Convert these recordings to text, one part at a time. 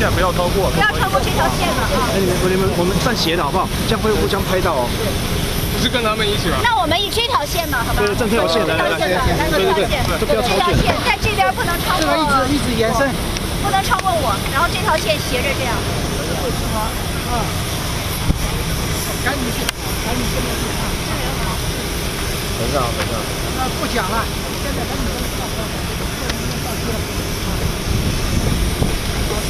一条线，不要超过。不要超过这条线了啊！哎，你们你们我们站斜的好不好？这样会互相拍到哦。不是跟他们一起吗？那我们以这条线嘛，好吧？对，站这条线，来来来，对对对，都不要超这条线。线在这边不能超过，一直延伸，不能超过我，然后这条线斜着这样。赶紧去，赶紧去。等一下，等一下。那不讲了，现在赶紧跟上。对对对对，就是这个。对对对对。对对对对，你看，然后你这个这个这个需要有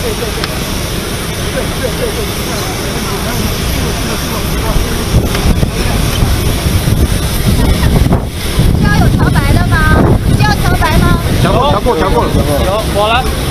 对对对，对对对对，了之，过了，有，我来。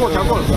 过调过调过了。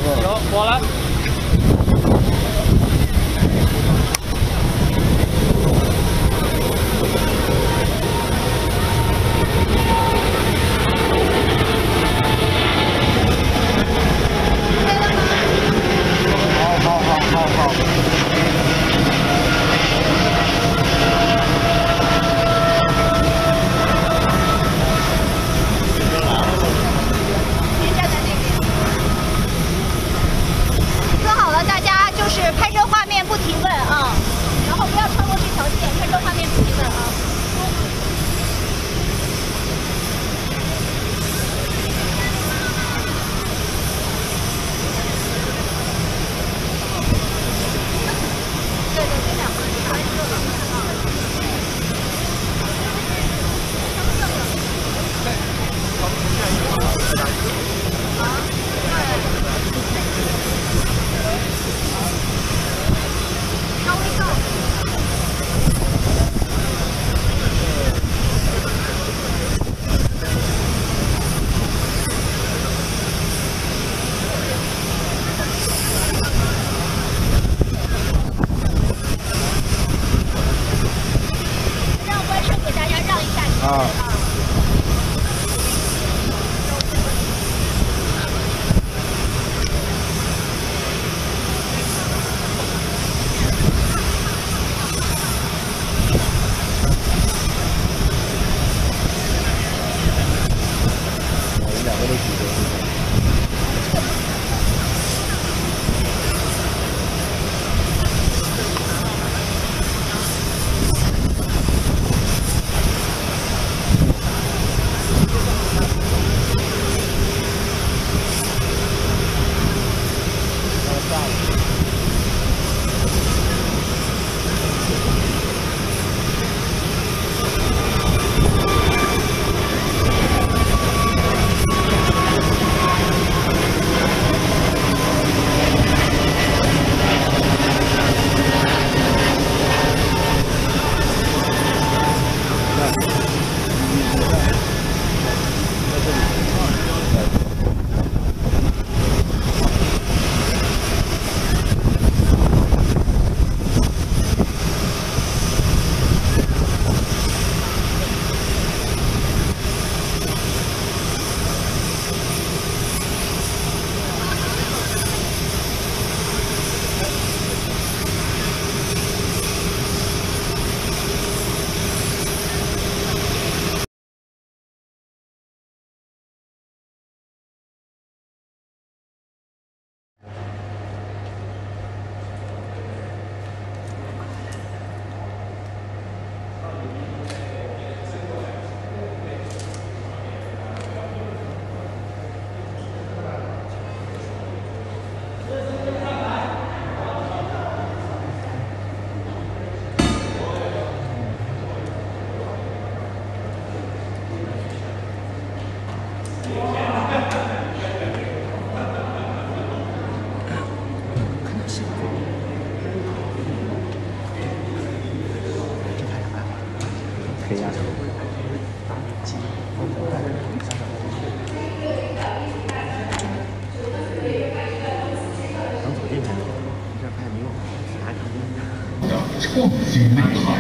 新内涵。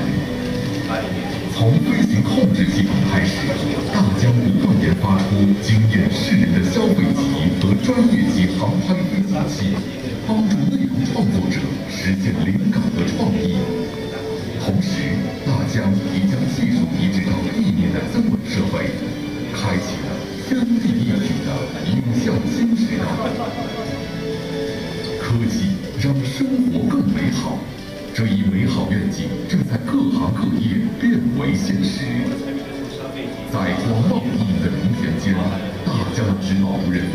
从飞行控制系统开始，大疆不断研发出惊艳世人的消费级和专业级航拍飞行器，帮助内容创作者实现大疆的织毛无人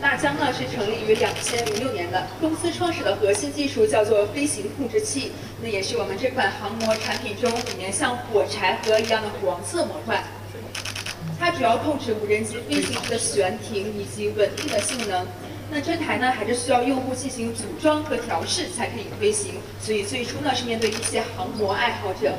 大疆呢是成立于两千零六年的，公司创始的核心技术叫做飞行控制器，那也是我们这款航模产品中里面像火柴盒一样的黄色模块。它主要控制无人机飞行时的悬停以及稳定的性能。那这台呢还是需要用户进行组装和调试才可以飞行，所以最初呢是面对一些航模爱好者。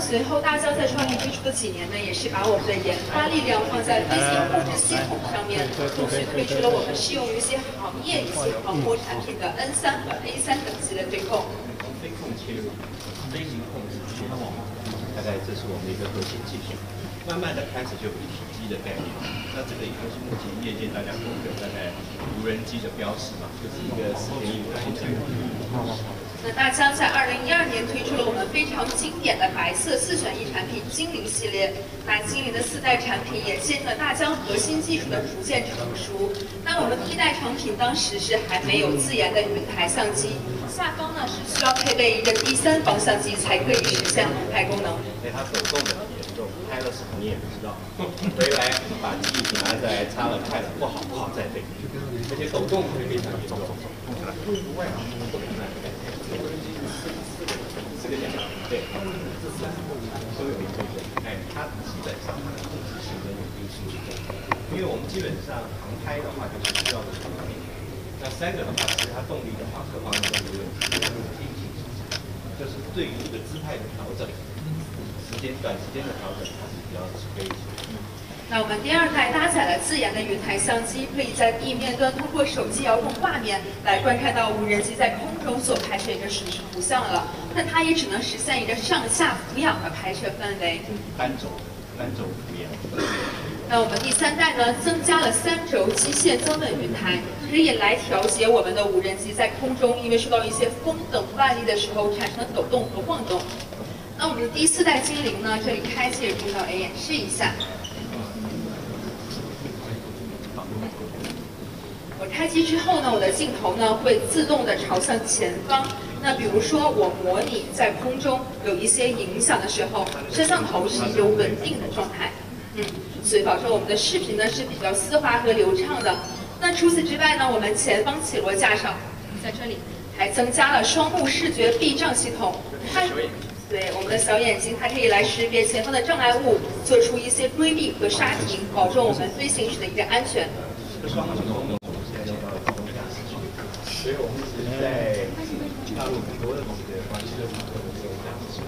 随后大疆在创立之初的几年呢，也是把我们的研发力量放在飞行控制系统上面，陆续推出了我们适用于一些行业、一些航模产品的 N 三和 A 三等级的对控。飞控切入，飞行控制全网，大概这是我们的一个核心技术。慢慢的开始就有一体机的概念，那这个也就是目前业界大家公认大概无人机的标识嘛，就是一个四点一五的形象。那大疆在二零一二年推出了我们非常经典的白色四选一产品精灵系列。那精灵的四代产品也见证了大疆核心技术的逐渐成熟。那我们第一代产品当时是还没有自研的云台相机，下方呢是需要配备一个第三方相机才可以实现航拍功能。所以它抖动的严重，拍了什么你也不知道。回来把机器拿来擦了拍了不好不好再飞，而且抖动会非常严重。外行不明白。四个点，对，都有一个点，哎，它基本上它的控制性跟稳定性是够的，因为我们基本上航拍的话就是需要的是稳定，那三个的话，其实它动力的话各方面都有问题，它的稳定性是强，就是对于这个姿态的调整，时间短时间的调整，它是比较可以。那我们第二代搭载了自研的云台相机，可以在地面端通过手机遥控画面来观看到无人机在空中所拍摄一个实时图像了。那它也只能实现一个上下俯仰的拍摄范围。单轴，单轴俯仰。那我们第三代呢，增加了三轴机械增稳云台，可以来调节我们的无人机在空中因为受到一些风等外力的时候产生的抖动和晃动。那我们的第四代精灵呢，这里开启指导 A 演示一下。我开机之后呢，我的镜头呢会自动的朝向前方。那比如说我模拟在空中有一些影响的时候，摄像头是一个稳定的状态，嗯，所以保证我们的视频呢是比较丝滑和流畅的。那除此之外呢，我们前方起落架上，在这里还增加了双目视觉避障系统，它对我们的小眼睛，它可以来识别前方的障碍物，做出一些规避和刹停，保证我们飞行时的一个安全。所以我们一直在大陆很多的同学关系都是这种驾驶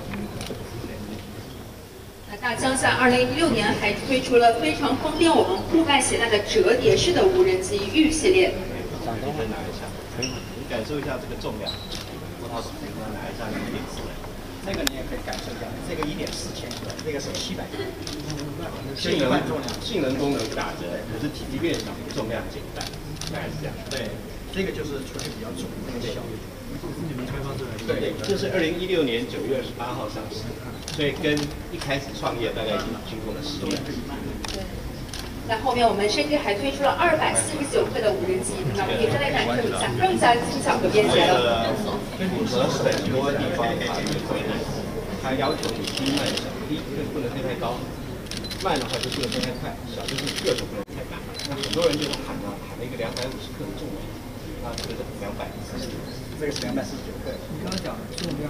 那大疆在二零一六年还推出了非常方便我们户外携带的折叠式的无人机“玉”系列。长可以拿一下，可以，你感受一下这个重量。葡萄籽，拿一下一点四。这个你也可以感受一下，这个一点四千克，这个是七百克。性能性能功能打折，可是体积变小，重量减半，大概是这样。对。这个就是出去比较重，那个小。你们开发出来的。对，这是二零一六年九月二十八号上市，所以跟一开始创业大概已经经过了十年。对。那后面我们甚至还推出了二百四十九克的无人机，那我们可以再来感受一下，更加轻巧和便捷了。符合很多地方法律规定，它要求你低慢小，低不能飞太高，慢的话就不能飞太快，小就是个头不能太大。那很多人就喊了喊了一个两百五十克的重量。啊，这个是两百四十九，这个是两百四十九克。你刚刚讲的重量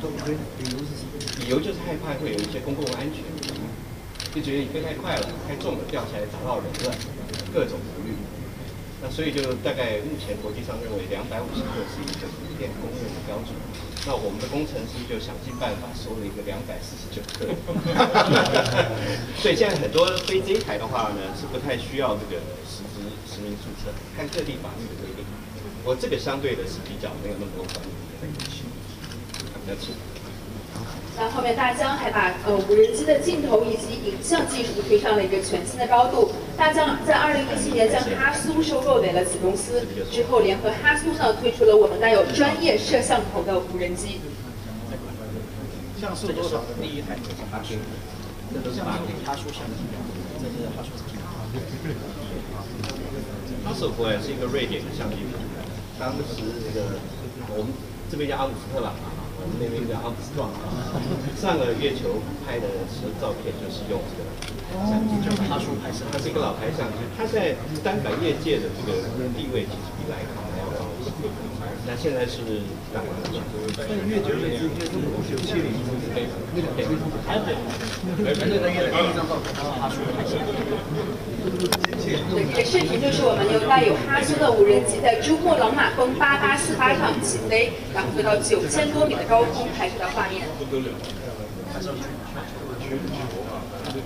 都不可以，理由是什么？理由就是害怕会有一些公共安全，就觉得你飞太快了、太重了，掉下来砸到人了，各种顾虑。那所以就大概目前国际上认为两百五十克是一个普遍公认的标准。那我们的工程师就想尽办法收了一个两百四十九克。所以现在很多飞这一台的话呢，是不太需要这个实质实名注册，看各地法律的。我这个相对的是比较没有那么多管理的比较轻。那后面大疆还把呃无人机的镜头以及影像技术推上了一个全新的高度。大疆在二零一七年将哈苏收购为了子公司，之后联合哈苏呢推出了我们带有专业摄像头的无人机。像素多少的第一台就是哈苏，这都是哈苏相机，这是哈苏相机。哈苏果然是一个瑞典的相机品牌。当时这个我们这边叫阿姆斯特朗啊，我们那边叫阿姆斯壮啊，上了月球拍的时候照片就是用这个相机，就是他说拍摄，它是一个老牌相机，他在单反业界的这个地位其实比徕卡。那现在是大概多少？那月球也是用九七零，对，那个对，还对，反正那个第一张照片。对，这个视频就是我们有带有哈苏的无人机在珠穆朗玛峰八八四八上起飞，然后飞到九千多米的高空拍摄的画面。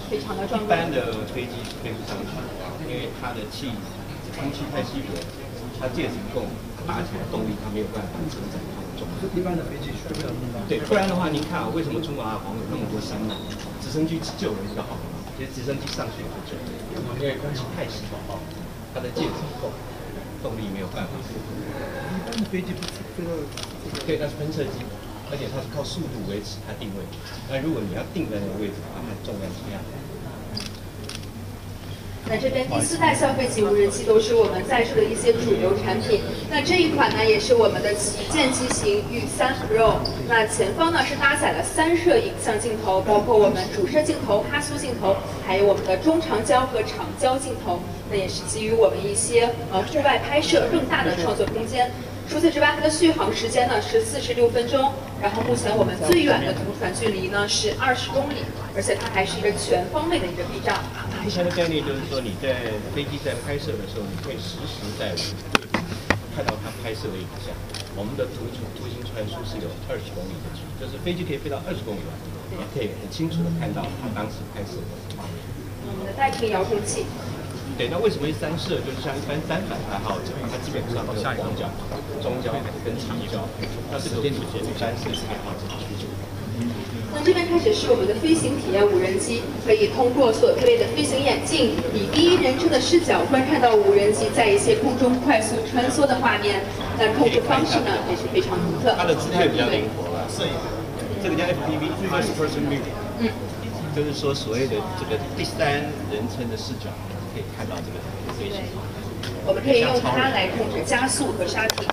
非常的壮观。一般的飞机是飞不上去的，因为它的气空气太稀薄，它介质不够，打起来动力它没有办法承载它的重量。一般的飞机需要那么对，不然的话，您看啊，为什么珠穆朗玛峰有那么多山呢？直升机救人就好了，其实直升机上去也不救，因为空气太稀薄，它的介质不够，动力没有办法。一般的飞机不飞到，对，它是喷射机，而且它是靠速度维持它定位。那如果你要定在那个位置，把它重量降下来。那这边第四代消费级无人机都是我们在售的一些主流产品。那这一款呢，也是我们的旗舰机型御三 Pro。那前方呢是搭载了三摄影像镜头，包括我们主摄镜头、哈苏镜头，还有我们的中长焦和长焦镜头。那也是基于我们一些呃户外拍摄更大的创作空间。除此之外，它的续航时间呢是四十六分钟。然后目前我们最远的图传距离呢是二十公里，而且它还是一个全方位的一个避障。目前的概念就是说，你在飞机在拍摄的时候，你可以实时在看到它拍摄的影像。我们的图图图形传输是有二十公里的距离，就是飞机可以飞到二十公里外，也可以很清楚的看到它当时拍摄的画面。我们的代定遥控器。对，那为什么会三摄？就是像一般单反爱好者，他基本上都有广角、中焦跟长焦，那这个电子节一般是爱好者的需求。那这边开始是我们的飞行体验无人机，可以通过所配备的飞行眼镜，以第一人称的视角观看到无人机在一些空中快速穿梭的画面。那控制方式呢也是非常独特。它的姿态比较灵活了，摄影，这个叫 FPV，First Person View，嗯，就是说所谓的这个第三人称的视角。可以看到这个飞行，我们可以用它来控制加速和刹停。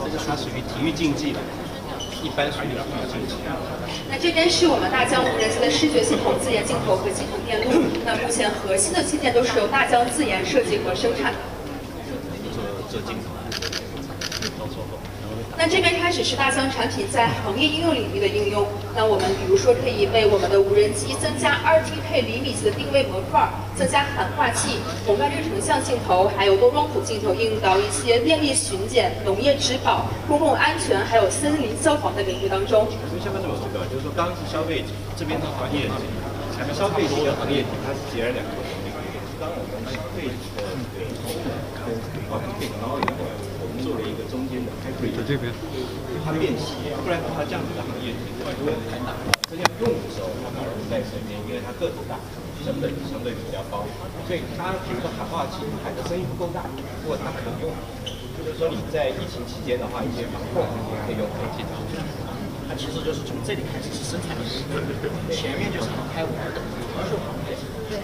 这个它属于体育竞技的，一般属于体育竞技。那这边是我们大疆无人机的视觉系统、自研镜头和集成电路。那目前核心的器件都是由大疆自研设计和生产。的。这这镜头。那这边开始是大疆产品在行业应用领域的应用。那我们比如说可以为我们的无人机增加 2TK 厘米级的定位模块，增加喊话器、红外热成像镜头，还有多光谱镜头，应用到一些电力巡检、农业植保、公共安全，还有森林消防的领域当中。所以下面这么说就是说刚是消费这边的行业，消费型的行业它是截然两个。当我们消费者的这个跟配高以后。做了一个中间的开会，在这边，它便携，不然的话这样子的行业不会太大。真要用的时候，它反而不在身边，因为它个头大，成本相对比较高。所以它比如说喊话器喊的声音不够大，如果它可用，就是说你在疫情期间的话，一些防控也可以用空气调节。它其实就是从这里开始是生产的，前面就是开玩的，玩是行业。对。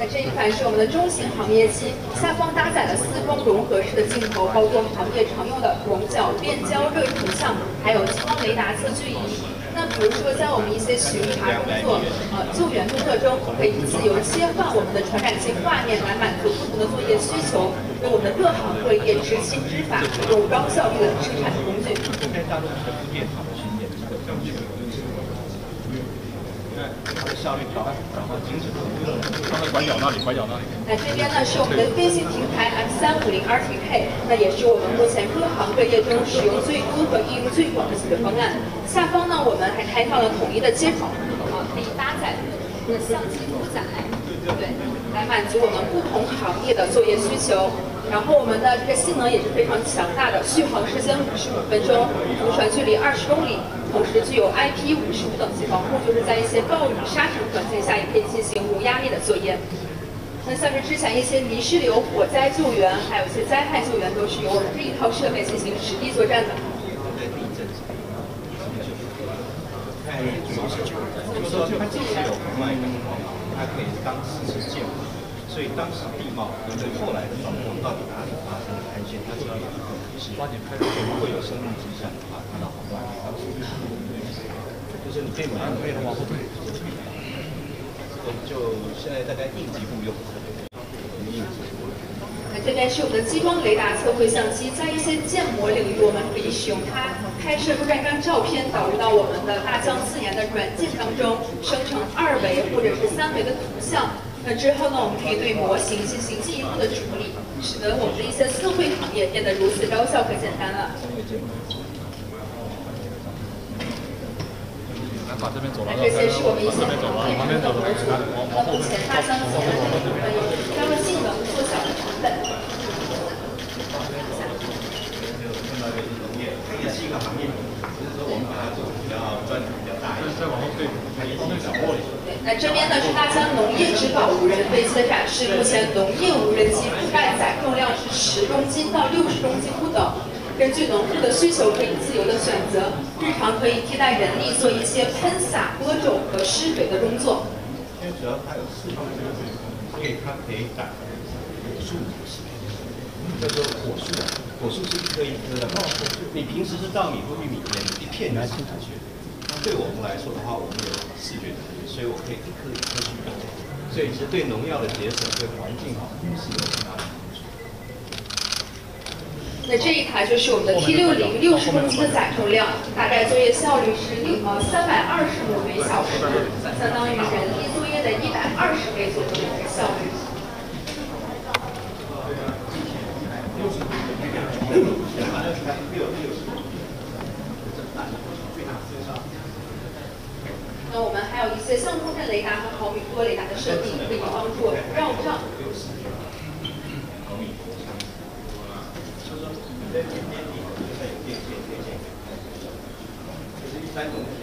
那这一款是我们的中型行业机，下方搭载了四种融合式的镜头，包括行业常用的广角变焦热成像，还有激光雷达测距仪。那比如说在我们一些巡查工作、呃救援工作中，可以自由切换我们的传感器画面来满足不同的作业需求，为我们各行各业执行执法提供高效率的生产工具。它的效率高，然后精准。放在拐角那里，拐角那里。那这边呢是我们的飞行平台 M 三五零 RTK，那也是我们目前各行各业中使用最多和应用最广的解决方案。下方呢，我们还开放了统一的接口，啊，可以搭载的相机负载，对，来满足我们不同行业的作业需求。然后我们的这个性能也是非常强大的，续航时间五十五分钟，浮船距离二十公里。同时具有 IP 五十五等级防护，就是在一些暴雨、沙尘环境下也可以进行无压力的作业。那像是之前一些泥石流、火灾救援，还有一些灾害救援，都是由我们这一套设备进行实地作战的。就是说它既有红外跟光，它可以当时是建模，所以当时地貌对后来的状况到底哪里发生了坍陷，它是可以是八点开始如果有生命迹象的话，看到。就是你可以马上可以往后退，就现在大概应急部用。那这边是我们的激光雷达测绘相机，在一些建模领域，我们可以使用它拍摄若干张照片，导入到我们的大疆自研的软件当中，生成二维或者是三维的图像。那之后呢，我们可以对模型进行进一步的处理，使得我们的一些测绘行业变得如此高效和简单了。把这边走了，这些是我们一些常见的模组。那目前大疆自研的部分有提高了性能，缩小了成本。也是一个行业，只是说我们把它做比较专注、比较大一点。再往后退，它也是小玻璃。那这边呢是大疆农业植保无人飞机的展示，目前农业无人机覆盖载重量是十公斤到六十公斤不等。根据农户的需求，可以自由的选择，日常可以替代人力做一些喷洒、播种和施肥的工作。因为主要它有释放这个水，所以它可以打果树，叫做果树，果树是一颗一颗的。你平时是稻米或玉米片一片来清下去，对我们来说的话，我们有视觉感觉，所以我可以一颗一颗去比。所以其实对农药的节省、对环境好是有很大的。那这一台就是我们的 t 六零六十公斤的载重量大概作业效率是六呃三百二十亩每小时相当于人力作业的一百二十倍左右的一个效率。那我们还有一些像通电雷达和毫米波雷达的设计可以帮助我们绕障对，对，对，对，对，对，对，对，对。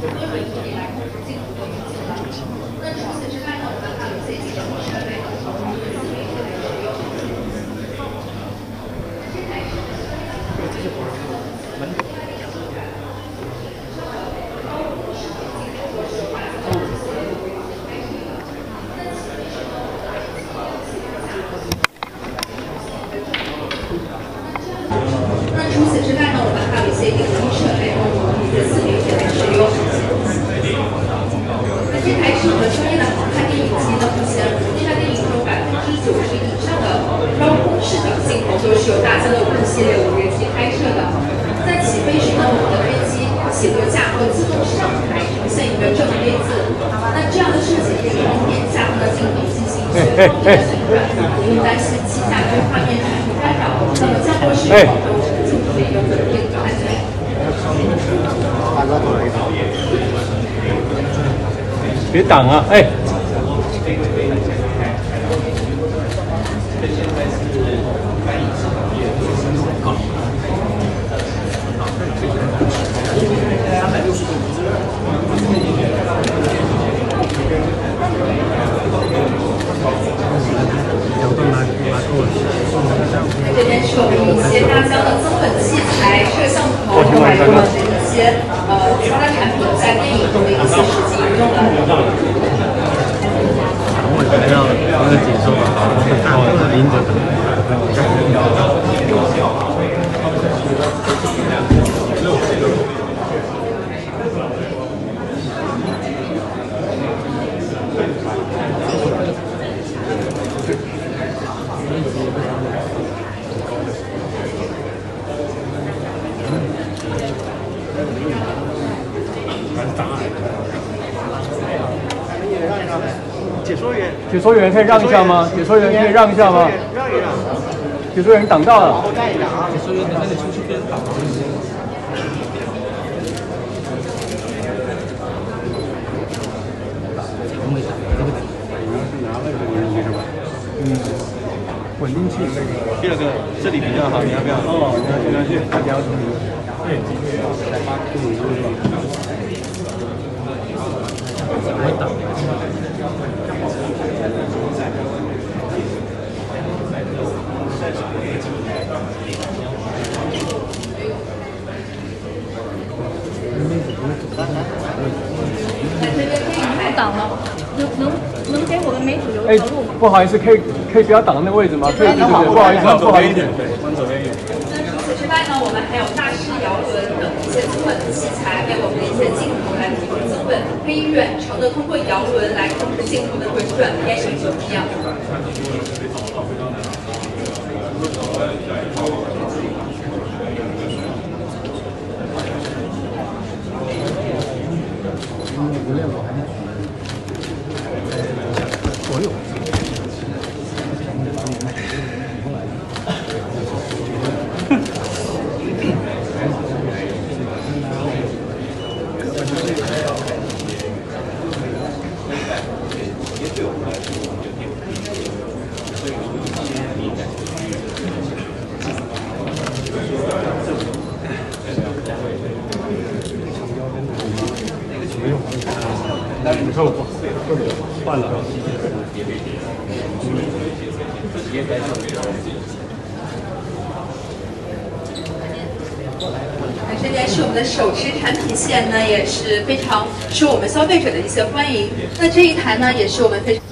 多媒体来控制进头的运镜。那除此之外呢，我们还有一些技术。港啊，哎、让一下吗？解说员可以让一下吗？让一让。解说员挡到了。我带一下啊。解说员，那你出去人挡。稳定器那个，第二个这里比较好，你要不要？哦，你要去，你要去，他比较聪明。对，今天要在八度，不好意思，可以可以不要挡那个位置吗？可以对对对，不好意思，不好意思。那除此之外呢，我们还有大师摇轮等一些资本的器材，还有我们的一些镜头来提供增稳，可以远程的通过摇轮来控制镜头的回转偏移怎么样？你说我换了。那这边是我们的手线呢，也是非常受我们消费者的一些欢迎。那这一台呢，也是我们非常。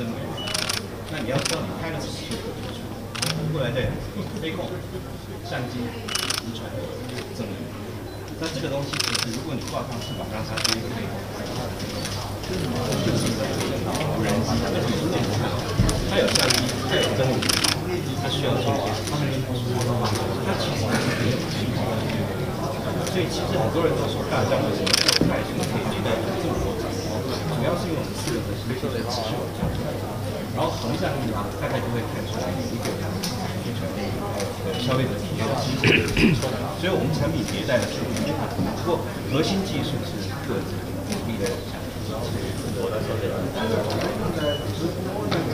那你要知道你拍的是什么，过来对，飞控、相机、遗传、证明。那这个东西其实如果你挂上翅膀，让它飞一个飞控，就是一个无人机，它是有电脑，它有相机，它有真理，它需要中间，它它其实没有信号。所以其实很多人都说大疆为什么这么快速可以迭代这么多张，主要是因为我们四个核心都在持续往上走。然后横向地方大概就会看出来有一个消费者体验的基础，所以我们产品迭代的速度非常快，不过核心技术是各自努力的想。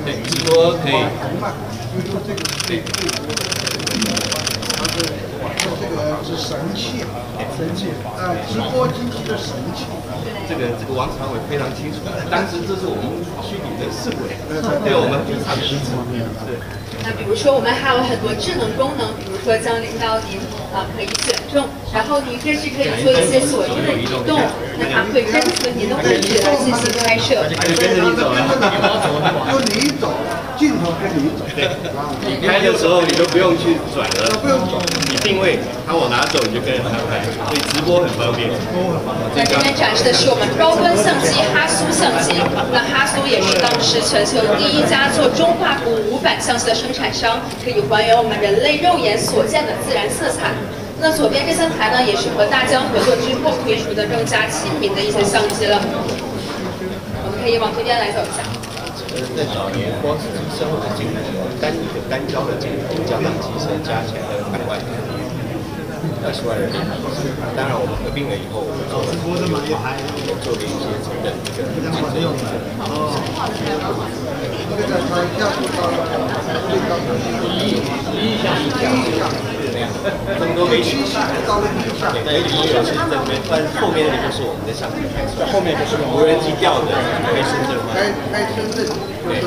对，直播可以。对。这个是神器，神器啊，直播机器的神器。这个这个王常委非常清楚，当时这是我们虚拟的四轨，对我们非常支持。对。那比如说我们还有很多智能功能，比如说将领导您啊可以选中，然后您甚至可以做一些锁定的移动，那它会跟随您的位置来进行拍摄。跟着你走了，就你走，镜头跟你走。对。你拍的时候你都不用去转了，不用转。你定位，他我拿走你就跟着他拍，所以直播很方便。那这边展示的是我们高端相机哈苏相机，那哈苏也是当时全球第一家做中画幅无反相机的生产商，可以还原我们人类肉眼所见的自然色彩。那左边这三台呢，也是和大疆合作之后推出的更加亲民的一些相机了。我们可以往这边来走一下。呃，在早年光是生活的镜头，单一的单焦的镜头，加上机身加起来的百万二十万人。当然，我们合并了以后，我们做了优化，也做了一些成本的一个竞争优势。这个它要求到最高的一亿一亿像一像那样，这么多媒体，到了一下，媒体有是这边，但后面那个就是我们的相机拍摄，后面就是无人机吊的拍深圳吗？拍拍深圳，就是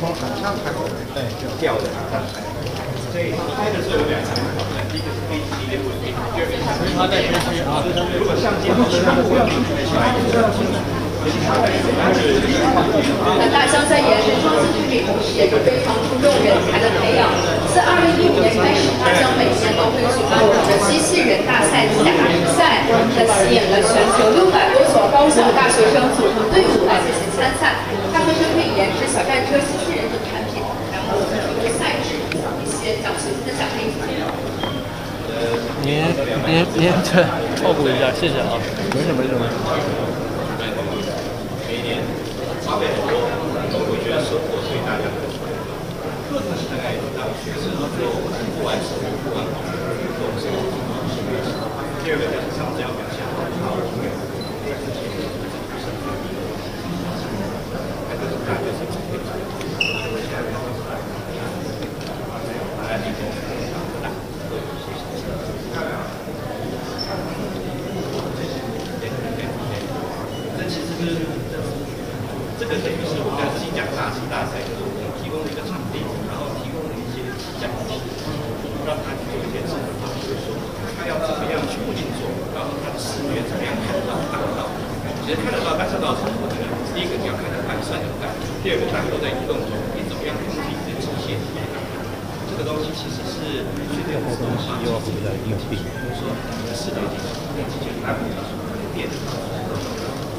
体海滨的那个拍的，从海上拍过来，对，吊的。所以拍的时候有两个，第一个是飞机的稳定，第二个是飞机啊，如果相机不是不要停下来，那大疆在研制创新产品同时，也是非常注重人才的培养。自二零一五年开始，大疆每年都会举办我们的机器人大赛。甲比赛，那吸引了全球六百多所高校大学生组成队伍来进行参赛。大学生可以研制小战车、机器人等产品，然后我们提供赛。制一些奖学金的奖励。您您您这照顾一下，谢谢啊，没什么没什么一年花费很多，我觉得收获最大的，课程大概到学生最后不完成不完好，都是第二个就是上次要表现好，还是大学生来提供大，谢谢。这其实是这个等于是我们机甲大师大赛，就是我们提供了一个场地，然后提供了一些奖金，让他去做一些智能化，就是说他要怎么样去运作，然后他的视觉怎么样看得、第一个你要看它盘算的快，第二个它都在移动中，你怎么样控制你的机械？这个东西其实是训练的东西，又要回来硬币，就是说你的视觉技术、跟机械大部技术、跟电子，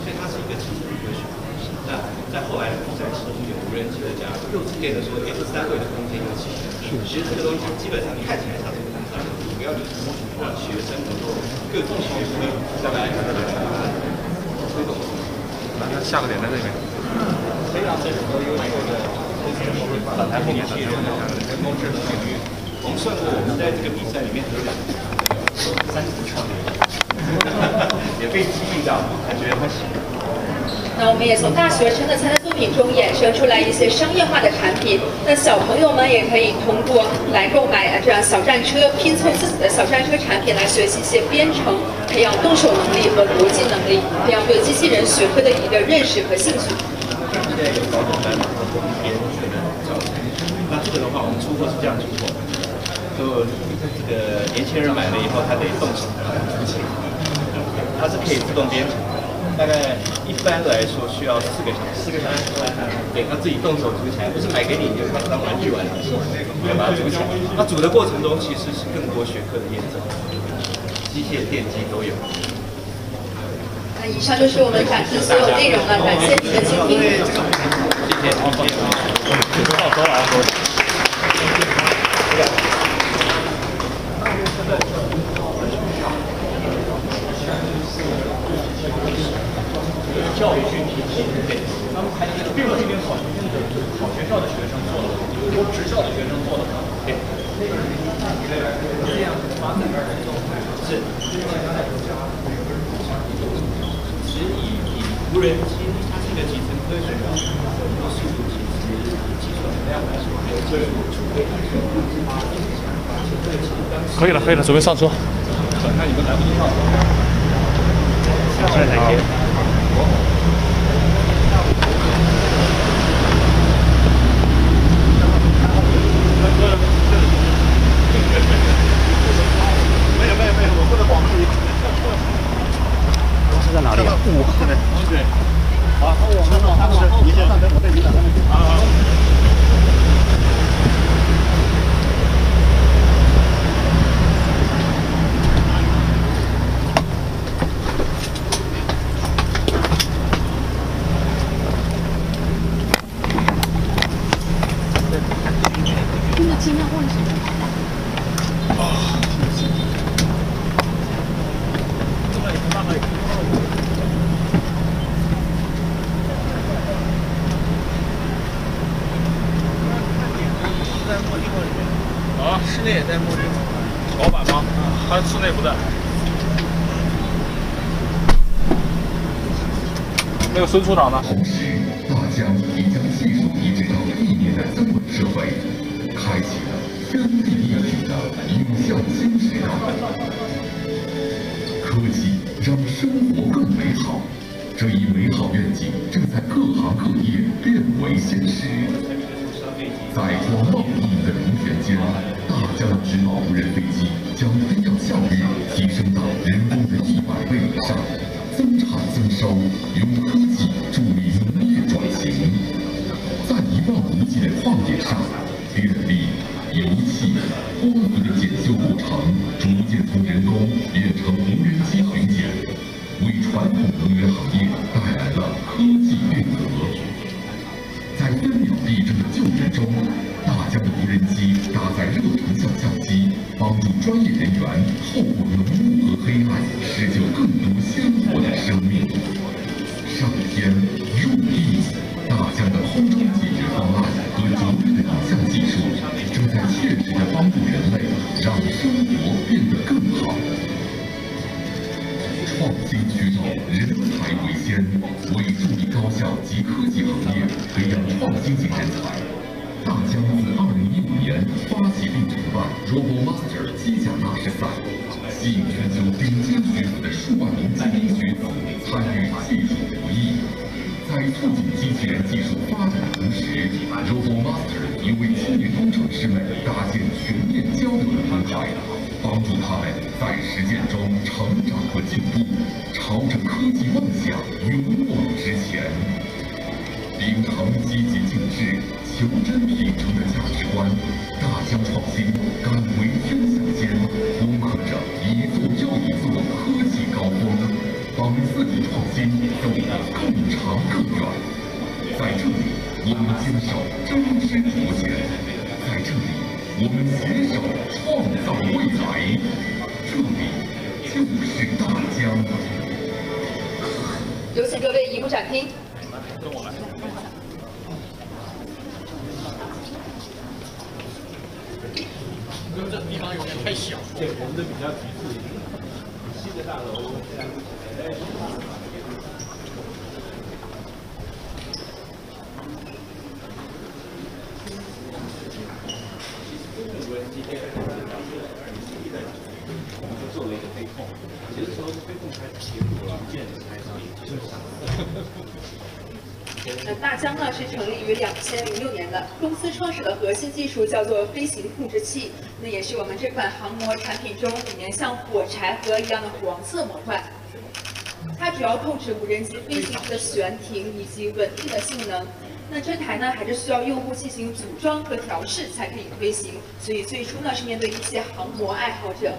所以它是一个基础的学东西。那在后来的比赛时候，有无人机的家又变得说，哎，这三维的空间有起来。其实这个东西基本上看起来它是不同的，主要就是让学生能够各种学科再来。那下个点在这边。非常这都有一个反弹后面的人工智能领域，我们算过我们在这个比赛里面得两三次创业，也被激励到，还觉得他行。那我们也从大学生的参赛作品中衍生出来一些商业化的产品。那小朋友们也可以通过来购买这样小战车，拼凑自己的小战车产品来学习一些编程，培养动手能力和逻辑能力，培养对机器人学科的一个认识和兴趣。现在有高中班嘛，和编学的教材。那这个的话，我们出货是这样出货的，就这个年轻人买了以后，他得动手组起来，它是可以自动编程。大概一般来说需要四个小时，四个小时，对，他自己动手组起来，不是买给你就当玩具玩，要把它组起来。那组的过程中其实是更多学科的验证，机械、电机都有。那以上就是我们展示所有内容了，感谢您的倾听。谢谢，谢谢。好，多来。教育训体系，对，他们还并不一定好学校的好学校的学生做的好，有说职校的学生做的好，对。这样发。其实以以无人机，它是一个集成科学的，很多速度其实技术含量来说，还有这个储备来说，可以了，可以了，准备上车。那你们来不及上车。下次再见。没有没有没有，我过来保护你。公司在哪里啊？哇，这边。对。好，那我们他们是你先上车，我带你上。好。听得清要问什么？啊，室内也在墨镜。老板吗？他室内不在。那个孙处长呢？和黑暗，施救更多鲜活的生命。上天入地，大疆的空中解决方案和卓越的影像技术，正在切实的帮助人类让生活变得更好。创新驱动，人才为先，为助力高校及科技行业培养创新型人才。大疆自2015年发起并承办 RoboMaster 机甲大师赛，吸引全球顶尖学府的数万名精英学子参与技术博弈。在促进机器人技术发展的同时，RoboMaster 也为青年工程师们搭建全面交流的平台。帮助他们在实践中成长和进步，朝着科技梦想勇往直前。秉承积极进制、求真品诚的价值观，大疆创新敢为天下先，攻克着一座又一座科技高峰，帮自己创新走得更长更远。在这里，我们坚守真知灼见；在这里，我们携手创造未来。这里就是大疆。有请各位移步展厅。跟我来。因为这地方有点太小，对，我们的比较局促一点。新的大楼现在目前在无人机这个我们就做了一个飞控，其实从飞控开始切入了，建开始就是上。那大疆呢是成立于两千零六年的，公司创始的核心技术叫做飞行控制器，那也是我们这款航模产品中里面像火柴盒一样的黄色模块。它主要控制无人机飞行时的悬停以及稳定的性能。那这台呢还是需要用户进行组装和调试才可以飞行，所以最初呢是面对一些航模爱好者。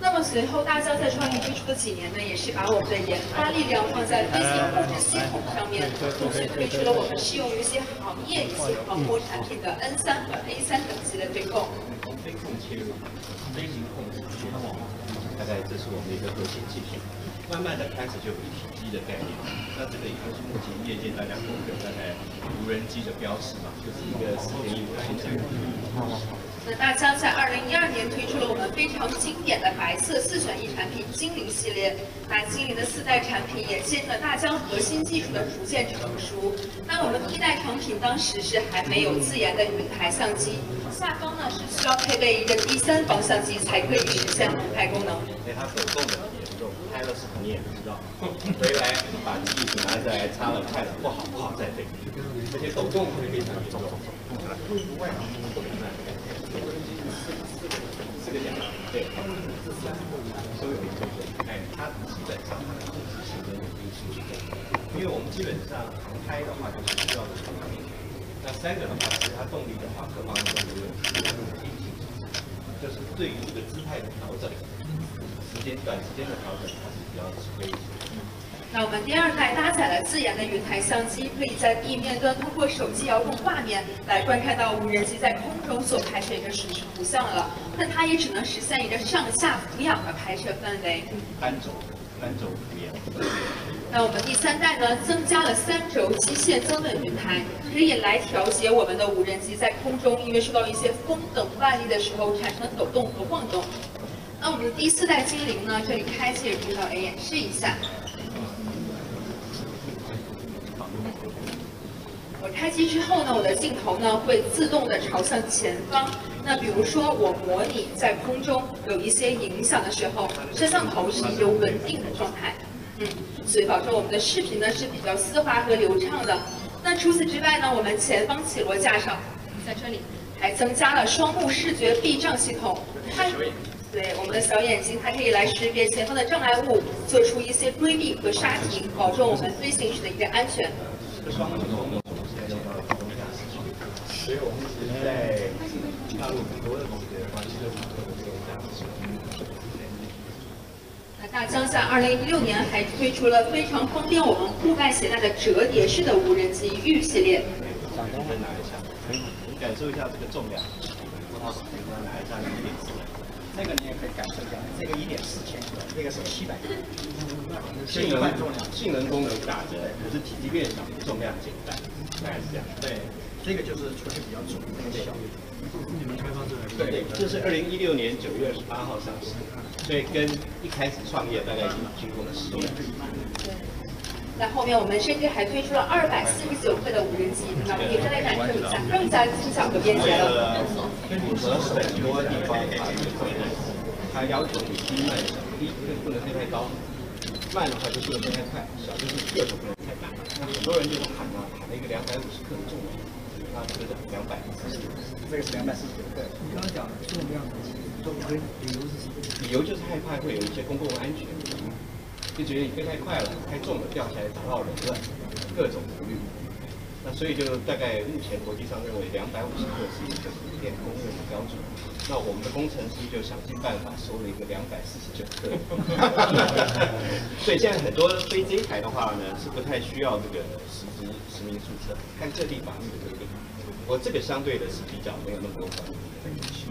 那么随后，大疆在创业之初的几年呢，也是把我们的研发力量放在飞行控制系统上面，同时推出了我们适用于一些行业、一些航空产品的 N 三和 A 三等级的飞控。飞控切入，飞行控制全网，大概这是我们的一个核心技术。慢慢的开始就有一体机的概念，那这个也就是目前业界大家公认大概无人机的标识嘛，就是一个四点一五的新产品。那大疆在二零一二年推出了我们非常经典的白色四选一产品精灵系列。那精灵的四代产品也见证了大疆核心技术的逐渐成熟。那我们第一代产品当时是还没有自研的云台相机，下方呢是需要配备一个第三方相机才可以实现航拍功能。因为它手动的严重，拍了视频你也不知道，回来把机器拿下来擦了看了不好不好再飞，而且抖动会非常严重。四个点，对，都有一个哎，它基本上它的控制性跟稳定性是够因为我们基本上航拍的话就是需要的动力，那三个的话，其实它动力的话各方面都没问题，它的稳定性就是对于这个姿态的调整，时间短时间的调整它是比较吃亏一些。那我们第二代搭载了自研的云台相机，可以在地面端通过手机遥控画面来观看到无人机在空中所拍摄一个实时图像了。那它也只能实现一个上下俯仰的拍摄范围。单轴，单轴俯仰。那我们第三代呢，增加了三轴机械增稳云台，可以来调节我们的无人机在空中因为受到一些风等外力的时候产生抖动和晃动。那我们的第四代精灵呢，这里开启指导 A 演示一下。我开机之后呢，我的镜头呢会自动的朝向前方。那比如说我模拟在空中有一些影响的时候，摄像头是一种稳定的状态，嗯，所以保证我们的视频呢是比较丝滑和流畅的。那除此之外呢，我们前方起落架上，在这里还增加了双目视觉避障系统，它对我们的小眼睛，它可以来识别前方的障碍物，做出一些规避和刹停，保证我们飞行时的一个安全。这双目功能我们现在用到了自动驾驶区，所以我们一直在大陆很多的同学关系都是自动驾驶。那大疆在二零一六年还推出了非常方便我们户外携带的折叠式的无人机玉系列。掌灯再拿一下，可以，你感受一下这个重量。葡萄手可以拿一下一点四。这个你也可以感受一下，这个一点四千克，那个是七百克。性能性能功能打折，可是体积变小，重量减半，大概是这样。对，这个就是出现比较重，那个小。你们开发这个？对，这是二零一六年九月二十八号上市，所以跟一开始创业大概已经经过了十年。对那后面我们甚至还推出了二百四十九克的无人机，那我们也再来感受一下，更加轻巧和便捷了。符合很多地方法律的规定，它要求你低慢小，低不能飞太高，慢的话就不能飞太快，小就是个头不能太大。那很多人就是喊了喊了一个两百五十克的重这个两百四十，这个是两百四十九。对，你刚刚讲的重量都不对，理由是什么？理由就是害怕会有一些公共安全。就觉得你飞太快了，太重了，掉下来砸到人了，各种顾虑。那所以就大概目前国际上认为两百五十克是一个普遍公认的标准。那我们的工程师就想尽办法收了一个两百四十九克。所以现在很多飞这台的话呢，是不太需要这个实质实名注册，看各地法律的规定。我这个相对的是比较没有那么多法律的约束，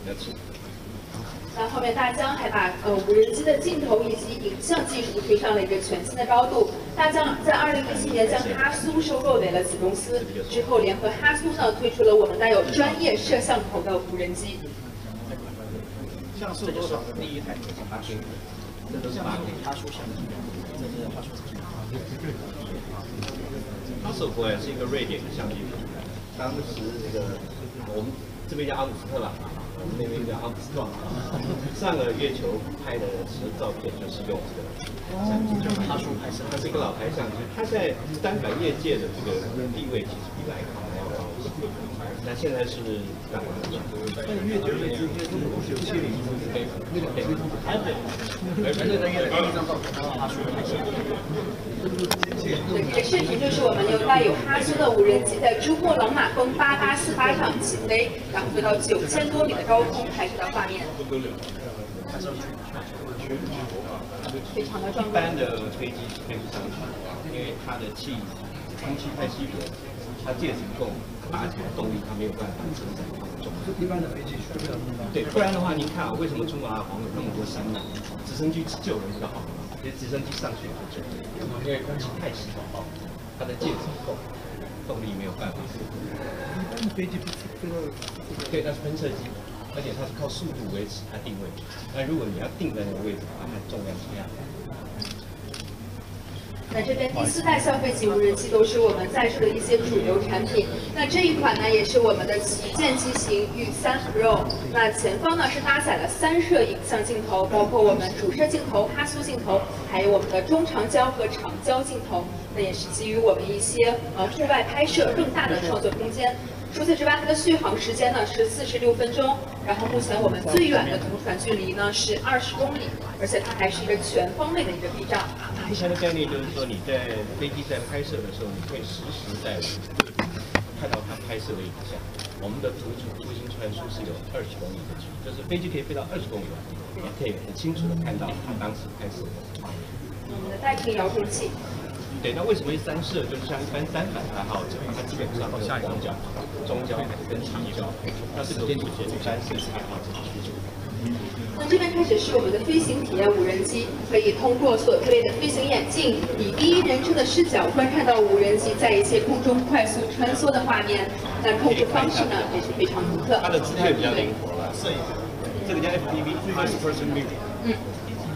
比较轻。那后面大疆还把呃无人机的镜头以及影像技术推上了一个全新的高度。大疆在二零一七年将哈苏收购为了子公司，之后联合哈苏呢推出了我们带有专业摄像头的无人机。像素多少？的第一台就是八 K，这都是八 K 哈苏相机，这是哈苏相机。哈苏果然是一个瑞典的相机品牌，当时这个我们这边叫阿姆斯特朗。我们那边叫阿姆斯壮，上个月球拍的时照片就是用这个相机，就是他说拍摄，他是一个老牌相机，他在单反业界的这个地位其实比徕卡。那现在是干嘛？但是月球的今天中国是有七零一那个台北，台北那个第一张照片，他说拍摄。对，这个视频就是我们用带有哈苏的无人机在珠穆朗玛峰八八四八上起飞，然后飞到九千多米的高空拍摄的画面。非常的壮观。一般的飞机是飞不上去，因为它的气空气太稀薄，它介质不够，而且动力它没有办法承载那么重。一般的飞机需要那么对，不然的话，您看啊，为什么珠穆朗玛峰有那么多山呢？直升机救人就好了，因为直升机上去就救，因为空气太稀薄，它的介质不够，动力没有办法。一般的飞机不是飞到对，那是喷射机，而且它是靠速度维持它定位。那如果你要定在那个位置，把它重量下来。那这边第四代消费级无人机都是我们在售的一些主流产品。那这一款呢，也是我们的旗舰机型御三 Pro。那前方呢是搭载了三摄影像镜头，包括我们主摄镜头、哈苏镜头，还有我们的中长焦和长焦镜头。那也是基于我们一些呃户外拍摄更大的创作空间。除此之外，它的续航时间呢是四十六分钟，然后目前我们最远的同传距离呢是二十公里，而且它还是一个全方位的一个避障。飞翔的概念就是说，你在飞机在拍摄的时候，你可以实时在看到它拍摄的影像。我们的图图形传输是有二十公里的距离，就是飞机可以飞到二十公里，也可以很清楚的看到它当时拍摄的。我们的带屏遥控器。对，那为什么会三摄？就是像一般三反爱好者，它基本上都是广角、中焦跟长焦，那是有目前三摄爱好者的需求。那这边开始是我们的飞行体验无人机，可以通过所配备的飞行眼镜，以第一人称的视角观看到无人机在一些空中快速穿梭的画面。那控制方式呢也是非常独特。它的姿态比较灵活了，摄影，这个叫 FPV，First Person View。嗯，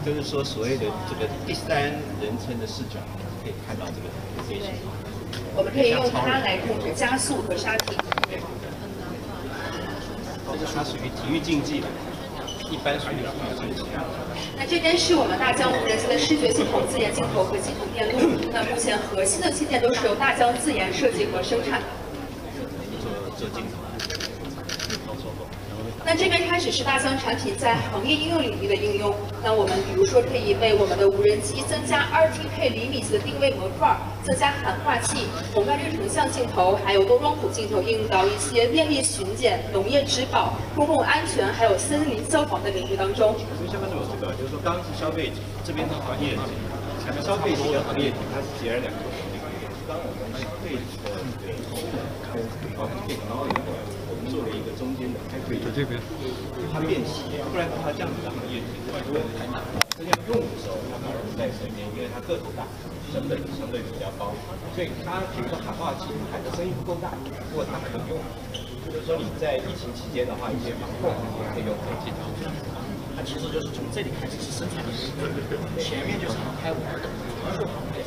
就是说所谓的这个第三人称的视角。可以看到这个飞行，我们可以用它来控制加速和刹停。这个它属于体育竞技的，一般属于体育竞技。那这边是我们大疆无人机的视觉系统、自研镜头和系统电路。那目前核心的器件都是由大疆自研设计和生产。做做镜头。那这边开始是大疆产品在行业应用领域的应用。那我们比如说可以为我们的无人机增加 2TK 厘米级的定位模块，增加喊话器、红外热成像镜头，还有多光谱镜头，应用到一些电力巡检、农业植保、公共安全，还有森林消防的领域当中。所以下面是我这个，就是说刚刚是消费这边是行业体，消费型和行业体它是截然两个。刚我们消费的对功能，包括电脑以后。做了一个中间的，还可以在这边，它便携，不然的话这样子的行业其实不会太大。这样用的时候，它可能在身边，因为它个头大，成本相对比较高，所以它比如说喊话器喊的声音不够大，如果它可以用，就是说你在疫情期间的话，一些防控也可以用这镜头。它其实就是从这里开始是生产的，前面就是开玩的，做航拍。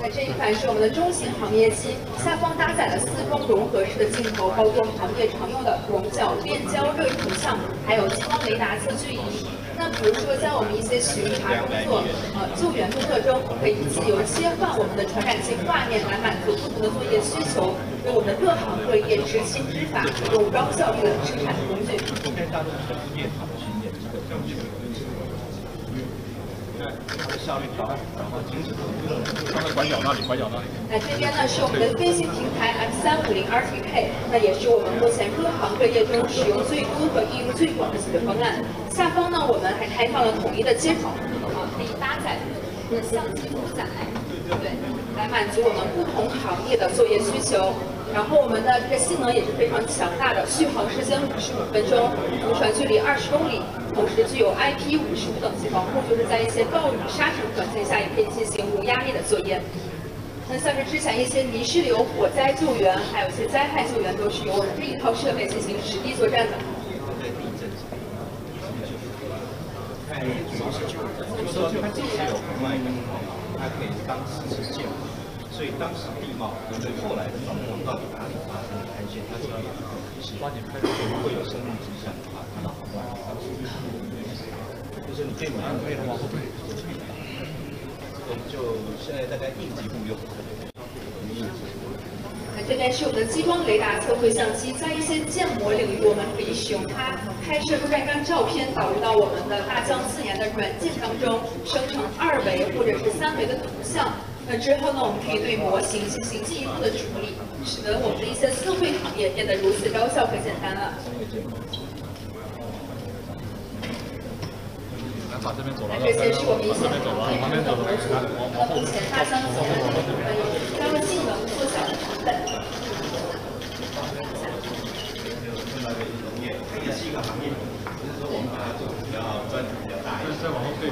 那这一款是我们的中型行业机，下方搭载了四种融合式的镜头，包括行业常用的广角变焦热成像，还有激光雷达测距仪。那比如说在我们一些巡查工作、呃救援工作中，可以自由切换我们的传感器画面来满足不同的作业需求，为我们的各行各业执行执法提供高效率的生产工具。大部分的业行业基本上是。那它的效率高，然后精准度高。刚才拐角那里，拐角那里。那这边呢是我们的飞行平台 X 三五零 RTK，那也是我们目前各行各业中使用最多和应用最广的解决方案。下方呢，我们还开放了统一的接口，啊，可以搭载的相机负载，对，来满足我们不同行业的作业需求。然后我们的这个性能也是非常强大的，续航时间五十五分钟，浮船距离二十公里，同时具有 IP 五十五等级防护，就是在一些暴雨沙尘环境下也可以进行无压力的作业。那像是之前一些泥石流、火灾救援，还有一些灾害救援，都是由我们这一套设备进行实地作战的。有时候就它只是有红外灯光，它可以当时是建模，所以当时地貌和对后来的状况到底哪里发生了。勘线，它就可以是如果有生命迹象的话，它往外当时就是你可以马上可以往后退，这个就现在大概应急步用。那这边是我们的激光雷达测绘相机，在一些建模领域，我们可以使用它拍摄若干张照片，导入到我们的大疆自研的软件当中，生成二维或者是三维的图像。那之后呢，我们可以对模型进行进一步的处理，使得我们的一些测绘行业变得如此高效和简单了。把这边走廊那这些是我们一些常见的模组。那目前大疆自研的这个部分有提高性能，缩小了成本。农业，它也是一个行业，只是说我们把它做比较专注、比较大一点。再往后退。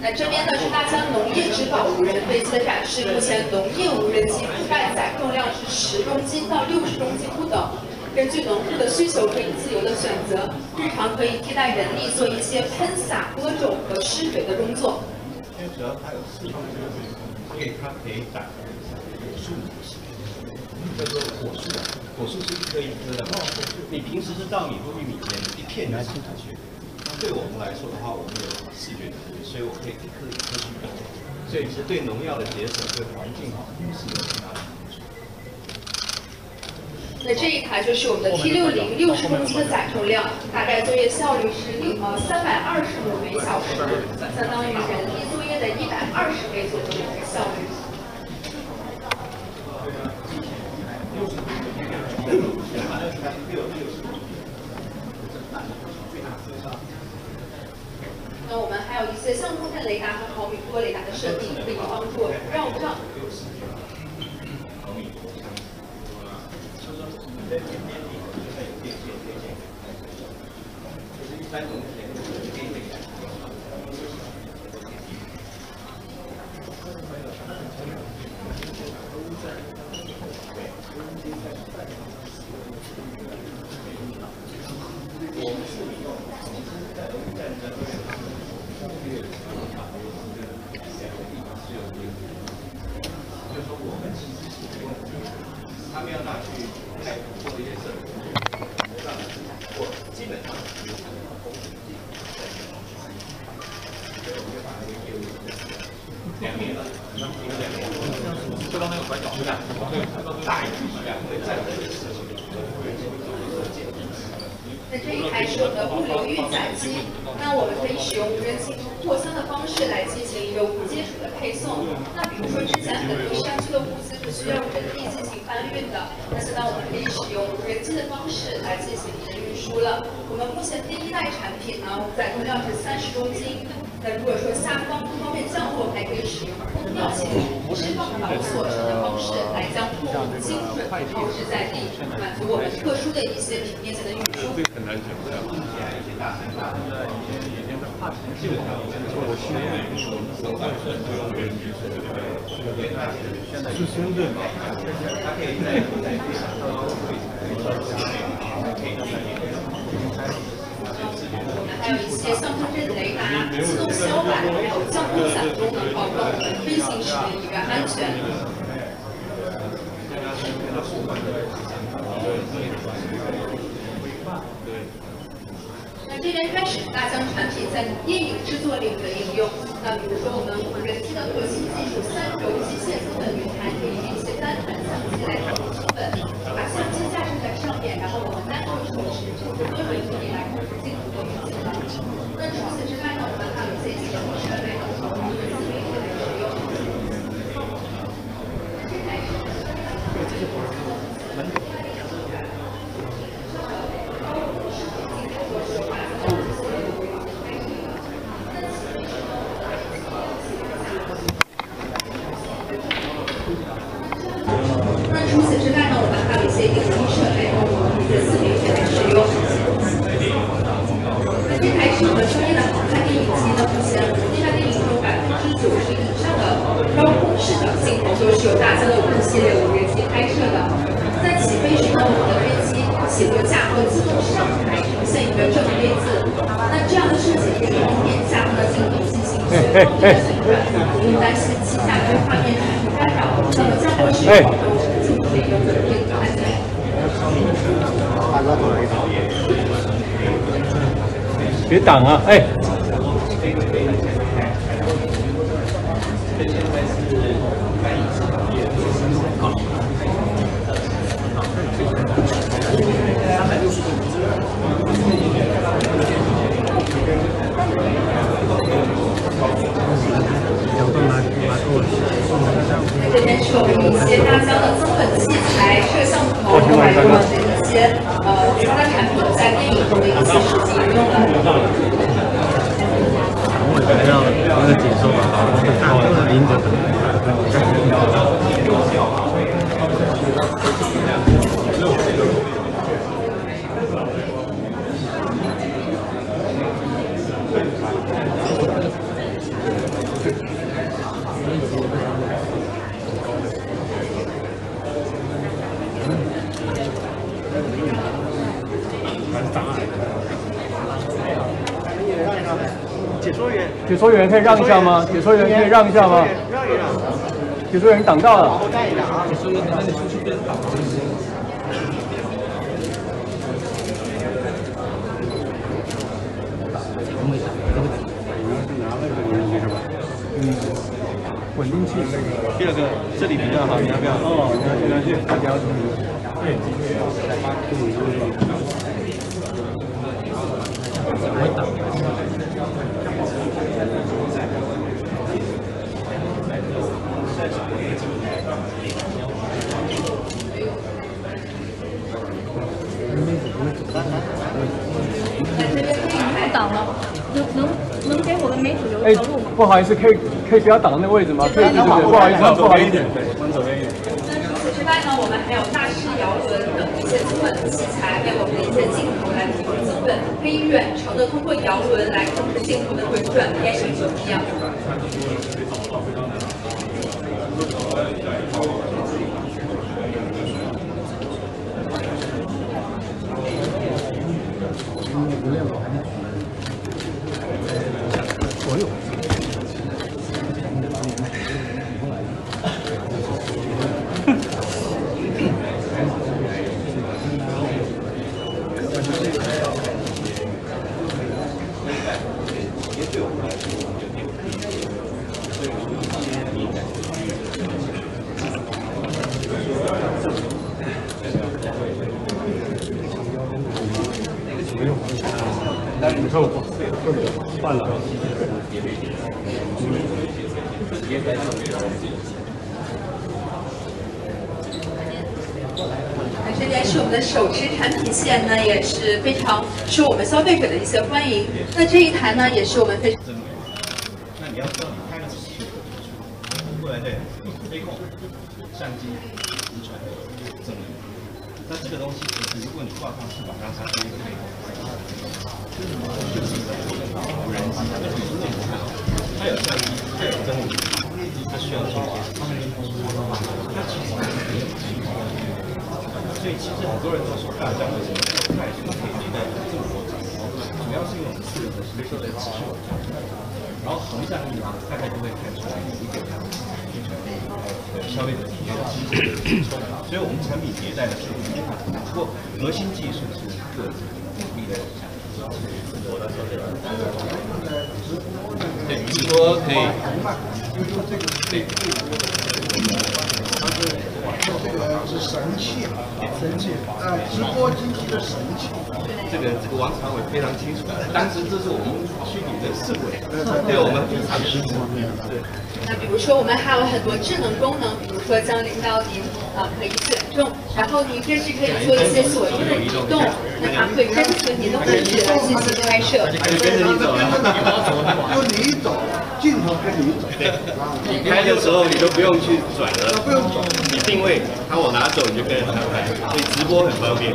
那这边呢是大疆农业之宝无人飞机的展示，目前农业无人机覆盖载重量是十公斤到六十公斤不等。根据农户的需求，可以自由的选择，日常可以替代人力做一些喷洒、播种和施肥的工作。因为主要它有四种，所以它可以长果树，叫做果树，果树是一颗一颗的。你平时是稻米或玉米田，一片就吃下去。那对我们来说的话，我们有视觉能力，所以我可以一颗一颗去比。所以其实对农药的节省、对环境好也是有很大的。那这一台就是我们的 T 六零，六十公斤的载重量，大概作业效率是呃三百二十亩每小时，相当于人力作业的一百二十倍左右的一个效率。那我们还有一些相控阵雷达和毫米波雷达的设计，可以帮助绕障。他啊！哎，这边是我们一些大疆的增稳器材、摄像头，还有我们的一些呃其他产品在电影中的一些实际应用了。我觉得要那个解说吧，好，都是拎着的。解说员，解说员可以让一下吗？解说员可以让一下吗？让一让，解说员挡到了。我带一下啊。稳定器。第二个，这里比较好，你要不要？哦，你要去，你要去，大家不挡了，能能能给我们美主流哎条路吗？，不好意思，可以可以不要挡那个位置吗？可以，对对对，不好意思，不好意思。那除此之外呢，我们还有大师摇轮等一些增稳的器材，为我们的一些镜头来提供增稳，可以远程的通过摇轮来控制镜头的回转偏移怎么样？不错，换了。那这边是我们的手线呢，也是非常受我们消费者的一些欢迎。那这一台呢，也是我们非常。那你要知道你拍的是什么，过来对，飞控、相机、遗传、证明。那这个东西其实，如果你挂上翅膀，让它是一个飞控，就是一个无人机，它有相机，它有真理，它需要去接。它其实没有机所以其实很多人都说大疆为什么这么快速可以带这么多张，主要是因为我们四个的是做的持续往上然后横向力呢，大概就会看出来有一个呃消费者体验的机制，所以我们产品迭代的速度非常快，不过核心技术是各自努力的。对，你说可以，对。这个是神器，神器，啊，直播经济的神器。这个这个王常委非常清楚，当时这是我们虚拟的市委，对我们非常支持。对。那比如说，我们还有很多智能功能，比如说将领导您啊可以选中，然后您这是可以做一些锁定的移动，那它可以跟随您的位置来进行拍摄。就跟着你走，镜头跟你走。你拍的时候你都不用去转了，不用转，你定位，他往哪走你就跟着他拍，所以直播很方便。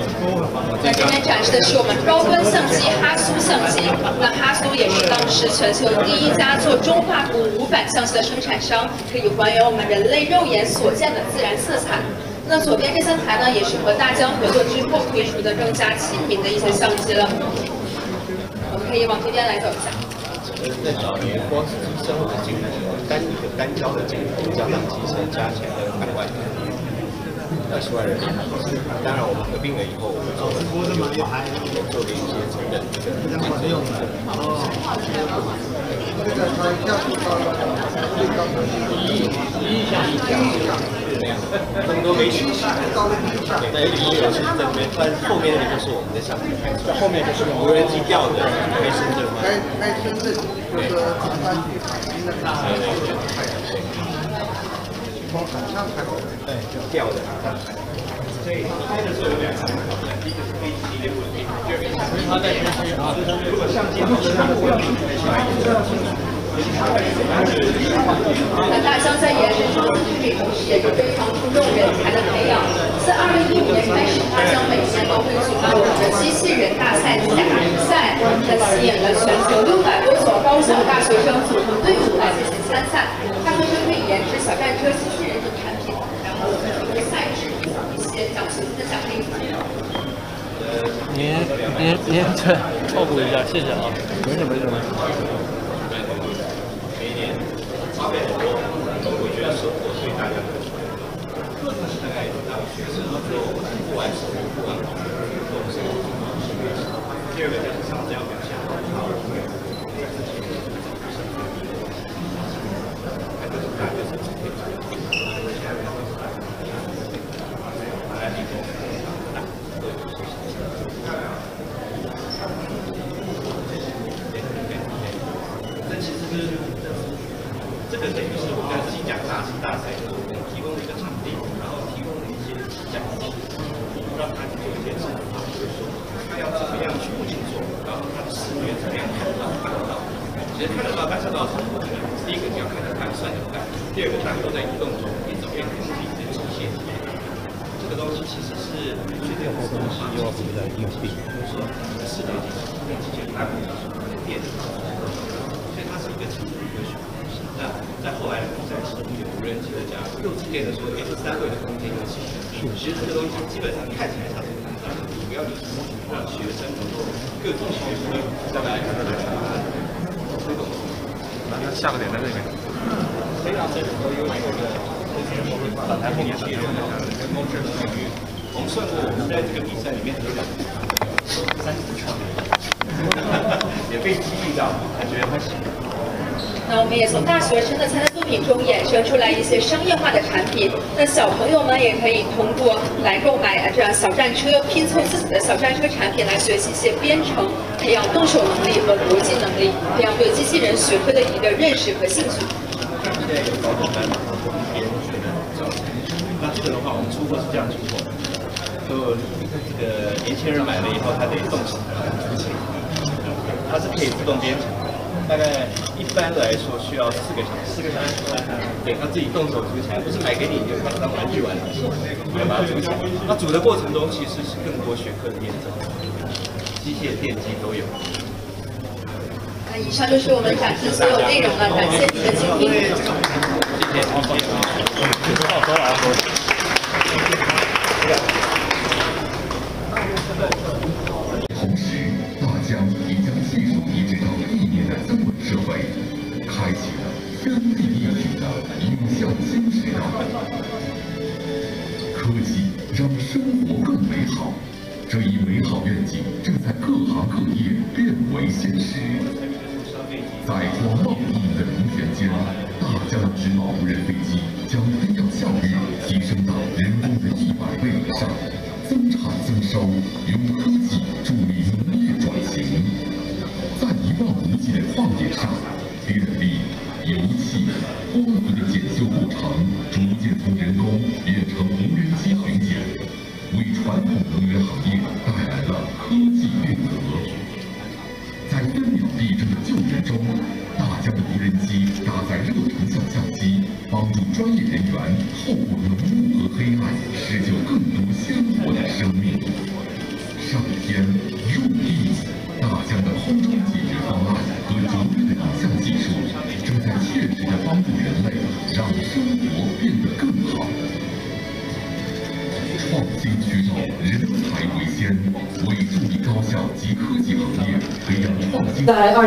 那这边展示的是我们高端相机哈苏相机，那哈苏也是当时全球第一家做中画幅无反相机的生产商，可以还原我们人类肉眼所见的自然色彩。那左边这三台呢，也是和大疆合作之后推出的更加亲民的一些相机了。我们可以往这边来走一下。在早年，光是机身或者镜头，单一个单焦的镜头，加上机身加起来要百万，二十万人。民币。当然，我们合并了以后，我们做了也做了一些成本这个竞争用的。哦这个它要求到了最高的一一项一项是那样，那么多媒体到了一项。那里面有是这边，但后面那个就是我们的相机，后面就是无人。机吊的飞深圳嘛。开开深圳就是长安去海滨的大海，从海上开过来，对，吊的。所以拍的时候有两个挑战，第一个是飞机的稳定，第二个它在飞机啊，如果相机不是它不稳定，拍那大疆在延伸中这同时也是非常注重人才的培养。自二零一五年开始，大疆每年都会举办我们的机器人大赛甲比赛，那吸引了全球六百多所高校大学生组成队伍来进行参赛。大学生可以研制小战车、机器人等产品，然后通过赛制一些奖学金的奖励。您您您对，照顾一下，谢谢啊。没事没事没事。每一年花费很多，我觉得收获对大家来说，个人是大概大学生做不完手不完好，都是第二个就是上次要表现好，还就是大学生成绩。这其实是这个等于是我们的机甲大师大赛，我们提供了一个场地，然后提供了一些机甲的知识，让他去做一件事情，就是说他要怎么样去运作，然后他的视觉怎么样看得到、看得到。其实看得到、看得到是不可能，第一个你要看得看、算得看，第二个当你都在移动中，你怎么样控制你的机械？这个东西其实是最最后东西又要回来硬币，就是说视觉机器跟机械大部分是电子。所以它是一个成本一个学东西。那在后来的比赛是有无人机的加入，又逐渐的说，哎，三维的空间游戏，其实这个东西基本上看起来它是很简单的，主要就是让学生能够各种学科再来推动。那下个点在这边。非常这很多优秀的把它后面切入到人工智能领域。我们算过，我们在这个比赛里面得奖三十场，也被激励到，感觉还行。那我们也从大学生的参赛作品中衍生出来一些商业化的产品。那小朋友们也可以通过来购买啊这样小战车，拼凑自己的小战车产品来学习一些编程，培养动手能力和逻辑能力，培养对机器人学科的一个认识和兴趣。现在有高中班，别人学的教材。那这个的话，我们出货是这样出货的，就这个年轻人买了以后，他得动手组起来，它是可以自动编程。大概一般来说需要四个小时，四个小时，对他自己动手组起来，不是买给你就把它当玩具玩，要把它组起来。那组的过程中其实是更多学科的验证，机械、电机都有。那以上就是我们展示所有内容了，感谢您的倾听。谢谢，谢谢。为现实。在广袤的农田间，大疆的织毛无人飞机将培养效率提升到人工的一百倍以上，增。产增收，用科技助力农业转型。在一望无际的旷野上，电力、油气、光伏的检修过程逐渐从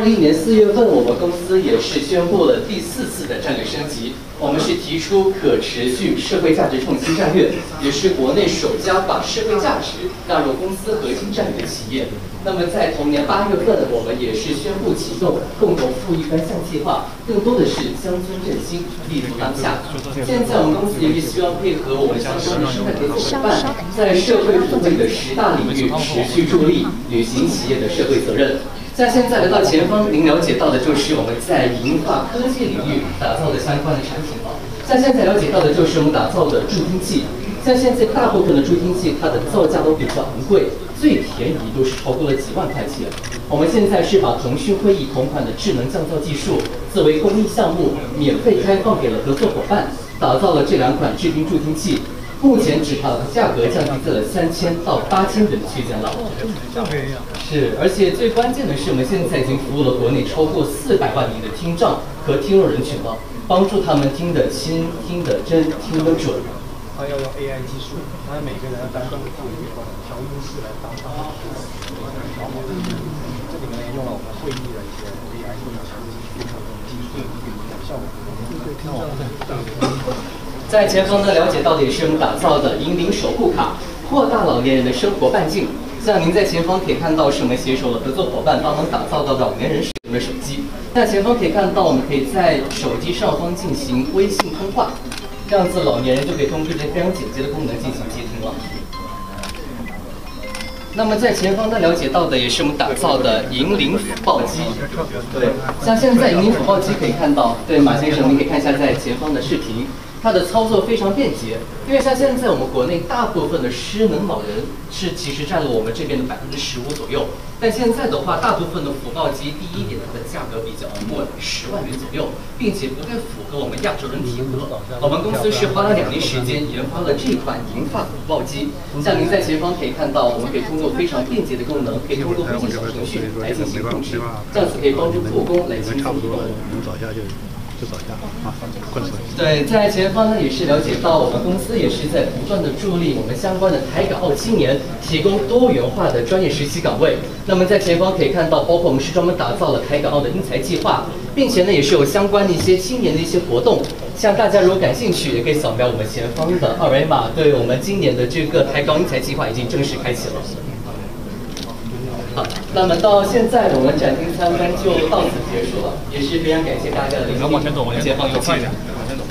二一年四月份，我们公司也是宣布了第四次的战略升级。我们是提出可持续社会价值创新战略，也是国内首家把社会价值纳入公司核心战略的企业。那么在同年八月份，我们也是宣布启动共同富裕专项计划，更多的是乡村振兴，立足当下。现在我们公司也是希望配合我们相关的生态合作伙伴，在社会互惠的十大领域持续助力履行企业的社会责任。像现在来到前方，您了解到的就是我们在银化科技领域打造的相关的产品了。像现在了解到的就是我们打造的助听器。像现在大部分的助听器，它的造价都比较昂贵，最便宜都是超过了几万块钱。我们现在是把腾讯会议同款的智能降噪技术作为公益项目，免费开放给了合作伙伴，打造了这两款智听助听器。目前只它的价格降低在了三千到八千元的区间了。是，而且最关键的是，我们现在已经服务了国内超过四百万名的听障和听弱人群了，帮助他们听得清、听得真、听得准。他要用 AI 技术，他每个人要单独做一个调音室来当它的然后这里面用了我们会议的一些 AI 会议场景，非常的激进，效果对听障在前方呢，了解到的也是我们打造的银领守护卡，扩大老年人的生活半径。像您在前方可以看到，是我们携手的合作伙伴帮忙打造的老年人使用的手机。在前方可以看到，我们可以在手机上方进行微信通话，这样子老年人就可以通过这些非常简洁的功能进行接听了。那么在前方呢，了解到的也是我们打造的银领辅报机。对，像现在银领辅报机可以看到，对马先生，您可以看一下在前方的视频。它的操作非常便捷，因为像现在我们国内大部分的失能老人是其实占了我们这边的百分之十五左右，但现在的话，大部分的辅报机，第一点它的价格比较昂贵，十万元左右，并且不太符合我们亚洲人体格。我们公司是花了两年时间研发了这款银发辅报机，像您在前方可以看到，我们可以通过非常便捷的功能，可以通过微信小程序来进行控制，这样子可以帮助护工来轻松移动。对，在前方呢也是了解到，我们公司也是在不断的助力我们相关的台港澳青年，提供多元化的专业实习岗位。那么在前方可以看到，包括我们是专门打造了台港澳的英才计划，并且呢也是有相关的一些青年的一些活动。像大家如果感兴趣，也可以扫描我们前方的二维码。对我们今年的这个台港英才计划已经正式开启了。好，那么到现在我们展厅参观就到此结束了，也是非常感谢大家的聆听。往前走，往前走，走快一点，往前走。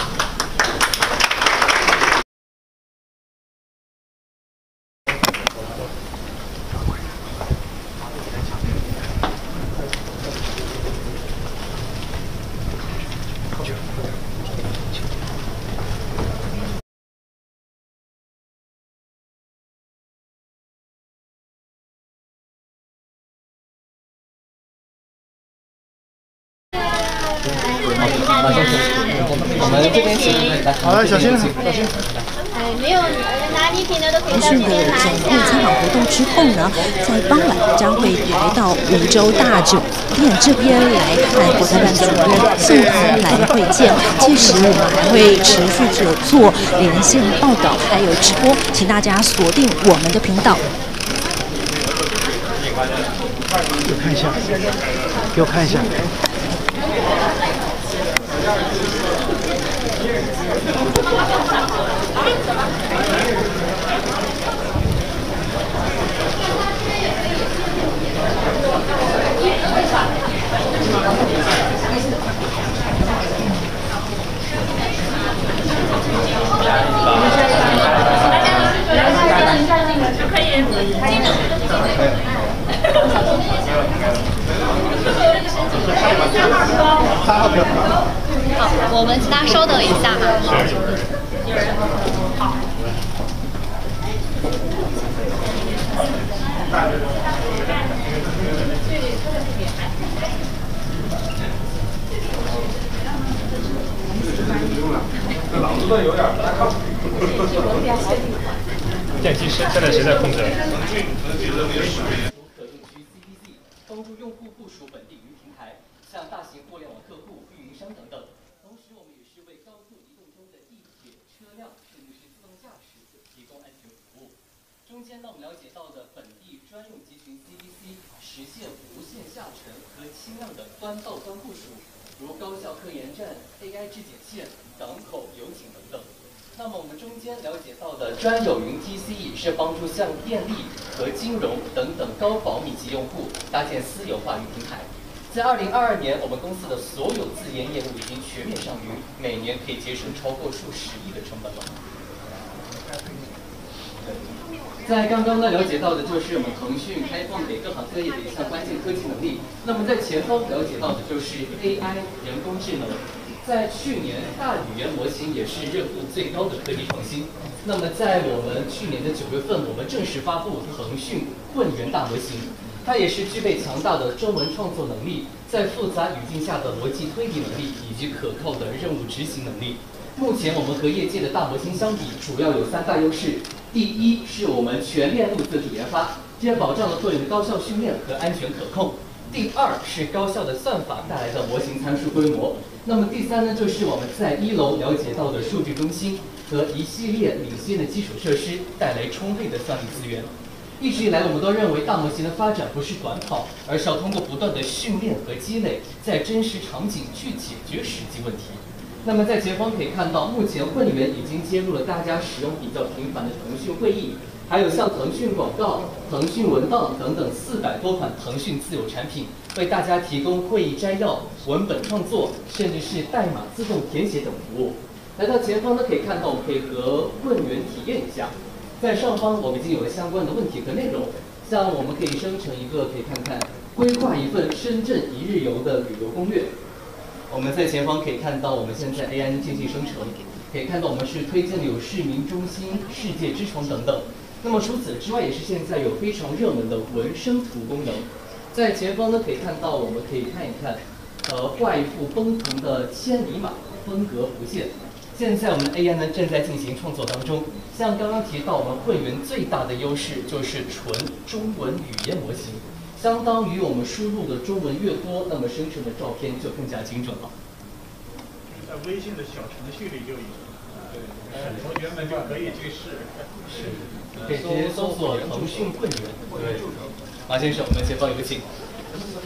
马先生，我们这边请。好的，小心，小心。哎，没有拿礼品的都可以到腾讯的展会参访活动之后呢，在傍晚将会来到五洲大酒店这边来看国台办主任宋涛来会见。届时我们还会持续着做连线报道，还有直播，请大家锁定我们的频道。给我看一下，给我看一下。好，我们其他稍等一下嘛。好。电梯现现在谁在控制？帮助用户部署本地云平台，向大型互联网客户、运营商等等。同时，我们也是为高速移动中的地铁、车辆，甚至是自动驾驶提供安全服务。中间呢，我们了解到的本地专用集群 CDC 实现无线下沉和轻量的端到端部署，如高校科研站、AI 质检线、港口油井等等。那么我们中间了解到的专有云 TCE 是帮助像电力和金融等等高保密级用户搭建私有化云平台。在二零二二年，我们公司的所有自研业务已经全面上云，每年可以节省超过数十亿的成本了。在刚刚呢了解到的就是我们腾讯开放给各行各业的一项关键科技能力。那么在前方了解到的就是 AI 人工智能。在去年，大语言模型也是热度最高的科技创新。那么，在我们去年的九月份，我们正式发布腾讯混元大模型，它也是具备强大的中文创作能力，在复杂语境下的逻辑推理能力以及可靠的任务执行能力。目前，我们和业界的大模型相比，主要有三大优势：第一，是我们全链路自主研发，这保障了会员的高效训练和安全可控；第二，是高效的算法带来的模型参数规模。那么第三呢，就是我们在一楼了解到的数据中心和一系列领先的基础设施带来充沛的算力资源。一直以来，我们都认为大模型的发展不是短跑，而是要通过不断的训练和积累，在真实场景去解决实际问题。那么在前方可以看到，目前混元已经接入了大家使用比较频繁的腾讯会议。还有像腾讯广告、腾讯文档等等四百多款腾讯自有产品，为大家提供会议摘要、文本创作，甚至是代码自动填写等服务。来到前方呢，可以看到我们可以和混元体验一下。在上方我们已经有了相关的问题和内容，像我们可以生成一个，可以看看规划一份深圳一日游的旅游攻略。我们在前方可以看到我们现在 AI 进行生成，可以看到我们是推荐的有市民中心、世界之窗等等。那么除此之外，也是现在有非常热门的纹身图功能。在前方呢，可以看到，我们可以看一看，呃，画一幅奔腾的千里马，风格不限。现在我们的 AI 呢正在进行创作当中。像刚刚提到，我们会员最大的优势就是纯中文语言模型，相当于我们输入的中文越多，那么生成的照片就更加精准了。在微信的小程序里就有，对，从原本就可以去试。是。可以直接搜索腾讯会员。对，马先生，我们前方有请。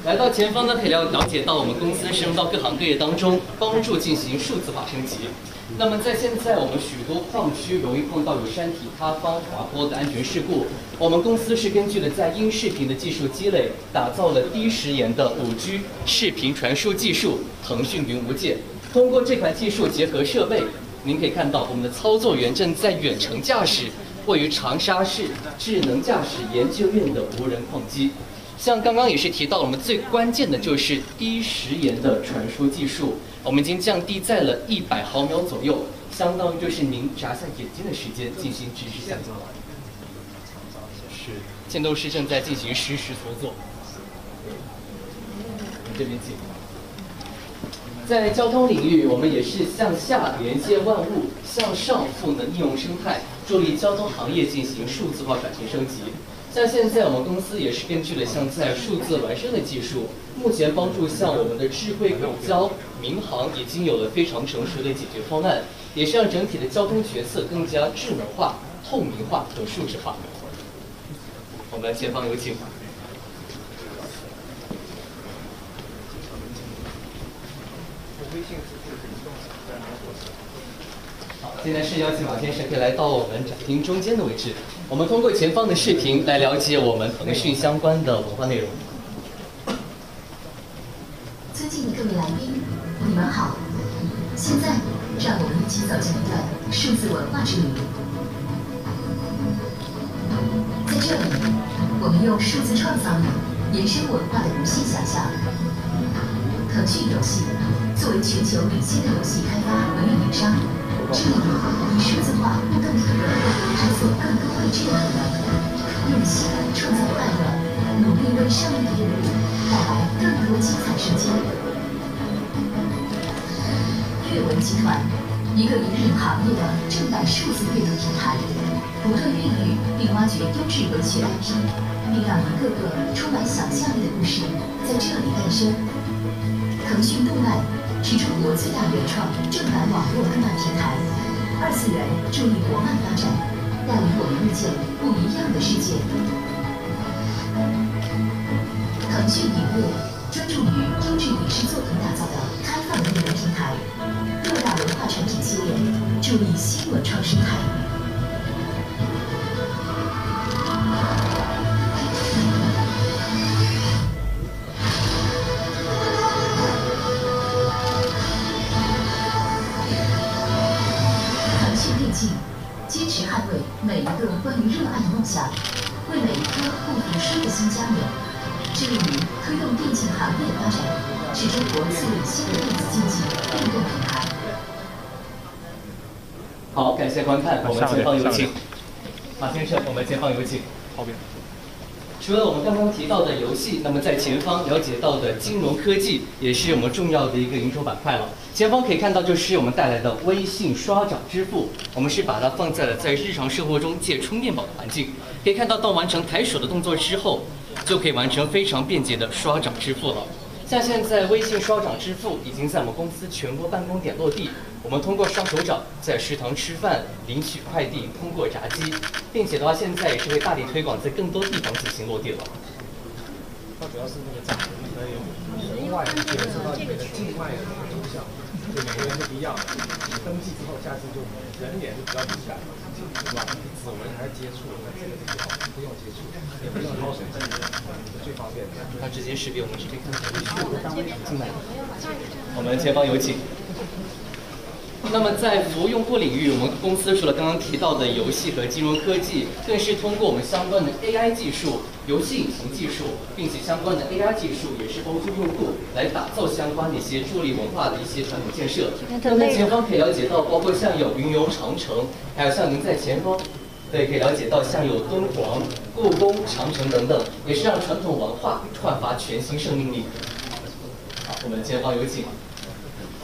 来到前方呢，可以了了解到我们公司深入到各行各业当中，帮助进行数字化升级。那么在现在我们许多矿区容易碰到有山体塌方、滑坡的安全事故，我们公司是根据了在音视频的技术积累，打造了低时延的五 G 视频传输技术——腾讯云无界。通过这款技术结合设备，您可以看到我们的操作员正在远程驾驶。位于长沙市智能驾驶研究院的无人矿机，像刚刚也是提到了，我们最关键的就是低时延的传输技术，我们已经降低在了一百毫秒左右，相当于就是您眨下眼睛的时间进行实时下载。是，建筑师正在进行实时操作。这边请。在交通领域，我们也是向下连接万物，向上赋能应用生态，助力交通行业进行数字化转型升级。像现在我们公司也是根据了像在数字孪生的技术，目前帮助像我们的智慧公交、民航已经有了非常成熟的解决方案，也是让整体的交通决策更加智能化、透明化和数字化。我们前方有请。现在是邀请马先生可以来到我们展厅中间的位置。我们通过前方的视频来了解我们腾讯相关的文化内容。尊敬的各位来宾，你们好。现在，让我们一起走进一段数字文化之旅。在这里，我们用数字创造力延伸文化的无限想象。腾讯游戏。作为全球领先的游戏开发和运营商，致力于以数字化互动体验探索更多未知的可能，用心创造快乐，努力为上面的任务带来更多精彩瞬间。阅文集团，一个引领行业的正版数字阅读平台，不断孕育并挖掘优质文学 IP，并让一个个充满想象力的故事在这里诞生。腾讯动漫是中国最大原创正版网络动漫平台，二次元助力国漫发展，带领我们遇见不一样的世界。腾讯影业专注于优质影视作品打造的开放内容平台，六大文化产品系列助力新文创生态。行业发展，是中国最领先的电子竞技运动品牌。好，感谢观看，我们前方有请。马先生，我们前方有请。后边。除了我们刚刚提到的游戏，那么在前方了解到的金融科技也是我们重要的一个营收板块了。前方可以看到，就是我们带来的微信刷掌支付，我们是把它放在了在日常生活中借充电宝的环境。可以看到，当完成抬手的动作之后，就可以完成非常便捷的刷掌支付了。像现在微信刷掌支付已经在我们公司全国办公点落地，我们通过刷手掌在食堂吃饭、领取快递，通过闸机，并且的话现在也是会大力推广在更多地方进行落地了。它主要是那个掌可以人外接触到你的境外的那个图像，就每个人是不一样。你登记之后，下次就人脸就比较敏感，是吧？指纹还是接触，那这个就比较好不用接触，也不用掏手机，最方便的。它直接识别我们这边看起来进来。我们前方有请。那么在服务用户领域，我们公司除了刚刚提到的游戏和金融科技，更是通过我们相关的 AI 技术、游戏引擎技术，并且相关的 AI 技术也是帮助用户来打造相关的一些助力文化的一些传统建设。那么前方可以了解到，包括像有云游长城，还有像您在前方。对，可以了解到像有敦煌、故宫、长城等等，也是让传统文化焕发全新生命力。好，我们前方有请。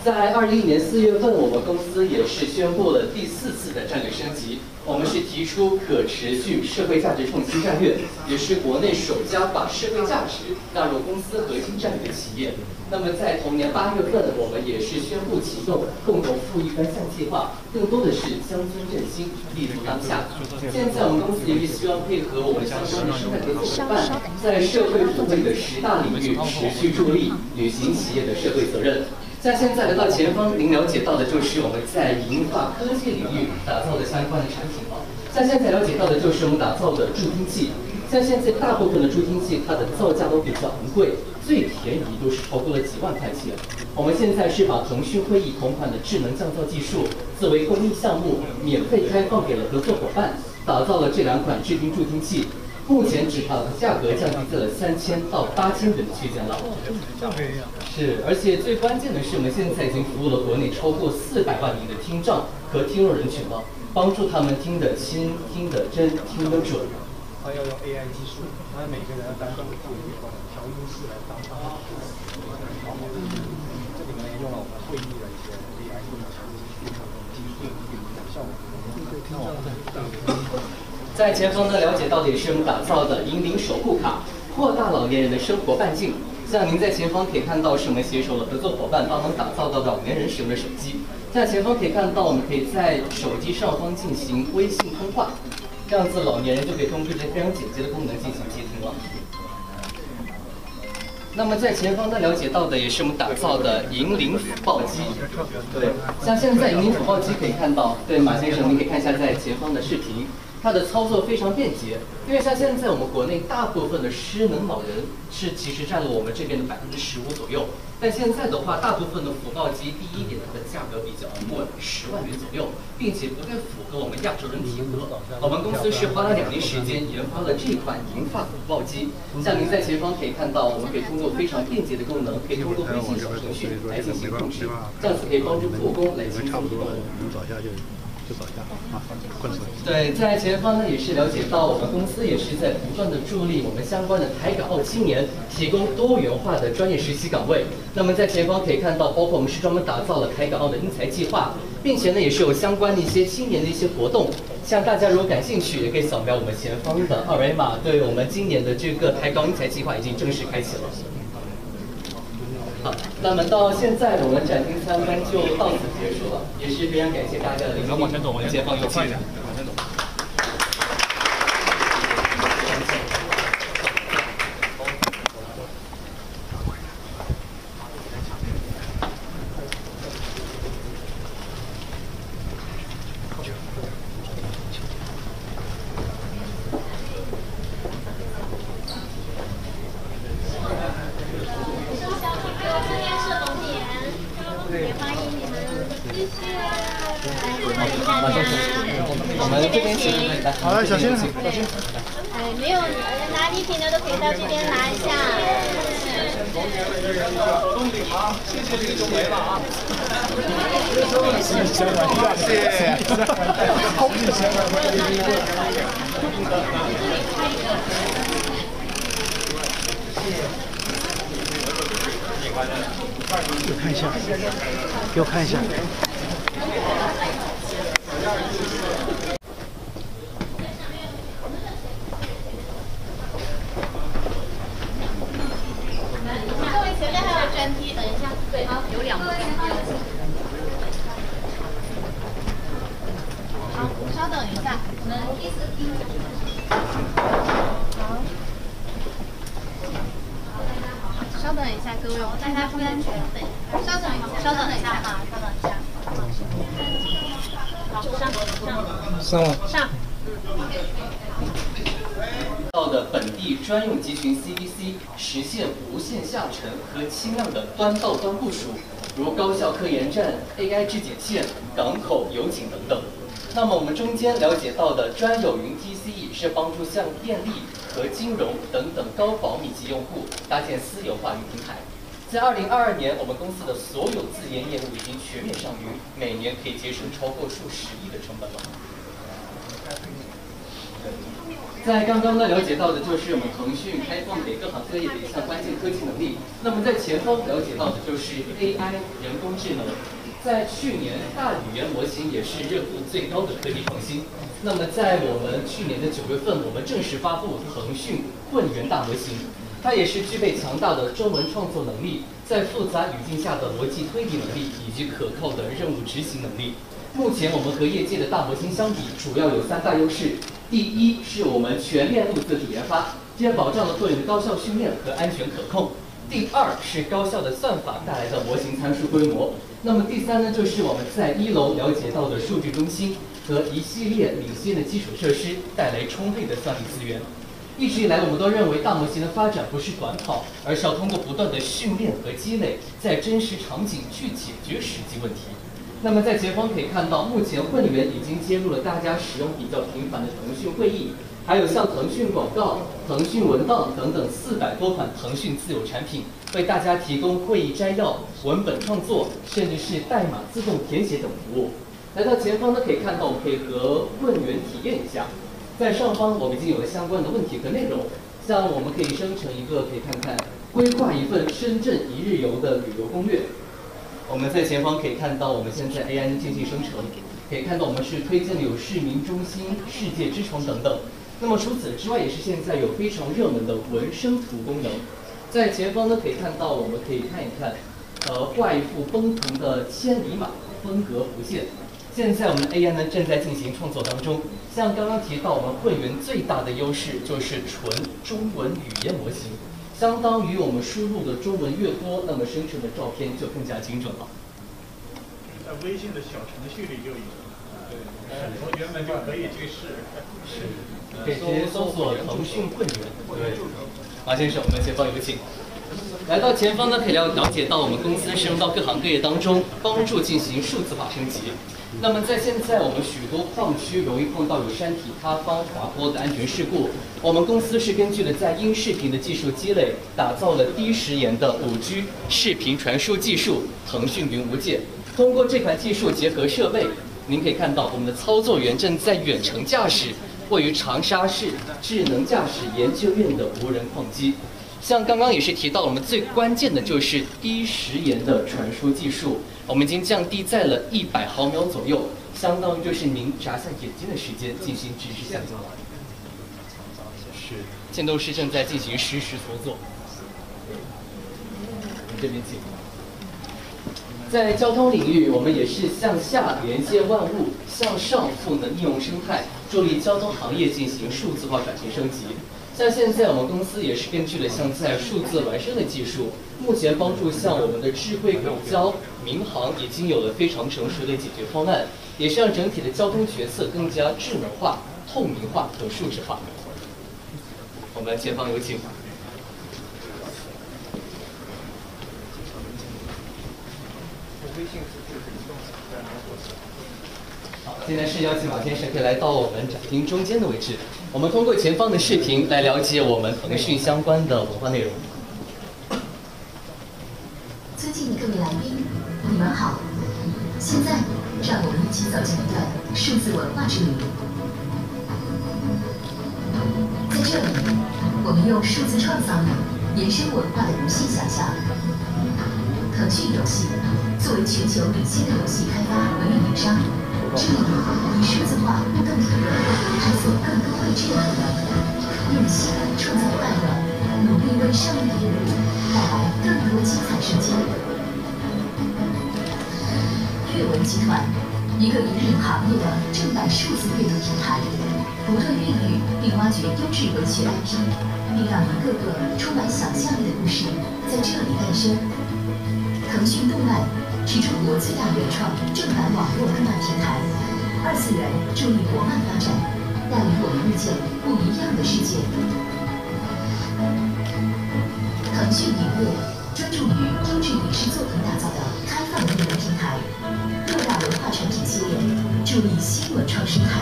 在二一年四月份，我们公司也是宣布了第四次的战略升级。我们是提出可持续社会价值创新战略，也是国内首家把社会价值纳入公司核心战略的企业。那么在同年八月份，我们也是宣布启动共同富裕专项计划，更多的是乡村振兴，立足当下。现在我们公司也是希望配合我们相关的生态合作伙伴，在社会普惠的十大领域持续助力履行企业的社会责任。像现在来到前方，您了解到的就是我们在银化科技领域打造的相关的产品了。像现在了解到的就是我们打造的助听器。像现在大部分的助听器，它的造价都比较昂贵，最便宜都是超过了几万块钱。我们现在是把腾讯会议同款的智能降噪技术作为公益项目，免费开放给了合作伙伴，打造了这两款智听助听器。目前只它的价格降低在了三千到八千元的区间了。是，而且最关键的是，我们现在已经服务了国内超过四百万名的听障和听弱人群了，帮助他们听得清、听得真、听得准。它要用 AI 技术，它每个人要单独做一个调音室来当它的这里面用了我们会议的一些 AI 技术，技术效果。在前方呢，了解到的也是我们打造的银领守护卡，扩大老年人的生活半径。像您在前方可以看到，是我们携手的合作伙伴帮忙打造的老年人使用的手机。在前方可以看到，我们可以在手机上方进行微信通话，这样子老年人就可以通过这些非常简洁的功能进行接听了。那么在前方呢，了解到的也是我们打造的银领辅报机。对，像现在银领辅报机可以看到，对马先生，您可以看一下在前方的视频。它的操作非常便捷，因为像现在我们国内大部分的失能老人是其实占了我们这边的百分之十五左右，但现在的话，大部分的辅告机，第一点它的价格比较昂贵，十万元左右，并且不太符合我们亚洲人体格。我们公司是花了两年时间研发了这款银发辅告机，像您在前方可以看到，我们可以通过非常便捷的功能，可以通过微信小程序来进行控制，这样子可以帮助护工来轻松移动。对，在前方呢也是了解到，我们公司也是在不断的助力我们相关的台港澳青年，提供多元化的专业实习岗位。那么在前方可以看到，包括我们是专门打造了台港澳的英才计划，并且呢也是有相关的一些青年的一些活动。像大家如果感兴趣，也可以扫描我们前方的二维码。对我们今年的这个台港英才计划已经正式开启了。好，那么到现在我们展厅参观就到此结束了，也是非常感谢大家的聆听。往前走，往前方有请。往前走。我们这边请，来，好了，小心，小心。哎，没有拿礼品的都可以到这边拿一下。谢谢这个就没了啊。谢谢，好几千给我看一下，给我看一下。各位前面还有专梯，等一下。对，好，有两个。好，稍等一下，我们第四梯。好。稍等一下，各位，我大家注意安全。对，稍等一下，稍等一下啊，稍等一下。好，上上上了。上。到的本地专用集群 CDC 实现无线下沉和轻量的端到端部署，如高校科研站、AI 质检线、港口、油井等等。那么我们中间了解到的专有云 TCE 是帮助像电力和金融等等高保密级用户搭建私有化云平台。在二零二二年，我们公司的所有自研业务已经全面上云，每年可以节省超过数十亿的成本了。在刚刚呢了解到的就是我们腾讯开放给各行各业的一项关键科技能力。那么在前方了解到的就是 AI 人工智能。在去年，大语言模型也是热度最高的科技创新。那么在我们去年的九月份，我们正式发布腾讯混元大模型，它也是具备强大的中文创作能力，在复杂语境下的逻辑推理能力以及可靠的任务执行能力。目前我们和业界的大模型相比，主要有三大优势。第一是我们全链路自主研发，这样保障了作用的高效训练和安全可控。第二是高效的算法带来的模型参数规模。那么第三呢，就是我们在一楼了解到的数据中心和一系列领先的基础设施带来充沛的算力资源。一直以来，我们都认为大模型的发展不是短跑，而是要通过不断的训练和积累，在真实场景去解决实际问题。那么在前方可以看到，目前混元已经接入了大家使用比较频繁的腾讯会议，还有像腾讯广告、腾讯文档等等四百多款腾讯自有产品，为大家提供会议摘要、文本创作，甚至是代码自动填写等服务。来到前方呢，可以看到我们可以和混元体验一下。在上方我们已经有了相关的问题和内容，像我们可以生成一个，可以看看规划一份深圳一日游的旅游攻略。我们在前方可以看到，我们现在 AI 进行生成，可以看到我们是推荐了有市民中心、世界之窗等等。那么除此之外，也是现在有非常热门的文生图功能。在前方呢，可以看到我们可以看一看，呃，画一幅奔腾的千里马，风格不限。现在我们的 AI 呢正在进行创作当中。像刚刚提到，我们会员最大的优势就是纯中文语言模型。相当于我们输入的中文越多，那么生成的照片就更加精准了。在微信的小程序里就有。同学们就可以去试。是，可以直接搜索腾讯会员。对，马先生，我们前方有请。来到前方呢，可以了了解到我们公司深入到各行各业当中，帮助进行数字化升级。那么在现在我们许多矿区容易碰到有山体塌方、滑坡的安全事故，我们公司是根据了在音视频的技术积累，打造了低时延的五 G 视频传输技术——腾讯云无界。通过这款技术结合设备，您可以看到我们的操作员正在远程驾驶位于长沙市智能驾驶研究院的无人矿机。像刚刚也是提到，我们最关键的就是低时延的传输技术，我们已经降低在了一百毫秒左右，相当于就是您眨下眼睛的时间进行知识下降。是，建筑师正在进行实时操作。这边请。在交通领域，我们也是向下连接万物，向上赋能应用生态，助力交通行业进行数字化转型升级。像现在我们公司也是根据了像在数字孪生的技术，目前帮助像我们的智慧轨交、民航已经有了非常成熟的解决方案，也是让整体的交通决策更加智能化、透明化和数字化。我们前方有请。现在是邀请马先生可以来到我们展厅中间的位置。我们通过前方的视频来了解我们腾讯相关的文化内容。尊敬的各位来宾，你们好。现在，让我们一起走进一段数字文化之旅。在这里，我们用数字创造力延伸文化的无限想象。腾讯游戏作为全球领先的游戏开发和运营商，致力于以数字化互动体验探索更多未知的可能，用心创造快乐，努力为上亿用户带来更多精彩瞬间。阅文集团，一个引领行业的正版数字阅读平台，不断孕育并挖掘优质文学 IP，并让一个个充满想象力的故事在这里诞生。腾讯动漫是中国最大原创正版网络动漫平台，二次元助力国漫发展，带领我们遇见不一样的世界。腾讯影业专注于优质影视作品打造的开放内容平台，六大文化产品系列助力新文创生态。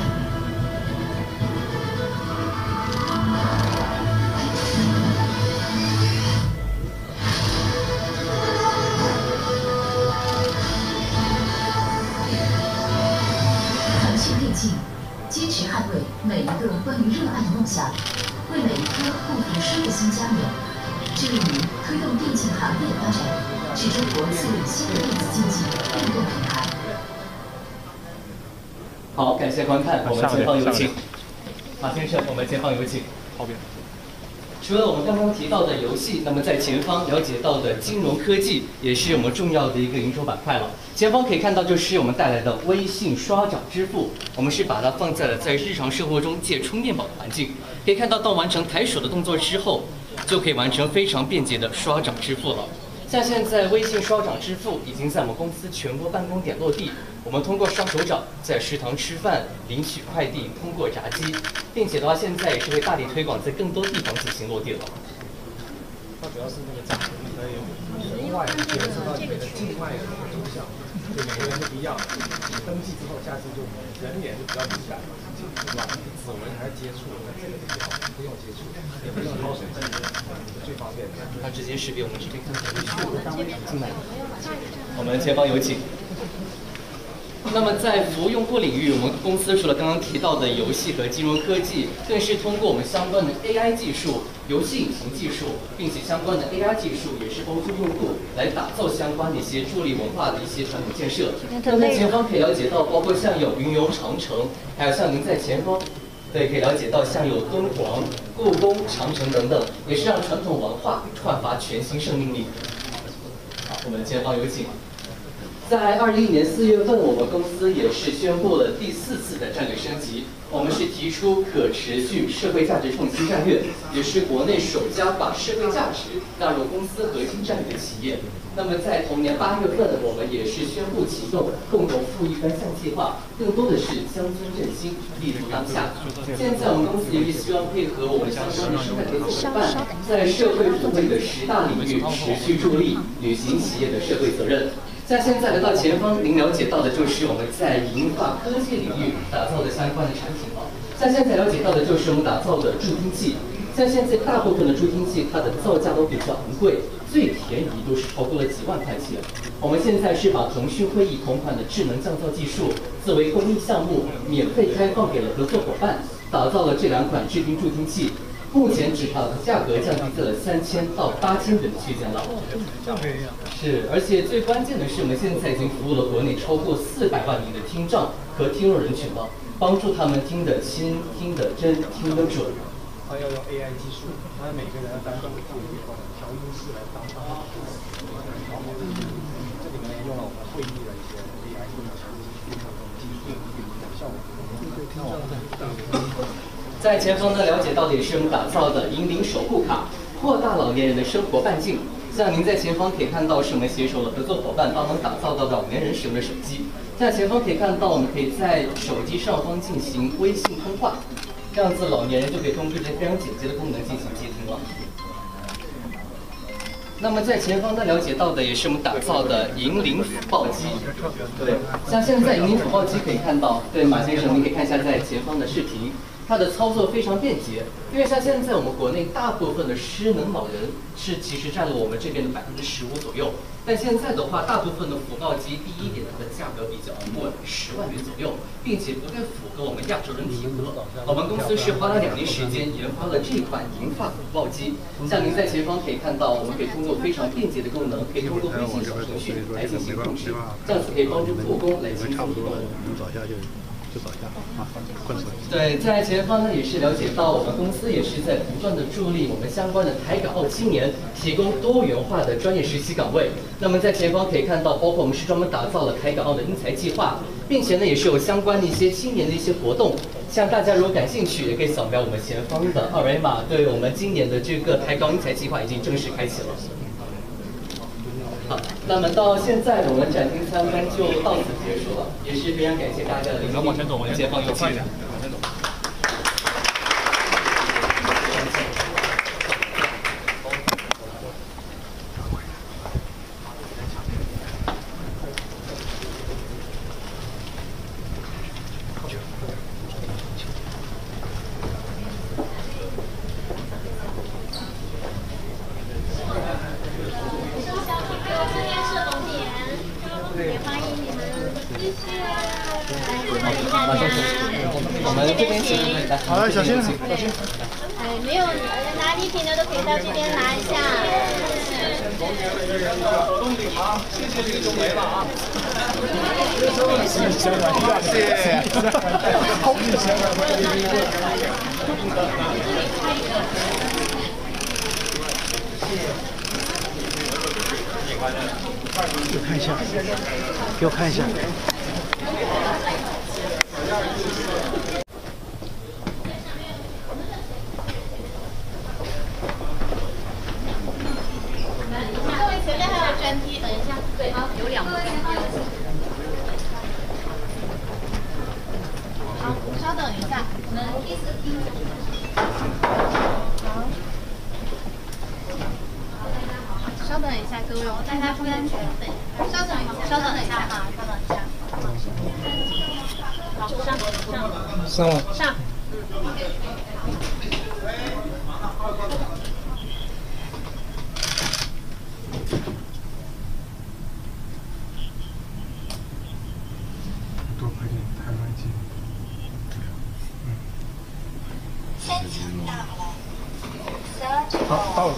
行业发展，是中国最领先的电子竞技运动品牌。好，感谢观看，我们前方有请。马先生，我们前方有请。后边。除了我们刚刚提到的游戏，那么在前方了解到的金融科技也是我们重要的一个营收板块了。前方可以看到就是我们带来的微信刷掌支付，我们是把它放在了在日常生活中借充电宝的环境，可以看到当完成抬手的动作之后，就可以完成非常便捷的刷掌支付了。像现在微信刷掌支付已经在我们公司全国办公点落地，我们通过刷手掌在食堂吃饭、领取快递，通过闸机，并且的话现在也是会大力推广在更多地方进行落地了。它主要是那个掌纹可以人外检测到里面的境外的图像，就每个人都不一样。你登记之后，下次就人脸就比较敏感，对吧？指纹还是接触，那这个就比较不用接触，也不用掏手机，最方便。它直接识别我们这边看起来是进来。我们前方有请。那么在服务用户领域，我们公司除了刚刚提到的游戏和金融科技，更是通过我们相关的 AI 技术、游戏引擎技术，并且相关的 AI 技术，也是帮助用户来打造相关的一些助力文化的一些传统建设。那么前方可以了解到，包括像有云游长城，还有像您在前方，对，可以了解到像有敦煌、故宫、长城等等，也是让传统文化焕发全新生命力。好，我们前方有请。在二零一年四月份，我们公司也是宣布了第四次的战略升级。我们是提出可持续社会价值创新战略，也是国内首家把社会价值纳入公司核心战略的企业。那么在同年八月份，我们也是宣布启动共同富裕专项计划，更多的是乡村振兴，立足当下。现在我们公司也是希望配合我们相关的生态合作伙伴，在社会普惠的十大领域持续助力，履行企业的社会责任。像现在来到前方，您了解到的就是我们在银化科技领域打造的相关的产品了。像现在了解到的就是我们打造的助听器。像现在大部分的助听器，它的造价都比较昂贵，最便宜都是超过了几万块钱。我们现在是把腾讯会议同款的智能降噪技术作为公益项目，免费开放给了合作伙伴，打造了这两款智听助听器。目前只把价格降低在了三千到八千元的区间了。是，而且最关键的是，我们现在已经服务了国内超过四百万名的听障和听弱人群了，帮助他们听得清、听得真、听得准。他要用 AI 技术，他每个人单独做一个调音师来当他的然后这里面用了我们会议的一些 AI 技术，非常的精准，有效果。在前方呢，了解到的也是我们打造的引领守护卡，扩大老年人的生活半径。像您在前方可以看到，是我们携手了合作伙伴帮忙打造的老年人使用的手机。在前方可以看到，我们可以在手机上方进行微信通话，这样子老年人就可以通过这些非常简洁的功能进行接听了。那么在前方他，了解到的也是我们打造的银领辅报机。对，像现在银领辅报机可以看到，对马先生，您可以看一下在前方的视频。它的操作非常便捷，因为像现在我们国内大部分的失能老人是其实占了我们这边的百分之十五左右，但现在的话，大部分的福报机，第一点它的价格比较昂贵，十万元左右，并且不太符合我们亚洲人体格。我们公司是花了两年时间研发了这款银发福报机，像您在前方可以看到，我们可以通过非常便捷的功能，可以通过微信小程序来进行控制，这样子可以帮助做工来对，在前方呢也是了解到，我们公司也是在不断的助力我们相关的台港澳青年，提供多元化的专业实习岗位。那么在前方可以看到，包括我们是专门打造了台港澳的英才计划，并且呢也是有相关的一些青年的一些活动。像大家如果感兴趣，也可以扫描我们前方的二维码。对我们今年的这个台港英才计划已经正式开启了。好，那么到现在我们展厅参观就到此结束了，也是非常感谢大家的聆听。往前走，往前放有气。往前走。我们这边请，好嘞，小心，小心。哎，没有拿礼品的都可以到这边拿一下。手动领啊，谢谢这个就没了啊。谢谢，好给我看一下，给我看一下。各位前面还有专梯，等一下，对，好，有两个。好，稍等一下，我们第四梯。好。稍等一下，各位，我大家注意安全。对，稍等一下，稍等一下啊，稍等一下。好，上上上了。上。多拍点台湾景。好，到了。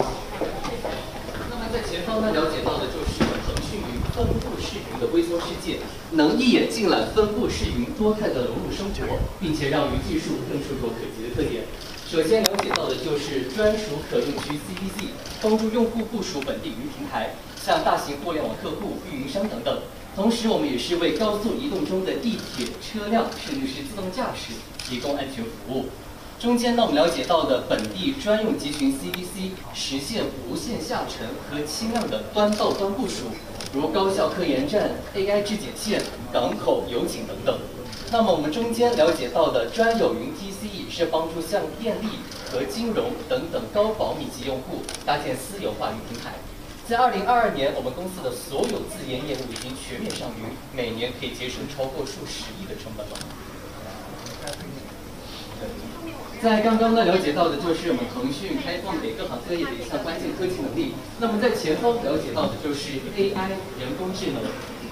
那么在前方呢，了解到的就是腾讯云分布式云的微缩世界，能一眼尽览分布式云多态的融入生活，并且让云技术更触手可及的特点。首先了解到的就是专属可用区 CDC，帮助用户部署本地云平台，像大型互联网客户、运营商等等。同时，我们也是为高速移动中的地铁车辆甚至是自动驾驶提供安全服务。中间呢，我们了解到的本地专用集群 CDC 实现无线下沉和轻量的端到端部署，如高校科研站、AI 质检线、港口油井等等。那么我们中间了解到的专有云 TCE 是帮助像电力和金融等等高保密级用户搭建私有化云平台。在二零二二年，我们公司的所有自研业务已经全面上云，每年可以节省超过数十亿的成本了。在刚刚呢了解到的就是我们腾讯开放给各行各业的一项关键科技能力。那么在前方了解到的就是 AI 人工智能。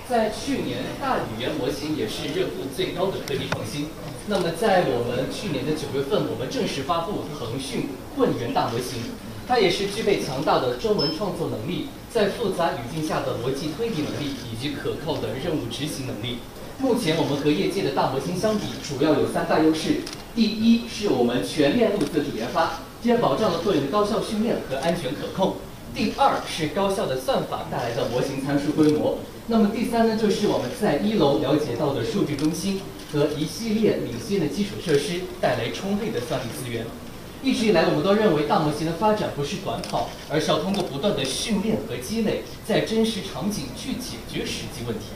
在去年，大语言模型也是热度最高的科技创新。那么在我们去年的九月份，我们正式发布腾讯混元大模型，它也是具备强大的中文创作能力，在复杂语境下的逻辑推理能力以及可靠的任务执行能力。目前我们和业界的大模型相比，主要有三大优势：第一，是我们全链路自主研发，这保障了会员高效训练和安全可控；第二，是高效的算法带来的模型参数规模。那么第三呢，就是我们在一楼了解到的数据中心和一系列领先的基础设施，带来充沛的算力资源。一直以来，我们都认为大模型的发展不是短跑，而是要通过不断的训练和积累，在真实场景去解决实际问题。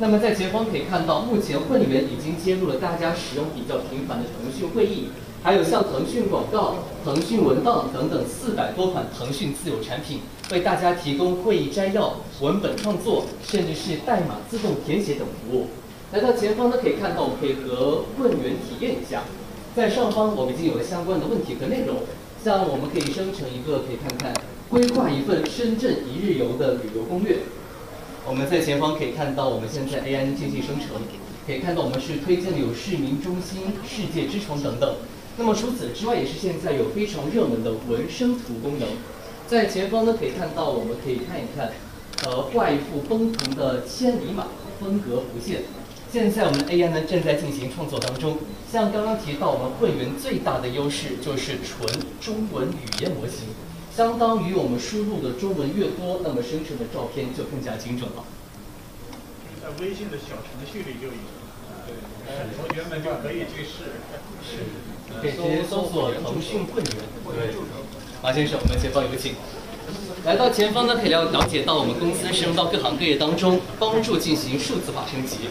那么在前方可以看到，目前混元已经接入了大家使用比较频繁的腾讯会议。还有像腾讯广告、腾讯文档等等四百多款腾讯自有产品，为大家提供会议摘要、文本创作，甚至是代码自动填写等服务。来到前方呢，可以看到我们可以和混元体验一下。在上方我们已经有了相关的问题和内容，像我们可以生成一个，可以看看规划一份深圳一日游的旅游攻略。我们在前方可以看到我们现在 AI 进行生成，可以看到我们是推荐的有市民中心、世界之窗等等。那么除此之外，也是现在有非常热门的纹身图功能。在前方呢，可以看到，我们可以看一看，呃，画一幅奔腾的千里马风格不限。现在我们 AI 呢正在进行创作当中。像刚刚提到，我们会员最大的优势就是纯中文语言模型，相当于我们输入的中文越多，那么生成的照片就更加精准了。在微信的小程序里就有，对，同学们就可以去试。是。可以直接搜索腾讯混元。对，马先生，我们前方有请。来到前方呢，可以了了解到我们公司深入到各行各业当中，帮助进行数字化升级。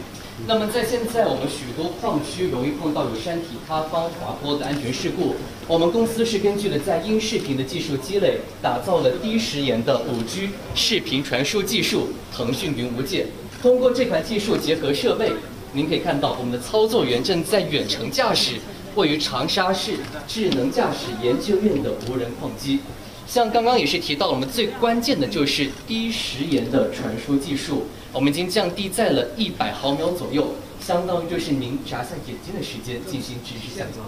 那么在现在我们许多矿区容易碰到有山体塌方、滑坡的安全事故，我们公司是根据了在音视频的技术积累，打造了低时延的五 G 视频传输技术——腾讯云无界。通过这款技术结合设备，您可以看到我们的操作员正在远程驾驶。位于长沙市智能驾驶研究院的无人矿机，像刚刚也是提到，我们最关键的就是低时延的传输技术，我们已经降低在了一百毫秒左右，相当于就是您眨下眼睛的时间进行实时下载。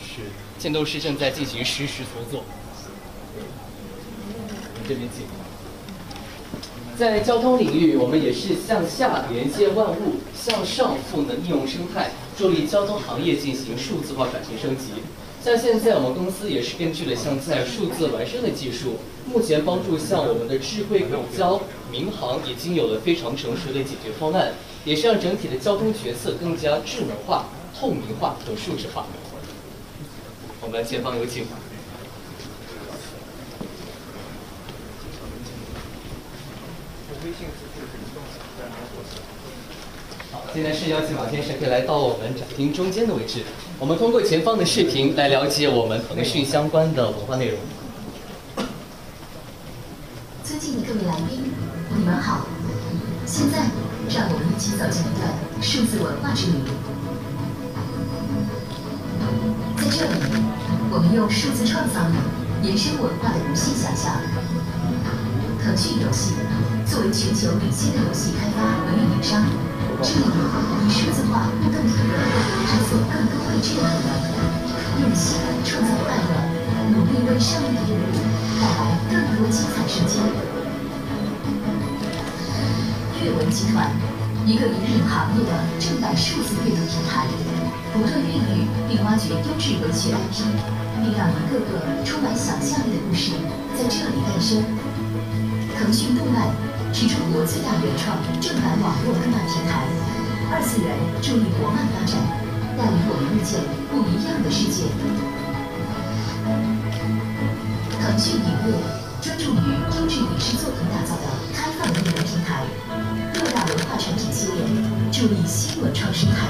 是，建筑师正在进行实时操作。这边请。在交通领域，我们也是向下连接万物，向上赋能应用生态。助力交通行业进行数字化转型升级。像现在我们公司也是根据了像在数字孪生的技术，目前帮助像我们的智慧公交、民航已经有了非常成熟的解决方案，也是让整体的交通决策更加智能化、透明化和数字化。我们前方有请。好，现在是邀请马先生可以来到我们展厅中间的位置。我们通过前方的视频来了解我们腾讯相关的文化内容。尊敬的各位来宾，你们好。现在，让我们一起走进一段数字文化之旅。在这里，我们用数字创造力延伸文化的无限想象。腾讯游戏作为全球领先的游戏开发和运营商。致力于以数字化互动体验，探索更多未知的可能，用心创造快乐，努力为上亿的用户带来更多精彩瞬间。阅文集团，一个引领行业的正版数字阅读平台，不断孕育并挖掘优质文学 IP，并让一个个充满想象力的故事在这里诞生。腾讯动漫。是中国最大原创正版网络动漫平台。二次元助力国漫发展，带领我们遇见不一样的世界。腾讯影业专注于优质影视作品打造的台，各大文化产品系列助力新文创生态。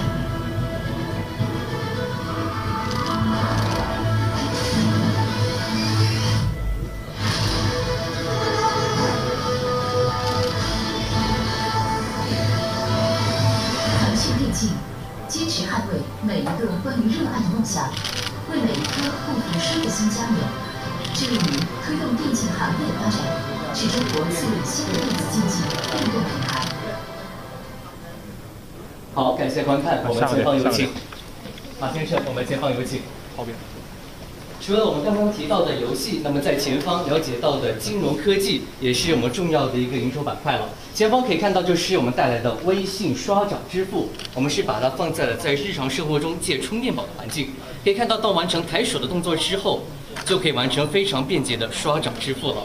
腾讯电竞坚持捍卫每一个关于热爱的梦想，为每一颗不服输的心加园，致力于推动电竞行业的发展。是中国最领先的电子竞技运动品牌。好，感谢观看，我们前方有请。马先生，我们前方有请。后边。除了我们刚刚提到的游戏，那么在前方了解到的金融科技也是我们重要的一个营收板块了。前方可以看到，就是我们带来的微信刷掌支付，我们是把它放在了在日常生活中借充电宝的环境。可以看到，当完成抬手的动作之后，就可以完成非常便捷的刷掌支付了。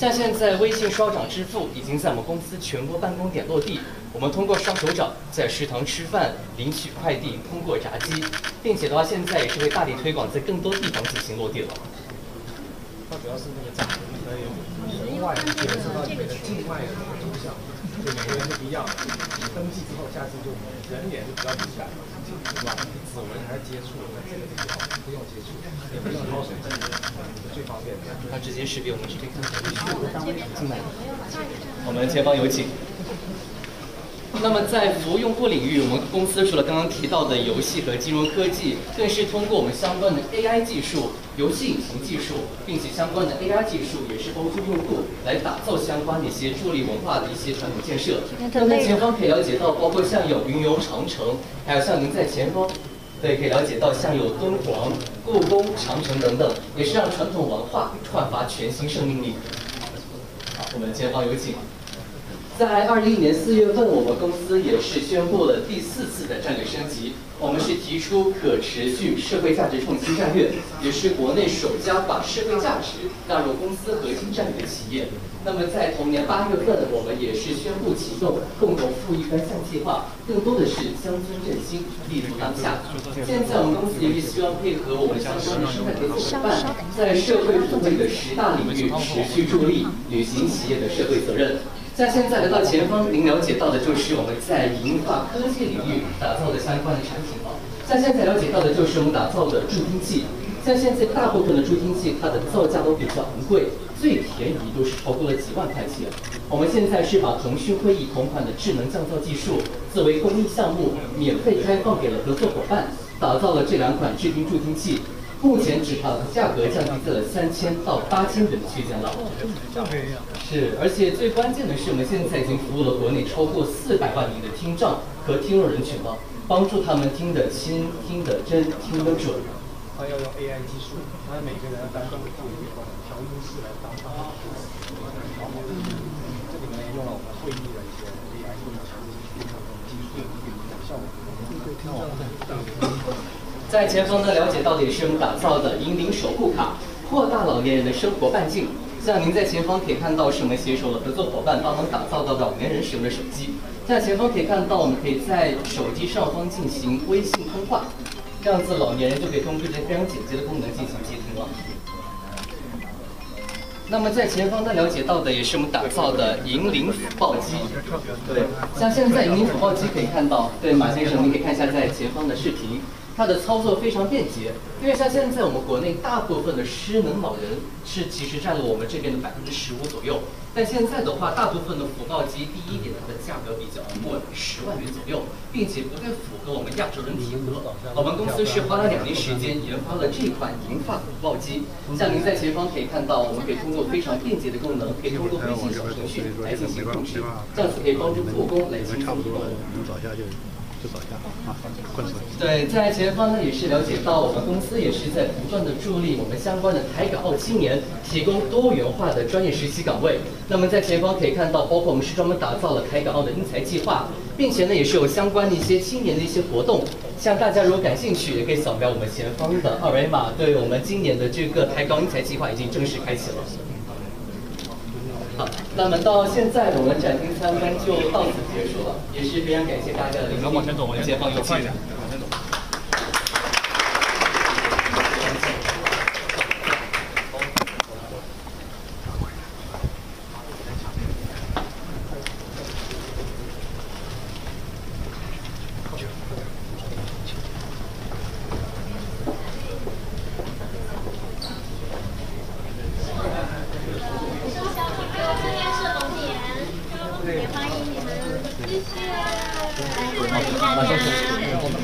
像现在微信双掌支付已经在我们公司全国办公点落地，我们通过刷手掌在食堂吃饭、领取快递，通过闸机，并且的话现在也是会大力推广在更多地方进行落地了。它主要是那个掌可以人外接触到你的境外的图像，就每个人都不一样。你登记之后，下次就人脸就比较敏感，是吧？指纹还是接触，那这个就好，不用接触，也不用掏手机，最方便。它直接识别我们这边看的进来。我们前方有请。那么在服务用户领域，我们公司除了刚刚提到的游戏和金融科技，更是通过我们相关的 AI 技术、游戏引擎技术，并且相关的 AI 技术也是帮助用户来打造相关的一些助力文化的一些传统建设。那么前方可以了解到，包括像有云游长城，还有像您在前方。对，可以了解到像有敦煌、故宫、长城等等，也是让传统文化焕发全新生命力。好，我们前方有请。在二一年四月份，我们公司也是宣布了第四次的战略升级。我们是提出可持续社会价值创新战略，也是国内首家把社会价值纳入公司核心战略的企业。那么在同年八月份，我们也是宣布启动共同富裕专项计划，更多的是乡村振兴，立足当下。现在我们公司也是希望配合我们相关的生态合作伙伴，在社会互惠的十大领域持续助力履行企业的社会责任。像现在来到前方，您了解到的就是我们在银化科技领域打造的相关的产品了。像现在了解到的就是我们打造的助听器。像现在大部分的助听器，它的造价都比较昂贵，最便宜都是超过了几万块钱。我们现在是把腾讯会议同款的智能降噪技术作为公益项目，免费开放给了合作伙伴，打造了这两款智听助听器。目前只它的价格降低在了三千到八千元的区间了。是，而且最关键的是，我们现在已经服务了国内超过四百万名的听障和听弱人群了，帮助他们听得清、听得真、听得准。他要用 AI 技术，他每个人单独做一个调音室来当他的助手。这里面用了我们会议的一些 AI 技术，效果在前方呢，了解到的也是我们打造的银领守护卡，扩大老年人的生活半径。像您在前方可以看到，是我们携手的合作伙伴帮忙打造的老年人使用的手机。在前方可以看到，我们可以在手机上方进行微信通话，这样子老年人就可以通过这些非常简洁的功能进行接听了。那么在前方呢，了解到的也是我们打造的银领辅报机。对，像现在银领辅报机可以看到，对马先生，您可以看一下在前方的视频。它的操作非常便捷，因为像现在我们国内大部分的失能老人是其实占了我们这边的百分之十五左右，但现在的话，大部分的辅报机，第一点它的价格比较昂贵，十万元左右，并且不太符合我们亚洲人体格。我们公司是花了两年时间研发了这款银发辅报机，像您在前方可以看到，我们可以通过非常便捷的功能，可以通过微信小程序来进行控制，这样子可以帮助护工来轻松对，在前方呢也是了解到，我们公司也是在不断的助力我们相关的台港澳青年，提供多元化的专业实习岗位。那么在前方可以看到，包括我们是专门打造了台港澳的英才计划，并且呢也是有相关的一些青年的一些活动。像大家如果感兴趣，也可以扫描我们前方的二维码。对我们今年的这个台港英才计划已经正式开启了。好，那么到现在呢，我们展厅参观就到此结束了，也是非常感谢大家的聆听。往前走，往前，放一快一点，往前走。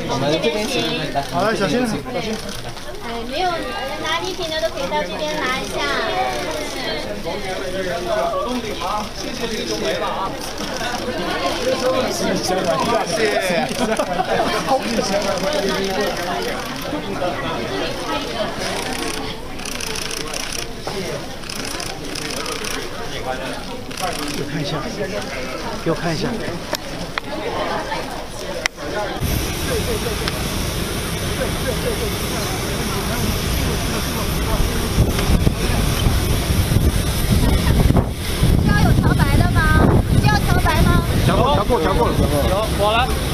我们这边请，来，好了，小心，小心。哎，没有拿礼品的都可以到这边拿一下。手动顶啊，谢谢这个就没了啊。给我看一下，给我看一下。需要有调白的吗？需要调白吗？调过，调过，调过了。有，我来。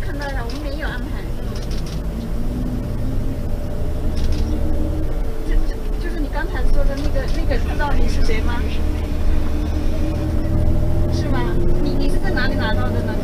看到了我们没有安排。就是你刚才说的那个那个知道你是谁吗？是吗？你你是在哪里拿到的呢？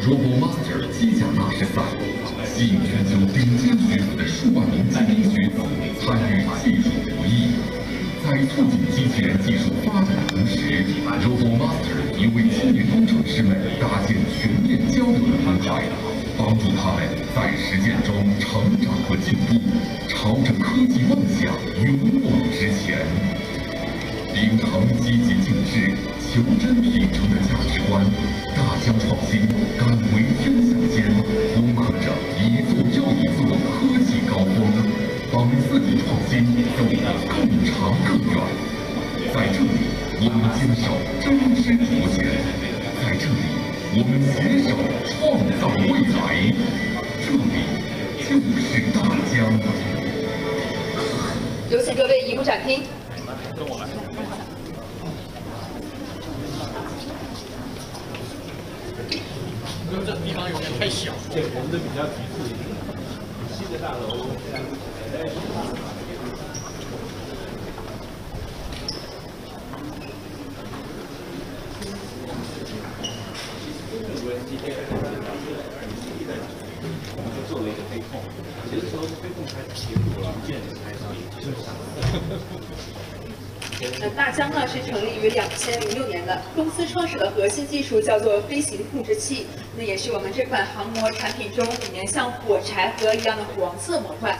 承位移步展厅。跟我来。因为这地方有点太小，对，我们的比较局促一点。新的大楼现在。我们就做了一个飞控，其实从飞控开始切入了，逐渐开到也基本上。那大疆呢是成立于两千零六年的，公司创始的核心技术叫做飞行控制器，那也是我们这款航模产品中里面像火柴盒一样的黄色模块。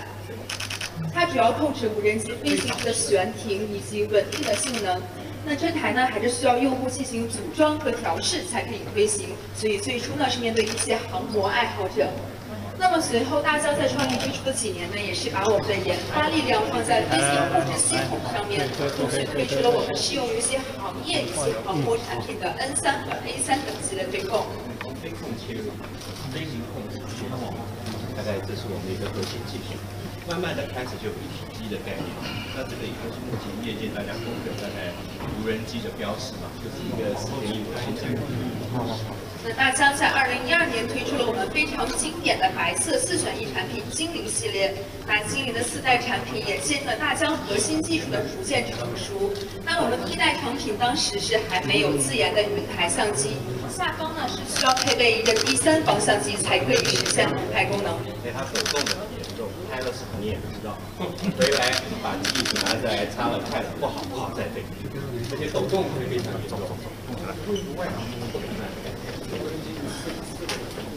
它主要控制无人机飞行时的悬停以及稳定的性能。那这台呢，还是需要用户进行组装和调试才可以飞行，所以最初呢是面对一些航模爱好者。那么随后大疆在创立推出的几年呢，也是把我们的研发力量放在飞行控制系统上面，陆续推出了我们适用于一些行业、一些航模产品的 N 三和 A 三等级的飞控。飞控切入，飞行控制系统，大概这是我们一个核心技术。慢慢的开始就一体机的概念，那这个也就是目前业界大家公认大概无人机的标识嘛，就是一个四点一五的现象。那大疆在二零一二年推出了我们非常经典的白色四选一产品精灵系列，那精灵的四代产品也见证了大疆核心技术的逐渐成熟。那我们第一代产品当时是还没有自研的云台相机，下方呢是需要配备一个第三方相机才可以实现空拍功能。对它手动的严重。拍了什么你也不知道，回来把机器拿来擦了拍了不好不好再飞，而且抖动会非常严重。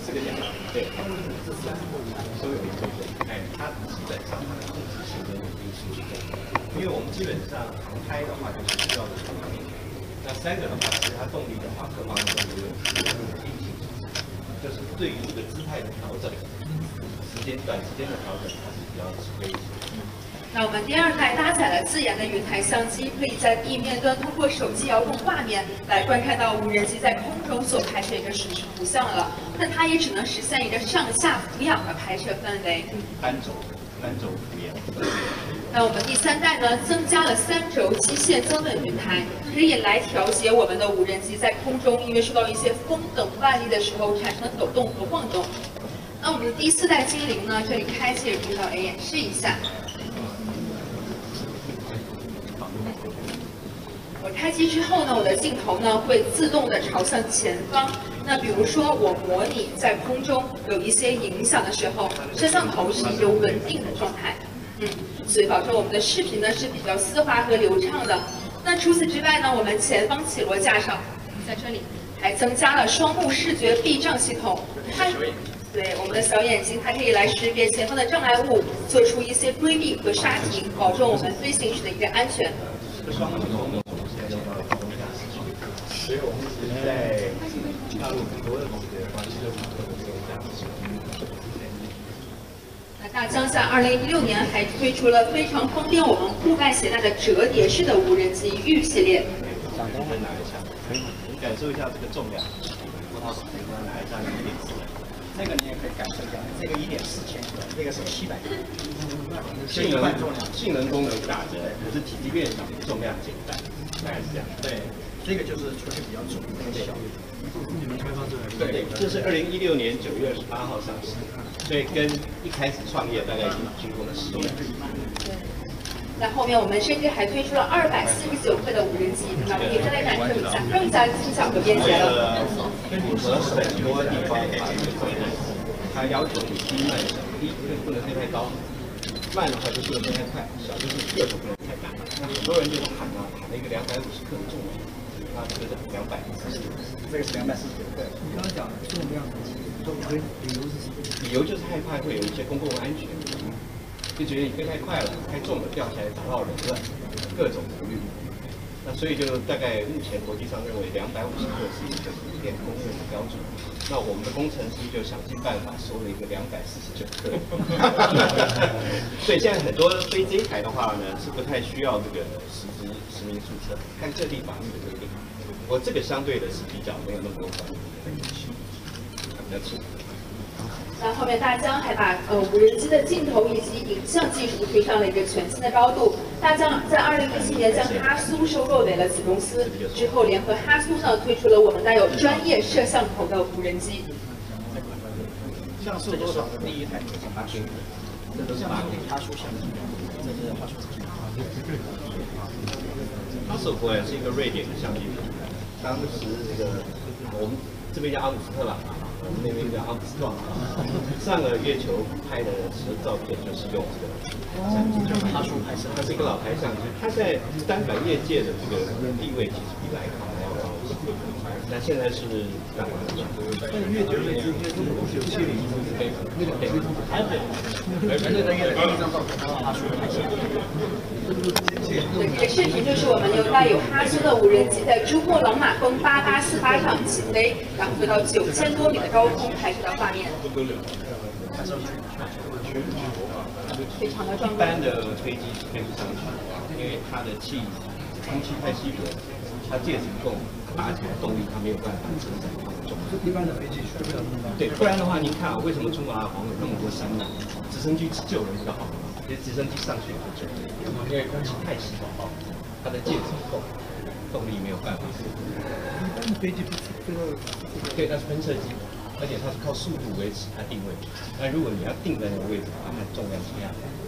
四个点，对，都有一个，哎，它基本上它的控制性跟稳定性是够因为我们基本上航拍的话就是需要的两个，那三个的话其实它动力的话各方面都有稳定性，就是对于这个姿态的调整。时间短时间的调整还是比较可以。那我们第二代搭载了自研的云台相机，可以在地面端通过手机遥控画面来观看到无人机在空中所拍摄一个实时图像了。那它也只能实现一个上下俯仰的拍摄范围。单轴，单轴俯仰。那我们第三代呢，增加了三轴机械增稳云台，可以来调节我们的无人机在空中因为受到一些风等外力的时候产生的抖动和晃动。那我们的第四代精灵呢？这里开启引导 A 演示一下。我开机之后呢，我的镜头呢会自动的朝向前方。那比如说我模拟在空中有一些影响的时候，摄像头是一个稳定的状态，嗯，所以保证我们的视频呢是比较丝滑和流畅的。那除此之外呢，我们前方起落架上，在这里还增加了双目视觉避障系统，它对我们的小眼睛，它可以来识别前方的障碍物，做出一些规避和刹停，保证我们飞行时的一个安全。所以我们其实在大陆很多的同学关系都是这个这样子。那大疆在二零一六年还推出了非常方便我们户外携带的折叠式的无人机玉系列。掌声拿一下，可以？你感受一下这个重量。葡萄手拿一下一点四，这个你也可以感受一下，这个一点四千克，这个是七百克。性能性能功能打折，可是体积变小，重量减半，大概是这样。对。这个就是出去比较重，那个小。你们开发这个？对，这是二零一六年九月二十八号上市，所以跟一开始创业大概已经经过了十年。对。那后面我们甚至还推出了二百四十九克的无人机，那可以再来感受一下，更加轻巧和便捷了。符合很多地方法律规定，它要求你低慢小，低不能飞太高，慢的话就不能飞太快，小就是个头不能太大。那很多人就是喊啊，喊了一个两百五十克的重就。是两百四十，这个是两百四十九。对，你刚刚讲的重量，都可以理由是什么？理由就是害怕会有一些公共安全，就觉得你飞太快了，太重了，掉下来砸到人了，各种顾虑。那所以就大概目前国际上认为两百五十克是一个普遍公认的标准。那我们的工程师就想尽办法收了一个两百四十九克。所以现在很多飞这一台的话呢，是不太需要这个实名实名注册，看这地法律的规定。我这个相对的是比较没有那么多法律比较轻。那后面大疆还把呃无人机的镜头以及影像技术推上了一个全新的高度。大疆在二零一七年将哈苏收购为了子公司，之后联合哈苏呢推出了我们带有专业摄像头的无人机。像素多少的第一台就是哈苏，这都是哈苏相机，这是哈苏。哈苏果然是一个瑞典的相机品牌。当时这个我们这边叫阿姆斯特朗，我们那边叫阿姆斯壮。上个月球拍的时候照片就是用这个相机，就是哈苏拍摄。它是一个老牌相机，它在单反业界的这个地位其实比徕卡。那现在是干嘛的？但是月球那支片中国九七零是那个那个北台北，反正那个第一张照片，哈苏拍摄。对，这个视频就是我们有带有哈苏的无人机在珠穆朗玛峰八八四八上起飞，然后飞到九千多米的高空拍摄的画面。非常的壮观。一般的飞机是飞不上去的，因为它的气空气太稀薄，它介质够，打起来动力它没有办法承载那么重。一般的飞机是不了那么对，不然的话，您看啊，为什么珠穆朗玛峰有那么多山呢？直升机救人比较好，因为直升机上去以后就，因为空气太稀薄，它的介质不够，动力没有办法。一般的飞机不是飞到，对，它是喷射机。而且它是靠速度维持它定位，那如果你要定在那个位置，它重量下降。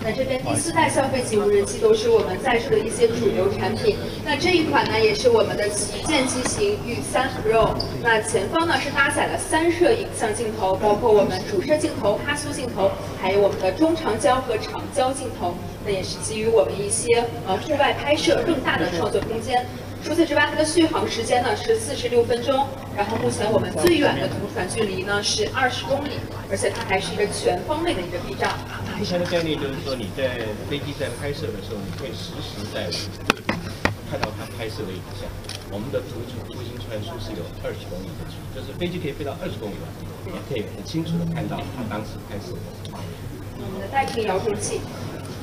那这边第四代消费级无人机都是我们在售的一些主流产品。那这一款呢，也是我们的旗舰机型御三 Pro。那前方呢是搭载了三摄影像镜头，包括我们主摄镜头、哈苏镜头，还有我们的中长焦和长焦镜头。那也是给予我们一些呃户外拍摄更大的创作空间。除此之外，它的续航时间呢是四十六分钟，然后目前我们最远的图传距离呢是二十公里，而且它还是一个全方位的一个避障。目前的概念就是说，你在飞机在拍摄的时候，你可以实时在看到它拍摄的影像。我们的图图形传输是有二十公里的距离，就是飞机可以飞到二十公里，也可以很清楚的看到它当时拍摄的。我们的带屏遥控器。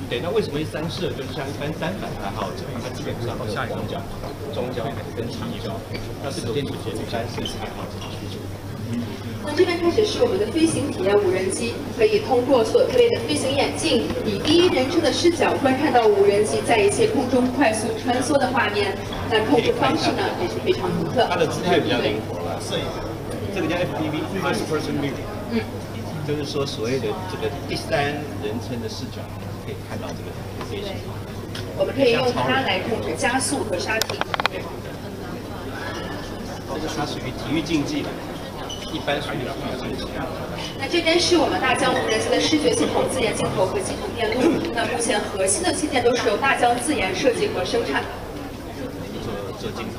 对，那为什么三摄？就是像一般单反爱好者，它基本上都有广角、中焦跟长焦，那这个电子节一般是爱好者的需求。那这边开始是我们的飞行体验无人机，可以通过所配备的飞行眼镜，以第一人称的视角观看到无人机在一些空中快速穿梭的画面。那控制方式呢也是非常独特。它的姿态比较灵活了，摄影，这个叫 FPV，First Person View，嗯，就是说所谓的这个第三人称的视角。可以看到这个。我们可以用它来控制加速和刹停。这个它属于体育竞技的，一般属于体育竞技。那这边是我们大疆无人机的视觉系统、自研镜头和系统电路。那目前核心的器件都是由大疆自研设计和生产的。做做镜头。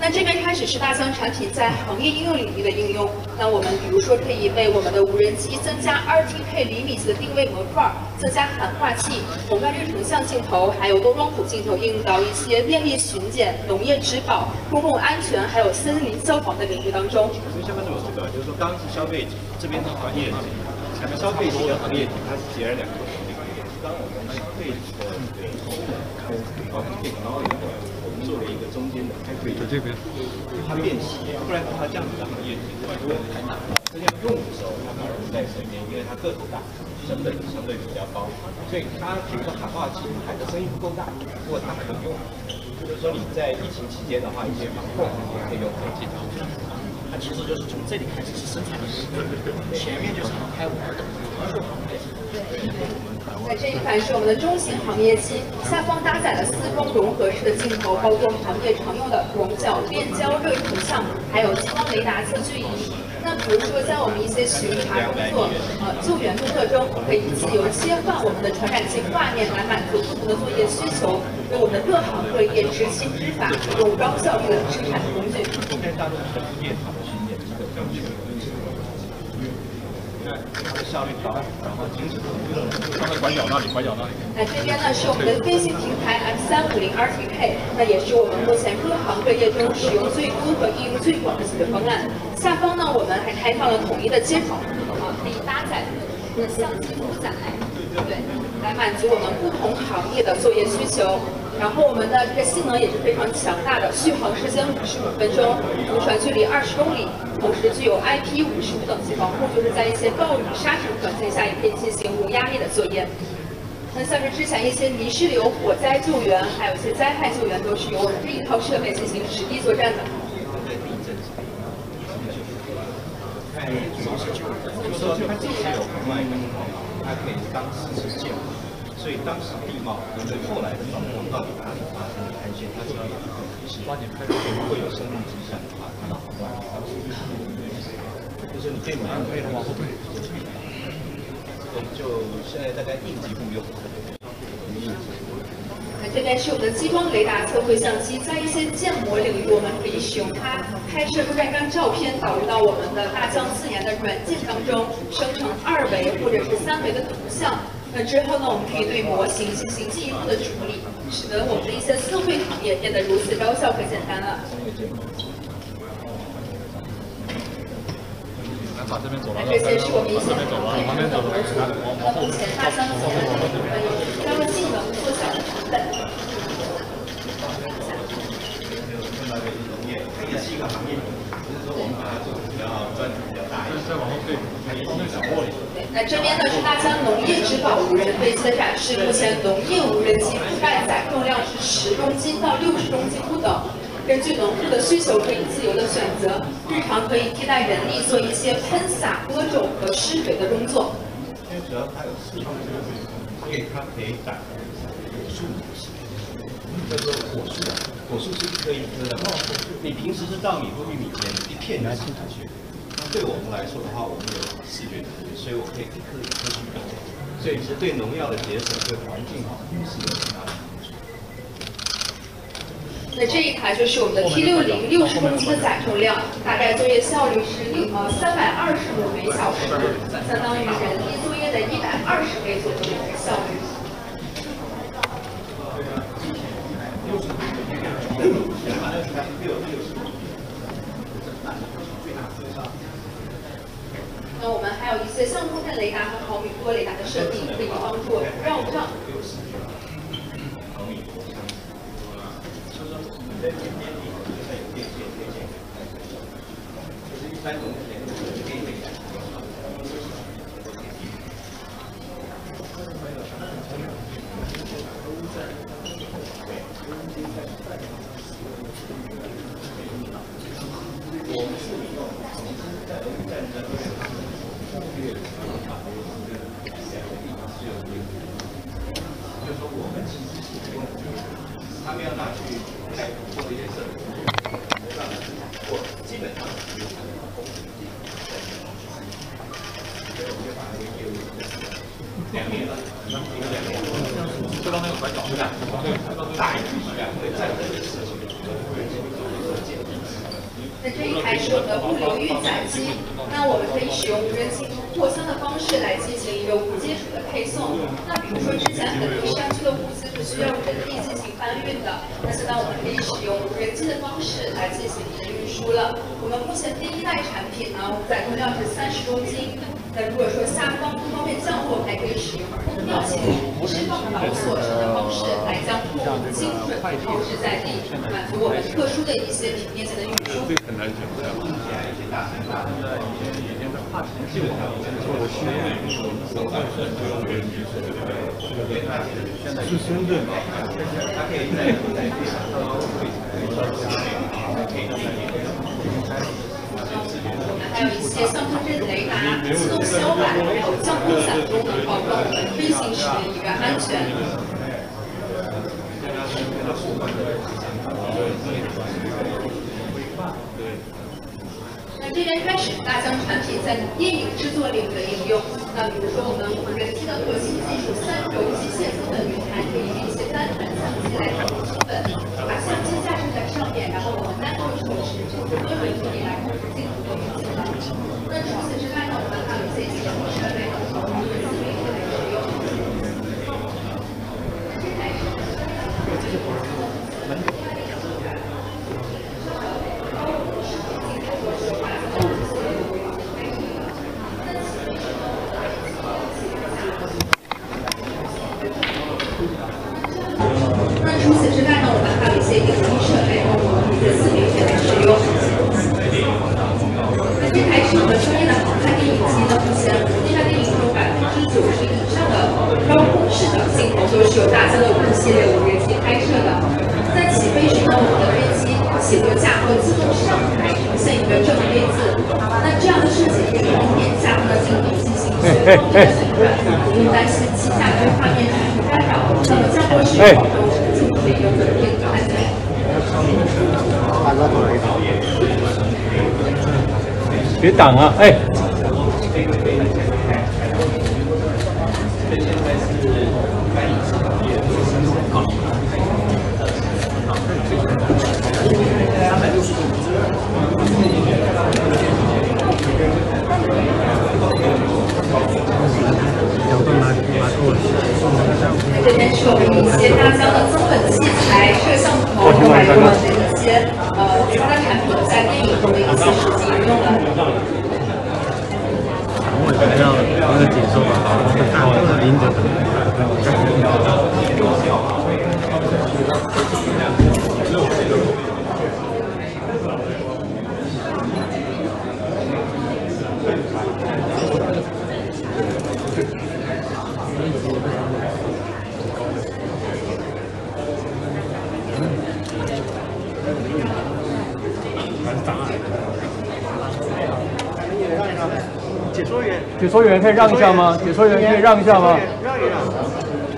那这边开始是大疆产品在行业应用领域的应用。那我们比如说可以为我们的无人机增加 RTK 厘米级的定位模块，增加喊话器、红外日成像镜头，还有多光谱镜头，应用到一些电力巡检、农业植保、公共安全，还有森林消防的领域当中。所以下面这个这个，就是说刚是消费，这边是行业级，消费型行业它是截然两个领域。当我们消费级的这个包括电脑以后。作为一个中间的，在这边，它变企业，不然的话这样子的行业如果太大，真要用的时候，它反而不在身边，因为它个头大，成本相对比较高，所以它比如说喊话器喊的声音不够大，如果它可用，就是说你在疫情期间的话，一些防控也可以用科技。它其实就是从这里开始是生产的，前面就是开玩的，对。在这一款是我们的中型行业机，下方搭载了四种融合式的镜头，包括行业常用的广角变焦热成像，还有激光雷达测距仪。那比如说像我们一些巡查工作、呃救援工作中，可以自由切换我们的传感器画面来满足不同的作业需求，为我们各行各业执行执法提供高效率的生产工具。效率高，然后精准。放在拐角那里，拐角那里。那这边呢是我们的飞行平台 M 三五零 RTK，那也是我们目前各行各业中使用最多和应用最广的解决方案。下方呢，我们还开放了统一的接口，啊，可以搭载的相机负载，对，来满足我们不同行业的作业需求。然后我们的这个性能也是非常强大的，续航时间五十五分钟，浮船距离二十公里，同时具有 IP 五十五等级防护，就是在一些暴雨沙尘环境下也可以进行无压力的作业。那像是之前一些泥石流、火灾救援，还有一些灾害救援，都是由我们这一套设备进行实地作战的。说它这些有红外灯它可以当时是见。所以当时地貌对后来的状况到底哪里发生了坍陷，它就要有一个十八年开始如果有生命迹象，就是你可以马上推它往后退，对，就现在大概应急共用。那这边是我们的激光雷达测绘相机，在一些建模领域，我们可以使用它拍摄若干张照片，导入到我们的大疆自研的软件当中，生成二维或者是三维的图像。那之后呢，我们可以对模型进行进一步的处理，使得我们的一些测绘行业变得如此高效和简单了。那这边走了，这些是我们一些旁边的模组。那目前大疆自研的有提高了性能，缩小了成本。这也是一个行业，只是说我们把它做的比较专注。再往后退，那这边呢是大疆农业植保无人飞机的展示。目前农业无人机覆盖载重量是十公斤到六十公斤不等，根据农户的需求可以自由的选择。日常可以替代人力做一些喷洒、播种和施肥的工作。因为主要它有四方这个所以它可以打果树模式，叫做果树啊，果树是一颗一颗的。你平时是稻米或玉米田，一片来清下去。对我们来说的话，我们有视觉能力，所以我可以一颗一颗去比，所以是对农药的节省、对环境好是有很大的。那这一台就是我们的 T 六零，六十公斤的载重量，大概作业效率是六呃三百二十五每小时，相当于人力作业的一百二十倍左右的一个效率。那我们还有一些像固态雷达和毫米波雷达的设定，可以帮助在缅甸，现在有电信、电、电，就是一般农。档啊，哎、让一下吗？解说员可以让一下吗？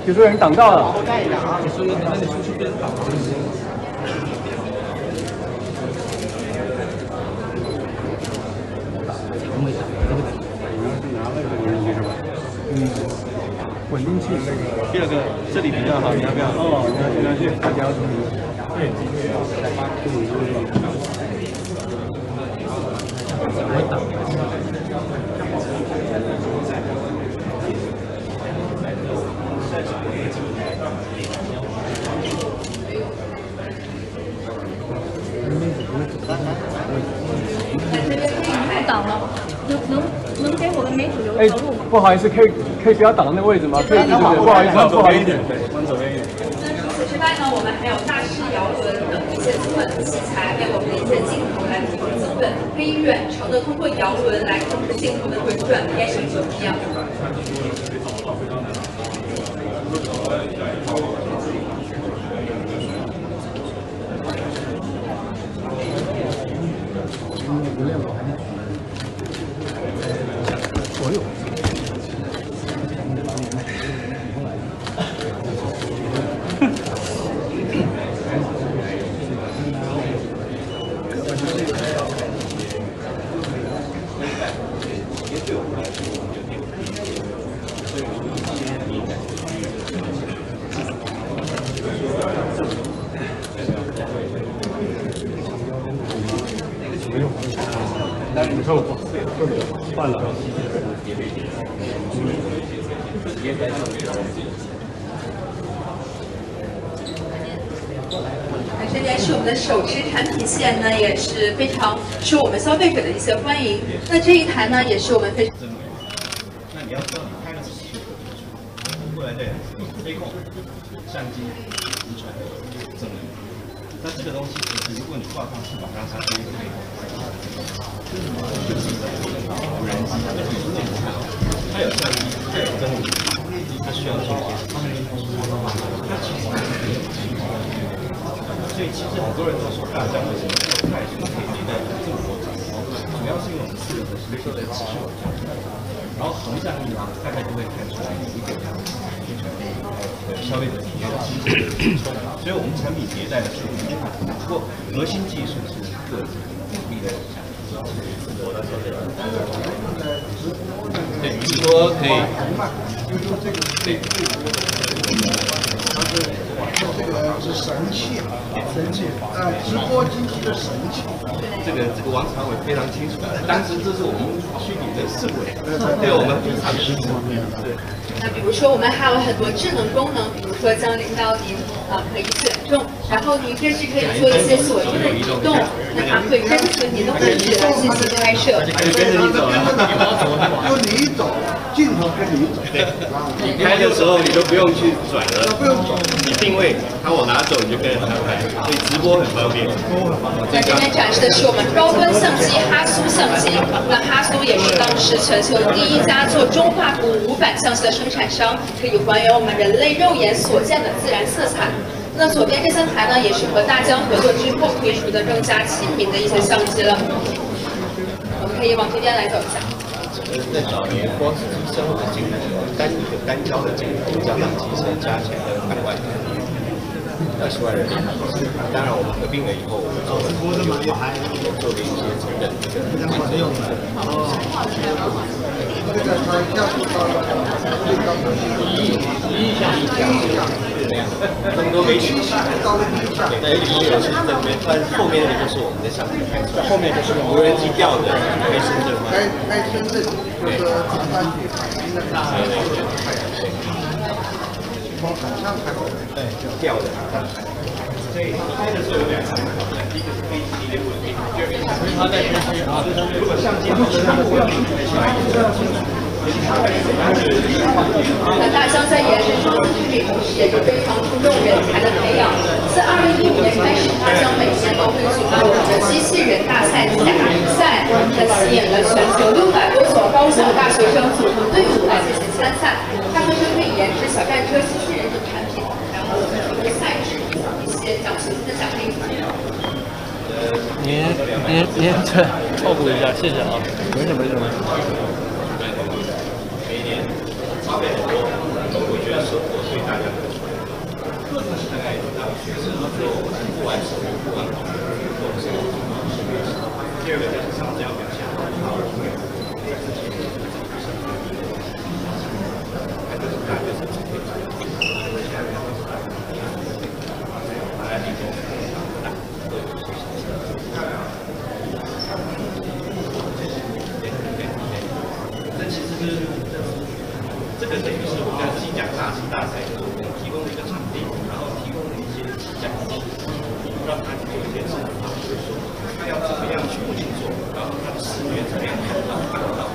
解说员挡道了。嗯，稳定器那个。第二个，这里比较好，你要不要？哦，你要去，你要去，他比。对，今天要。诶不好意思可以可以不要挡那个位置吗？对对对不好意思啊走远一点对往左边一点除此之外呢我们还有大师摇轮等一些资本的器材为我们的一些镜头来提供资本可以远程的通过摇轮来控制镜头的滚转该行就这样非常受我们消费者的一些欢迎。那这一台呢，也是我们非常。那你要知道你开的是什么？过来对，飞控、相机、遗传、正面。那这个东西其实如果你挂上翅膀，让它飞可以。无人机，它有相机，它有真物，它需要天线。那其实，所以其实很多人都说大疆为什么这么快速可以接待这么多场，主要是因为我们四个都是做在持续往上，然后横向地方大概就会看出来一个消费者体验的机制，所以我们产品迭代的速度非常快，不过核心技术是各自努力的。对，直播可以。对。神器，神器啊，直播机器的神器。这个这个王常委非常清楚，当时这是我们虚拟的四位，对我们非常清楚。对。那比如说我们还有很多智能功能，比如说将领导您啊可以选中，然后您甚至可以做一些锁定的移动，那它会根据您的位置来进行拍摄。跟着你走了，就你走，你走。对，你拍的时候你都不用去转了，你定位，他往哪走你就跟着他拍，所以直播很方便。那这边展示的是我们高端相机哈苏相机，那哈苏也是当时全球第一家做中画幅无反相机的生产商，可以还原我们人类肉眼所见的自然色彩。那左边这三台呢，也是和大疆合作之后推出的更加亲民的一些相机了。我们可以往这边来走一下。在找年，光是机身的镜头，单一个单挑的镜头，加上机身加起来都百万人，二十万人。当然，我们合并了以后，我们做了做了一些成本的这个这个它要求到了最高的一一项一这么多媒体，对，那有一个是正面，但后面就是我们的相机，后面就是无人机吊的拍深圳嘛，拍拍深圳，就是长三角海星的大，从海上拍过来，对，吊的，所以拍的时候有两个，一个是飞机，第二是它在飞机啊，如果相机不是它不要拍出来。那大疆在延伸装置这里同时也是非常注重人才的培养。自二零一五年开始，大疆每年都会举办我们的机器人大赛假比赛，那吸引了全球六百多所高校大学生组成队伍来进行参赛。大学生可以研制小战车、机器人等产品，然后通过赛制一些奖学金的奖励。您您您这照顾一下，谢谢啊，没事没事没事。花费很多，我觉得生活对大家的各自是大概让学生做不完手艺不完好，或者是第二个就是上次要表现好，在自己还就是大学生可以大家理解。这其实是。这个等于是我们在机甲大师大赛的时候，我们提供了一个场地，然后提供了一些机甲机，让他去做一些智能化，就是说他要怎么样去运作，然后他的视觉怎么样看得到、看得到。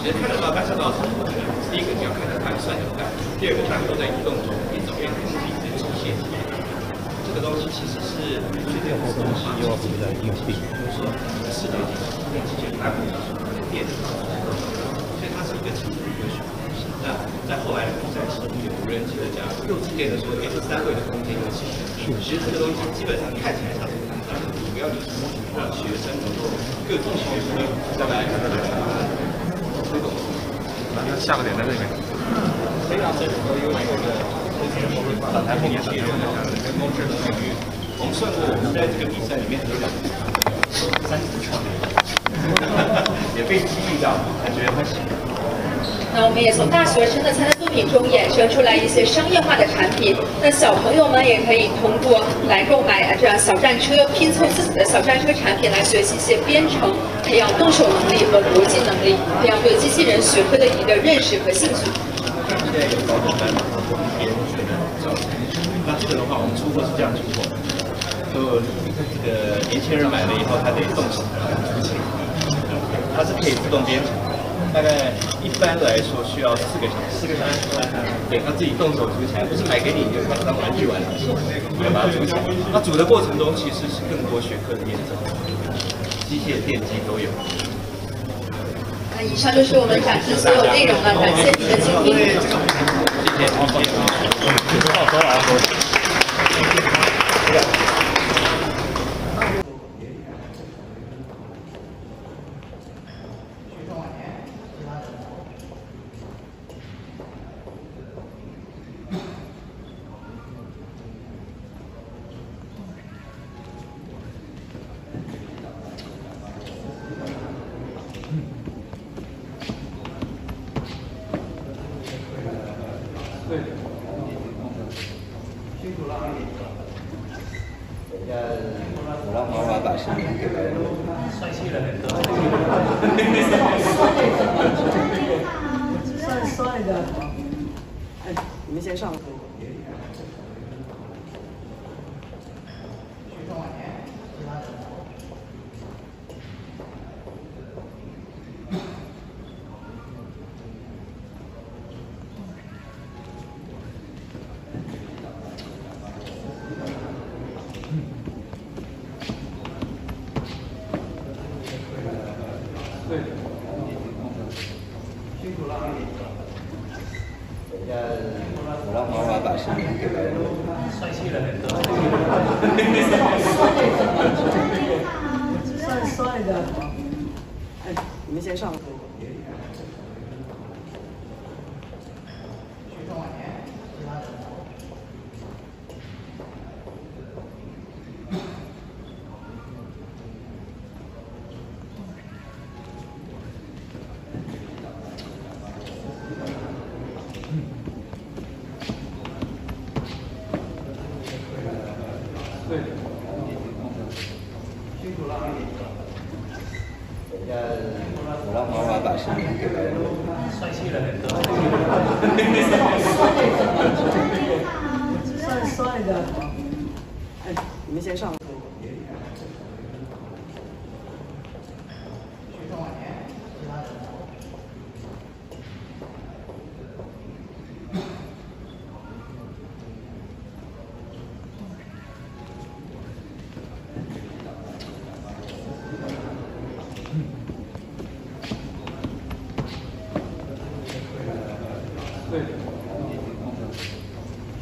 其实看得到、看得到是什么？第一个你要看得到算得到，第二个它都在移动中，你怎么样控制你的机械？这个东西其实是最最后东西又要回到硬币，就是说视觉技术跟机械大部分是电子，所以它是一个成一个学。那在后来的比赛是有无人机的加入，又变得说，哎，这三维的空间游戏，其实这个东西基本上看起来它是很大的，主要就是让学生能够各种学生再来推动。那下个点在那边。这里头有一个把台后面写入的人工智能领域，我们算过我们在这个比赛里面得奖三次创业，也被激励到，感觉还行。那我们也从大学生的参赛作品品中衍生出来一些商业化的产品。那小朋友们也可以通过来购买啊这样小战车，拼凑自己的小战车产品来学习一些编程，培养动手能力和逻辑能力，培养对机器人学科的一个认识和兴趣。现在有高中班嘛，别人学的教材。那这个的话，我们出货是这样出货的，就这个年轻人买了以后，他得动手出钱，它是可以自动编程。大概一般来说需要四个小时，四个小时，对他自己动手组起来，不是买给你就是当玩具玩的，要把它组起来。那组的过程中其实是更多学科的验证，机械、电机都有。以上就是我们展示所有内容了，感谢您的倾听。谢谢，谢。谢。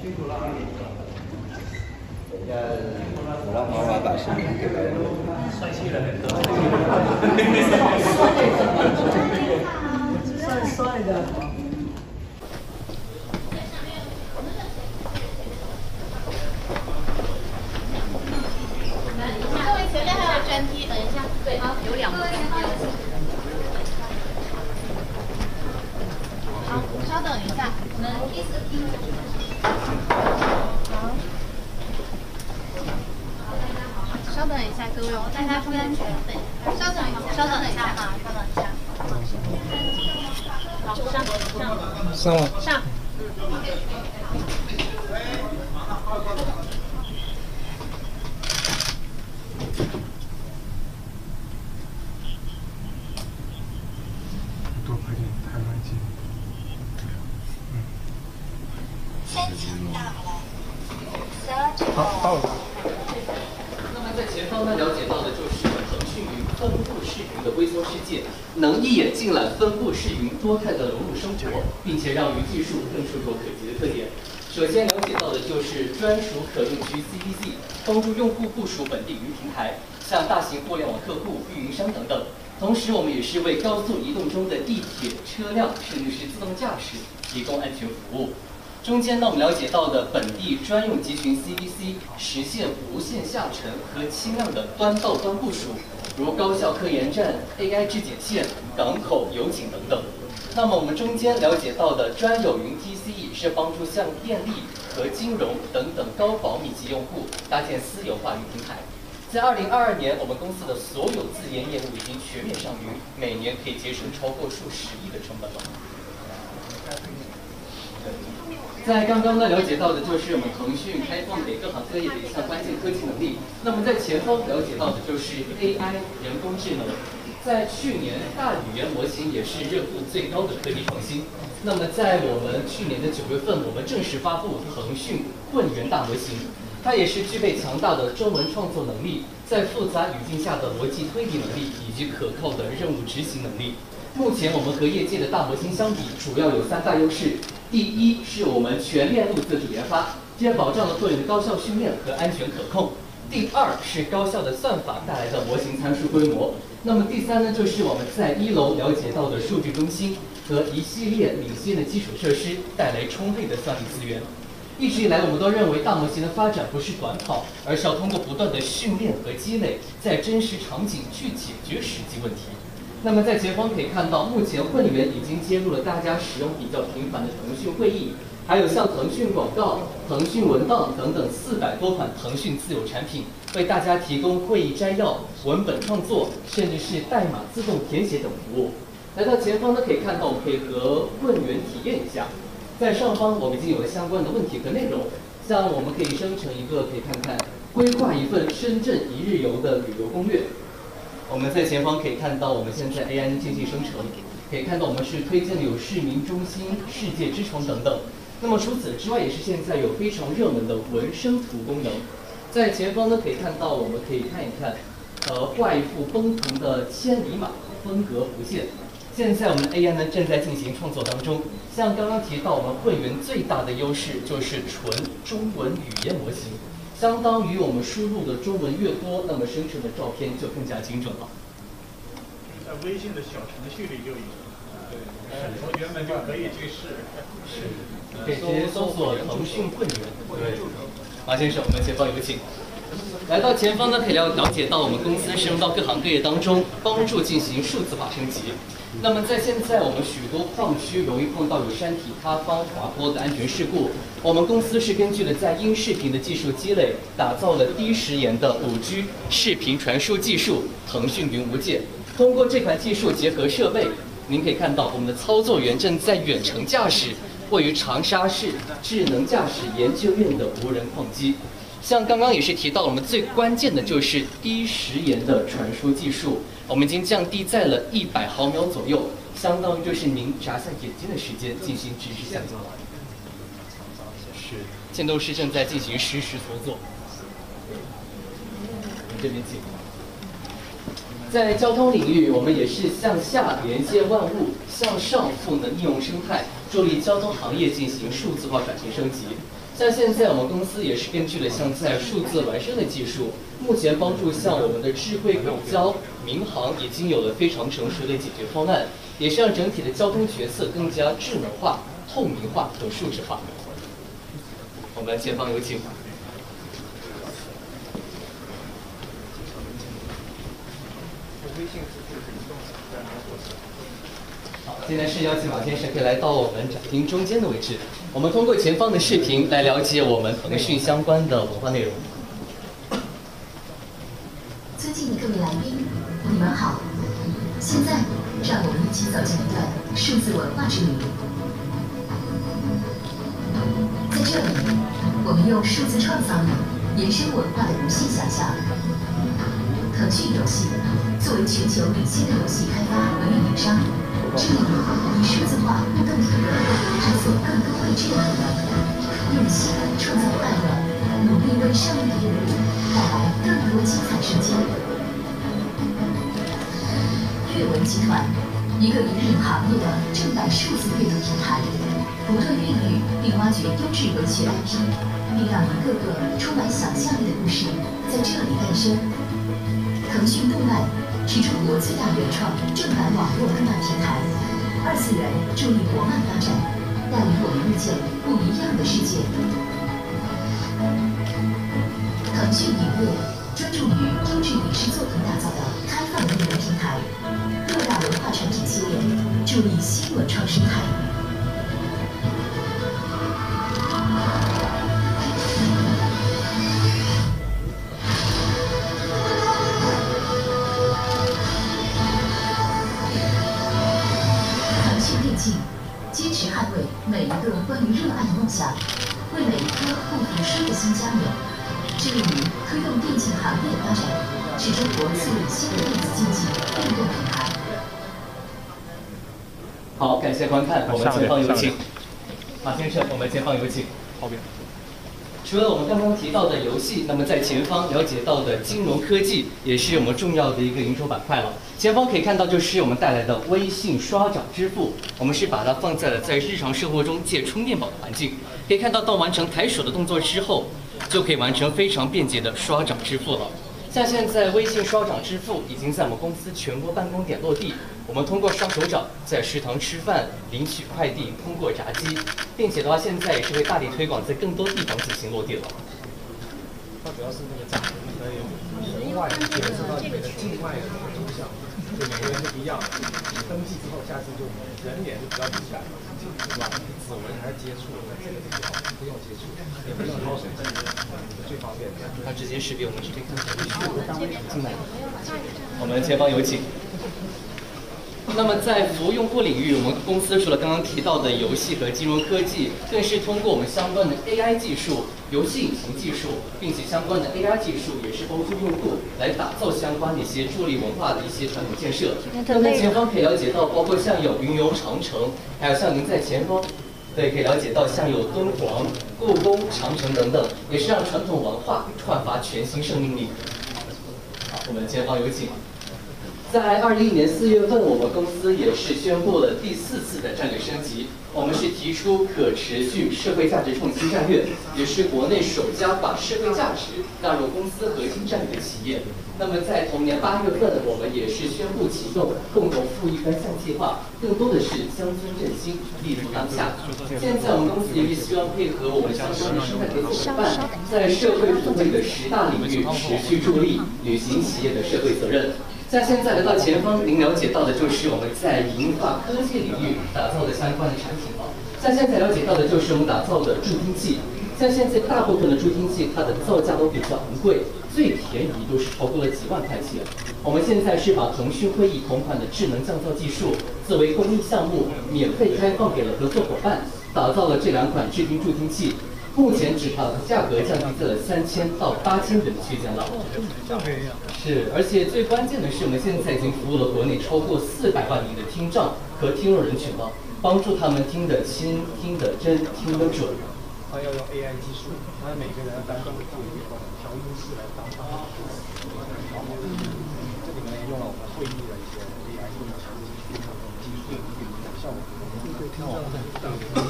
我让妈妈把视频给白鹿。帅气了很多。帅帅的。各位前面还有专题，等一下，对，好，有两个。好，稍等一下，我们第四题。好。稍等一下，各位，我大家注意安全。对，稍等一下，稍等一下啊，稍等一下。好，上上上了。上。多拍点台湾镜。好，到了。那么在前方呢，了解到的就是腾讯云分布式云的微缩世界，能一眼尽览分布式云多态的融入生活，并且让云技术更触手可及的特点。首先了解到的就是专属可用区 CDC，帮助用户部署本地云平台，像大型互联网客户、运营商等等。同时，我们也是为高速移动中的地铁、车辆，甚至是自动驾驶提供安全服务。中间呢，我们了解到的本地专用集群 CDC 实现无线下沉和轻量的端到端部署，如高校科研站、AI 质检线、港口、油井等等。那么我们中间了解到的专有云 TCE 是帮助像电力和金融等等高保密级用户搭建私有化云平台。在二零二二年，我们公司的所有自研业务已经全面上云，每年可以节省超过数十亿的成本了。在刚刚呢了解到的就是我们腾讯开放给各行各业的一项关键科技能力。那么在前方了解到的就是 AI 人工智能。在去年，大语言模型也是热度最高的科技创新。那么在我们去年的九月份，我们正式发布腾讯混元大模型。它也是具备强大的中文创作能力，在复杂语境下的逻辑推理能力以及可靠的任务执行能力。目前我们和业界的大模型相比，主要有三大优势。第一是我们全链路自主研发，这保障了会员的高效训练和安全可控。第二是高效的算法带来的模型参数规模。那么第三呢，就是我们在一楼了解到的数据中心和一系列领先的基础设施，带来充沛的算力资源。一直以来，我们都认为大模型的发展不是短跑，而是要通过不断的训练和积累，在真实场景去解决实际问题。那么在前方可以看到，目前混元已经接入了大家使用比较频繁的腾讯会议，还有像腾讯广告、腾讯文档等等四百多款腾讯自有产品，为大家提供会议摘要、文本创作，甚至是代码自动填写等服务。来到前方呢，可以看到，我们可以和混元体验一下。在上方我们已经有了相关的问题和内容，像我们可以生成一个，可以看看规划一份深圳一日游的旅游攻略。我们在前方可以看到，我们现在 AI 进行生成，可以看到我们是推荐的有市民中心、世界之窗等等。那么除此之外，也是现在有非常热门的纹身图功能。在前方呢，可以看到我们可以看一看，呃，画一幅奔腾的千里马，风格不限。现在我们 AI 呢正在进行创作当中。像刚刚提到，我们会员最大的优势就是纯中文语言模型。相当于我们输入的中文越多，那么生成的照片就更加精准了。在微信的小程序里就有，对，同学们就可以去试。是，可以直接搜索腾讯混元。对，马先生，我们前方有请。来到前方呢，可以了了解到我们公司深入到各行各业当中，帮助进行数字化升级。那么在现在我们许多矿区容易碰到有山体塌方、滑坡的安全事故，我们公司是根据了在音视频的技术积累，打造了低时延的 5G 视频传输技术——腾讯云无界。通过这款技术结合设备，您可以看到我们的操作员正在远程驾驶位于长沙市智能驾驶研究院的无人矿机。像刚刚也是提到，我们最关键的就是低时延的传输技术，我们已经降低在了一百毫秒左右，相当于就是您眨下眼睛的时间进行实时下载。是，建筑师正在进行实时操作。这边请。在交通领域，我们也是向下连接万物，向上赋能应用生态，助力交通行业进行数字化转型升级。像现在我们公司也是根据了像在数字孪生的技术，目前帮助像我们的智慧轨交、民航已经有了非常成熟的解决方案，也是让整体的交通决策更加智能化、透明化和数字化。我们前方有请。好，现在是邀请马先生可以来到我们展厅中间的位置。我们通过前方的视频来了解我们腾讯相关的文化内容。尊敬的各位来宾，你们好！现在让我们一起走进一段数字文化之旅。在这里，我们用数字创造力延伸文化的无限想象。腾讯游戏作为全球领先的游戏开发和运营商。致力于以数字化互动体验，探索更多未知的可能，集团，一个引领行业的正版数字阅读平台，不断孕育并挖掘优质文学 IP，并让一个个充满想象力的故事在这里诞生。腾讯动漫。是中国最大原创正版网络动漫平台，二次元助力国漫发展，带领我们遇见不一样的世界。腾讯影业专注于优质影视作品打造的开放内容平台，助力新文创生态。腾讯电竞坚持捍卫每一个关于热爱的梦想，为每一颗不服输的心加油，致力于推动电竞行业发展，是中国最领先的电子竞技运动品牌。好，感谢观看，我们前方有请。马先生，我们前方有请。后边。除了我们刚刚提到的游戏，那么在前方了解到的金融科技也是我们重要的一个营收板块了。前方可以看到就是我们带来的微信刷掌支付，我们是把它放在了在日常生活中借充电宝的环境，可以看到到完成抬手的动作之后，就可以完成非常便捷的刷掌支付了。像现在微信刷掌支付已经在我们公司全国办公点落地，我们通过刷手掌在食堂吃饭、领取快递，通过闸机，并且的话现在也是会大力推广在更多地方进行落地了。它主要是那个掌纹可以人外检测到你的境外的图像，就每个人就不一样。你登记之后，下次就人脸就比较敏感，是吧？指纹还是接触，那这个就比较不用接触，也不用掏手机，最方便。它直接识别我们这边看进来。我们前方有请。那么在服务用户领域，我们公司除了刚刚提到的游戏和金融科技，更是通过我们相关的 AI 技术、游戏引擎技术，并且相关的 AI 技术也是帮助用户来打造相关的一些助力文化的一些传统建设。那么前方可以了解到，包括像有云游长城，还有像您在前方。对，可以了解到像有敦煌、故宫、长城等等，也是让传统文化焕发全新生命力。好，我们前方有请。在二一年四月份，我们公司也是宣布了第四次的战略升级。我们是提出可持续社会价值创新战略，也是国内首家把社会价值纳入公司核心战略的企业。那么在同年八月份，我们也是宣布启动共同富裕专项计划，更多的是乡村振兴，立足当下。现在我们公司也是希望配合我们相关的生态合作伙伴，在社会互惠的十大领域持续助力履行企业的社会责任。像现在来到前方，您了解到的就是我们在银化科技领域打造的相关的产品了。像现在了解到的就是我们打造的助听器。像现在大部分的助听器，它的造价都比较昂贵，最便宜都是超过了几万块钱。我们现在是把腾讯会议同款的智能降噪技术作为公益项目，免费开放给了合作伙伴，打造了这两款智听助听器。目前只它的价格降低在了三千到八千元的区间了。是，而且最关键的是，我们现在已经服务了国内超过四百万名的听障和听弱人群了，帮助他们听得清、听得真、听得准。它要用 AI 技术，它每个人单独做一个调音室来当他的主持。这里面用了我们会议的一些 AI 技术，技术有效果。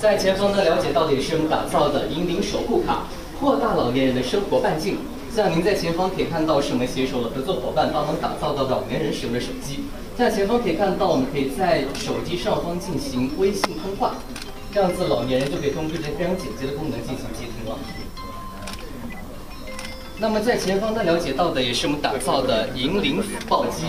在前方呢，了解到的也是我们打造的银领守护卡，扩大老年人的生活半径。像您在前方可以看到，是我们携手的合作伙伴帮忙打造的老年人使用的手机。在前方可以看到，我们可以在手机上方进行微信通话，这样子老年人就可以通过这些非常简洁的功能进行接听了。那么在前方呢，了解到的也是我们打造的银领辅报机。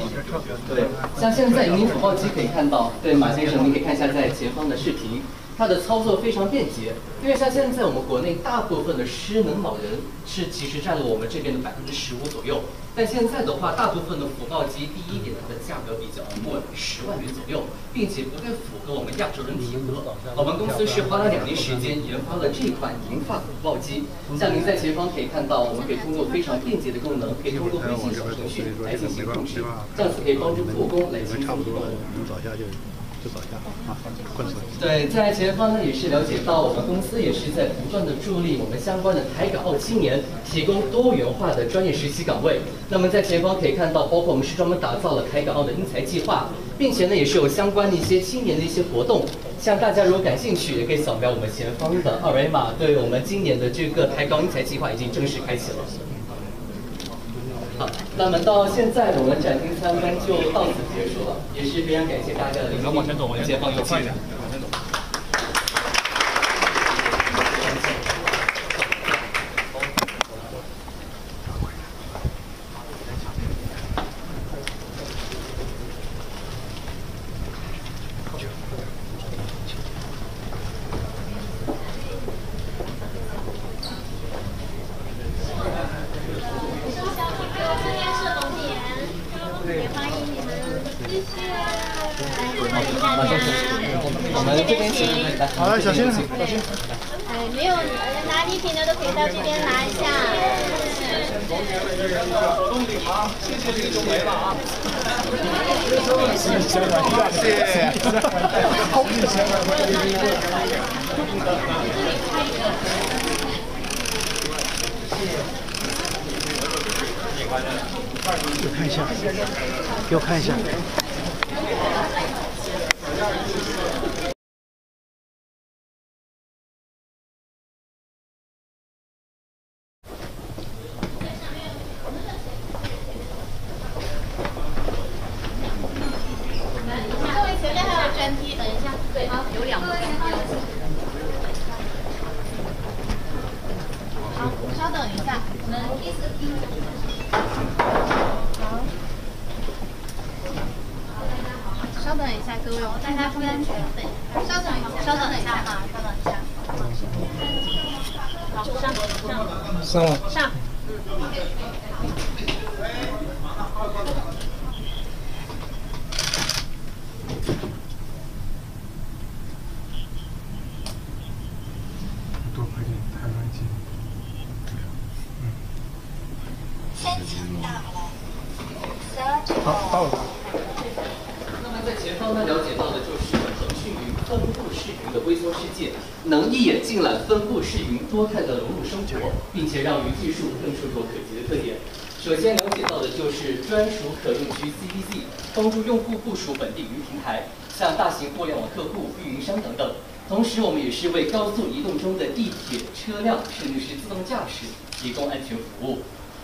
对，像现在银领辅报机可以看到，对马先生，您可以看一下在前方的视频。它的操作非常便捷，因为像现在我们国内大部分的失能老人是其实占了我们这边的百分之十五左右。但现在的话，大部分的辅报机，第一点它的价格比较昂贵，十万元左右，并且不太符合我们亚洲人体格。我们公司是花了两年时间研发了这款银发辅报机。像您在前方可以看到，我们可以通过非常便捷的功能，可以通过微信小程序来进行控制，这样子可以帮助护工来轻松移动。对，在前方呢也是了解到，我们公司也是在不断的助力我们相关的台港澳青年，提供多元化的专业实习岗位。那么在前方可以看到，包括我们是专门打造了台港澳的英才计划，并且呢也是有相关的一些青年的一些活动。像大家如果感兴趣，也可以扫描我们前方的二维码。对我们今年的这个台港英才计划已经正式开启了。好，那么到现在我们展厅参观就到此结束了，也是非常感谢大家的聆听。往前走，往前方有快点。小心，小心。哎，没有拿礼品的都可以到这边拿一下。手动顶啊，谢谢。这个就没了啊。谢谢。给我看一下，给我看一下。各位前面还有专梯，等一下。对，好，有两个。好，稍等一下，我们第四梯。好。稍等一下，各位，我大家注意安全。对，稍等一下，稍等一下啊，稍等一下。好，上上上了。上。多快点，太安静。好，到了。那么在前方呢，了解到的就是腾讯云分布式云的微缩世界，能一眼尽览分布式云多态的融入生活，并且让云技术更触手可及的特点。首先了解到的就是专属可用区 CDC，帮助用户部属本地云平台，像大型互联网客户、运营商等等。同时，我们也是为高速移动中的地铁、车辆，甚至是自动驾驶提供安全服务。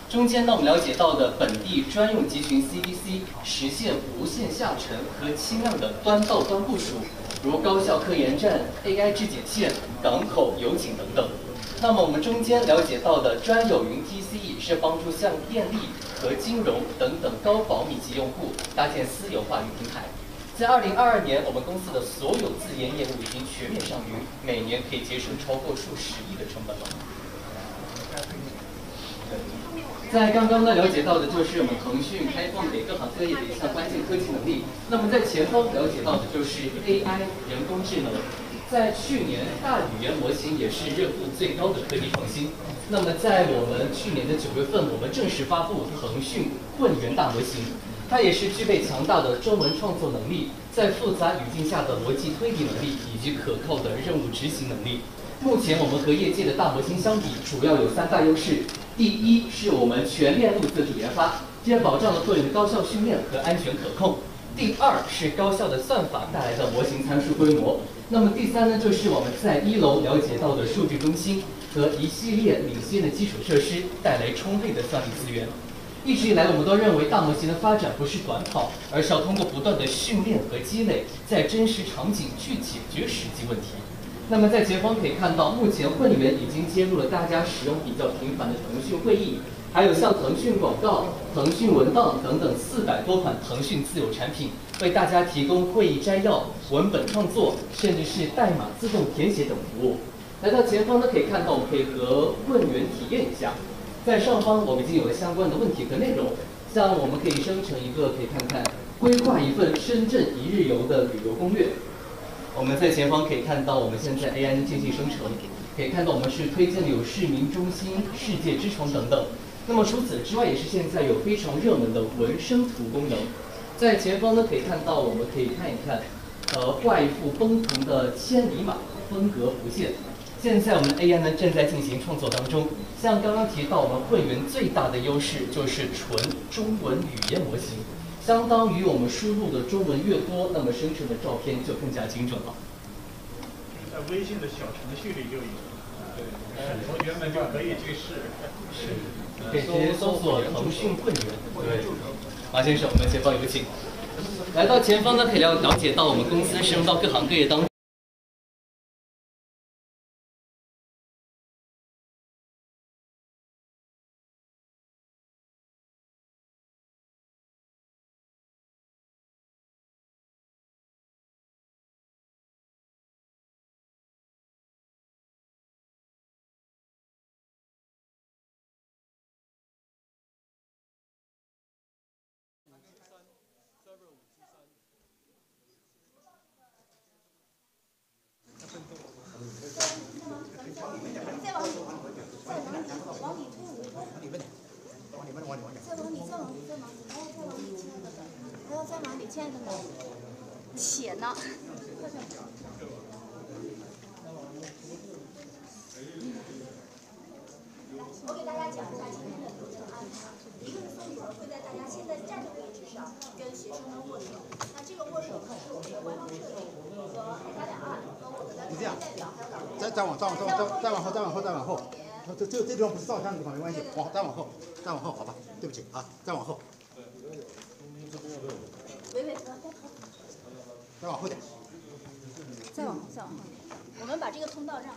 中间呢，我们了解到的本地专用集群 CDC 实现无线下沉和轻量的端到端部署，如高校科研站、AI 质检线、港口、油井等等。那么我们中间了解到的专有云 TCE 是帮助像电力和金融等等高保密级用户搭建私有化云平台。在二零二二年，我们公司的所有自研业务已经全面上云，每年可以节省超过数十亿的成本了。在刚刚呢了解到的就是我们腾讯开放给各行各业的一项关键科技能力。那么在前方了解到的就是 AI 人工智能。在去年，大语言模型也是热度最高的科技创新。那么在我们去年的九月份，我们正式发布腾讯混元大模型，它也是具备强大的中文创作能力，在复杂语境下的逻辑推理能力以及可靠的任务执行能力。目前我们和业界的大模型相比，主要有三大优势。第一是我们全链路自主研发，这保障了会员的高效训练和安全可控。第二是高效的算法带来的模型参数规模。那么第三呢，就是我们在一楼了解到的数据中心和一系列领先的基础设施带来充沛的算力资源。一直以来，我们都认为大模型的发展不是短跑，而是要通过不断的训练和积累，在真实场景去解决实际问题。那么在前方可以看到，目前混元已经接入了大家使用比较频繁的腾讯会议，还有像腾讯广告、腾讯文档等等四百多款腾讯自有产品，为大家提供会议摘要、文本创作，甚至是代码自动填写等服务。来到前方呢，可以看到我们可以和混元体验一下。在上方我们已经有了相关的问题和内容，像我们可以生成一个，可以看看规划一份深圳一日游的旅游攻略。我们在前方可以看到，我们现在 AI 进行生成，可以看到我们是推荐的有市民中心、世界之窗等等。那么除此之外，也是现在有非常热门的文生图功能。在前方呢，可以看到我们可以看一看，呃，画一幅奔腾的千里马风格不限。现在我们的 AI 呢正在进行创作当中。像刚刚提到，我们会员最大的优势就是纯中文语言模型。相当于我们输入的中文越多，那么生成的照片就更加精准了。在微信的小程序里就有，对，同学们就可以去试。是，可以直接搜索腾讯混元。对，马先生，我们前方有请。来到前方呢，可以了了解到我们公司深入到各行各业当。中且呢，我给大家讲一下今天的流程安排。一个是宋主任会在大家现在站的位置上跟学生们握手，那这个握手呢是我们的官方设计和海峡两岸和我们的代表还有党员。再再往再往再往再往后再往后再往后，这这这地方不是照相的地方没关系，往再往后再往后好吧，对不起啊，再往后。伟伟，再往后点。再往后，再往后点。我们把这个通道让。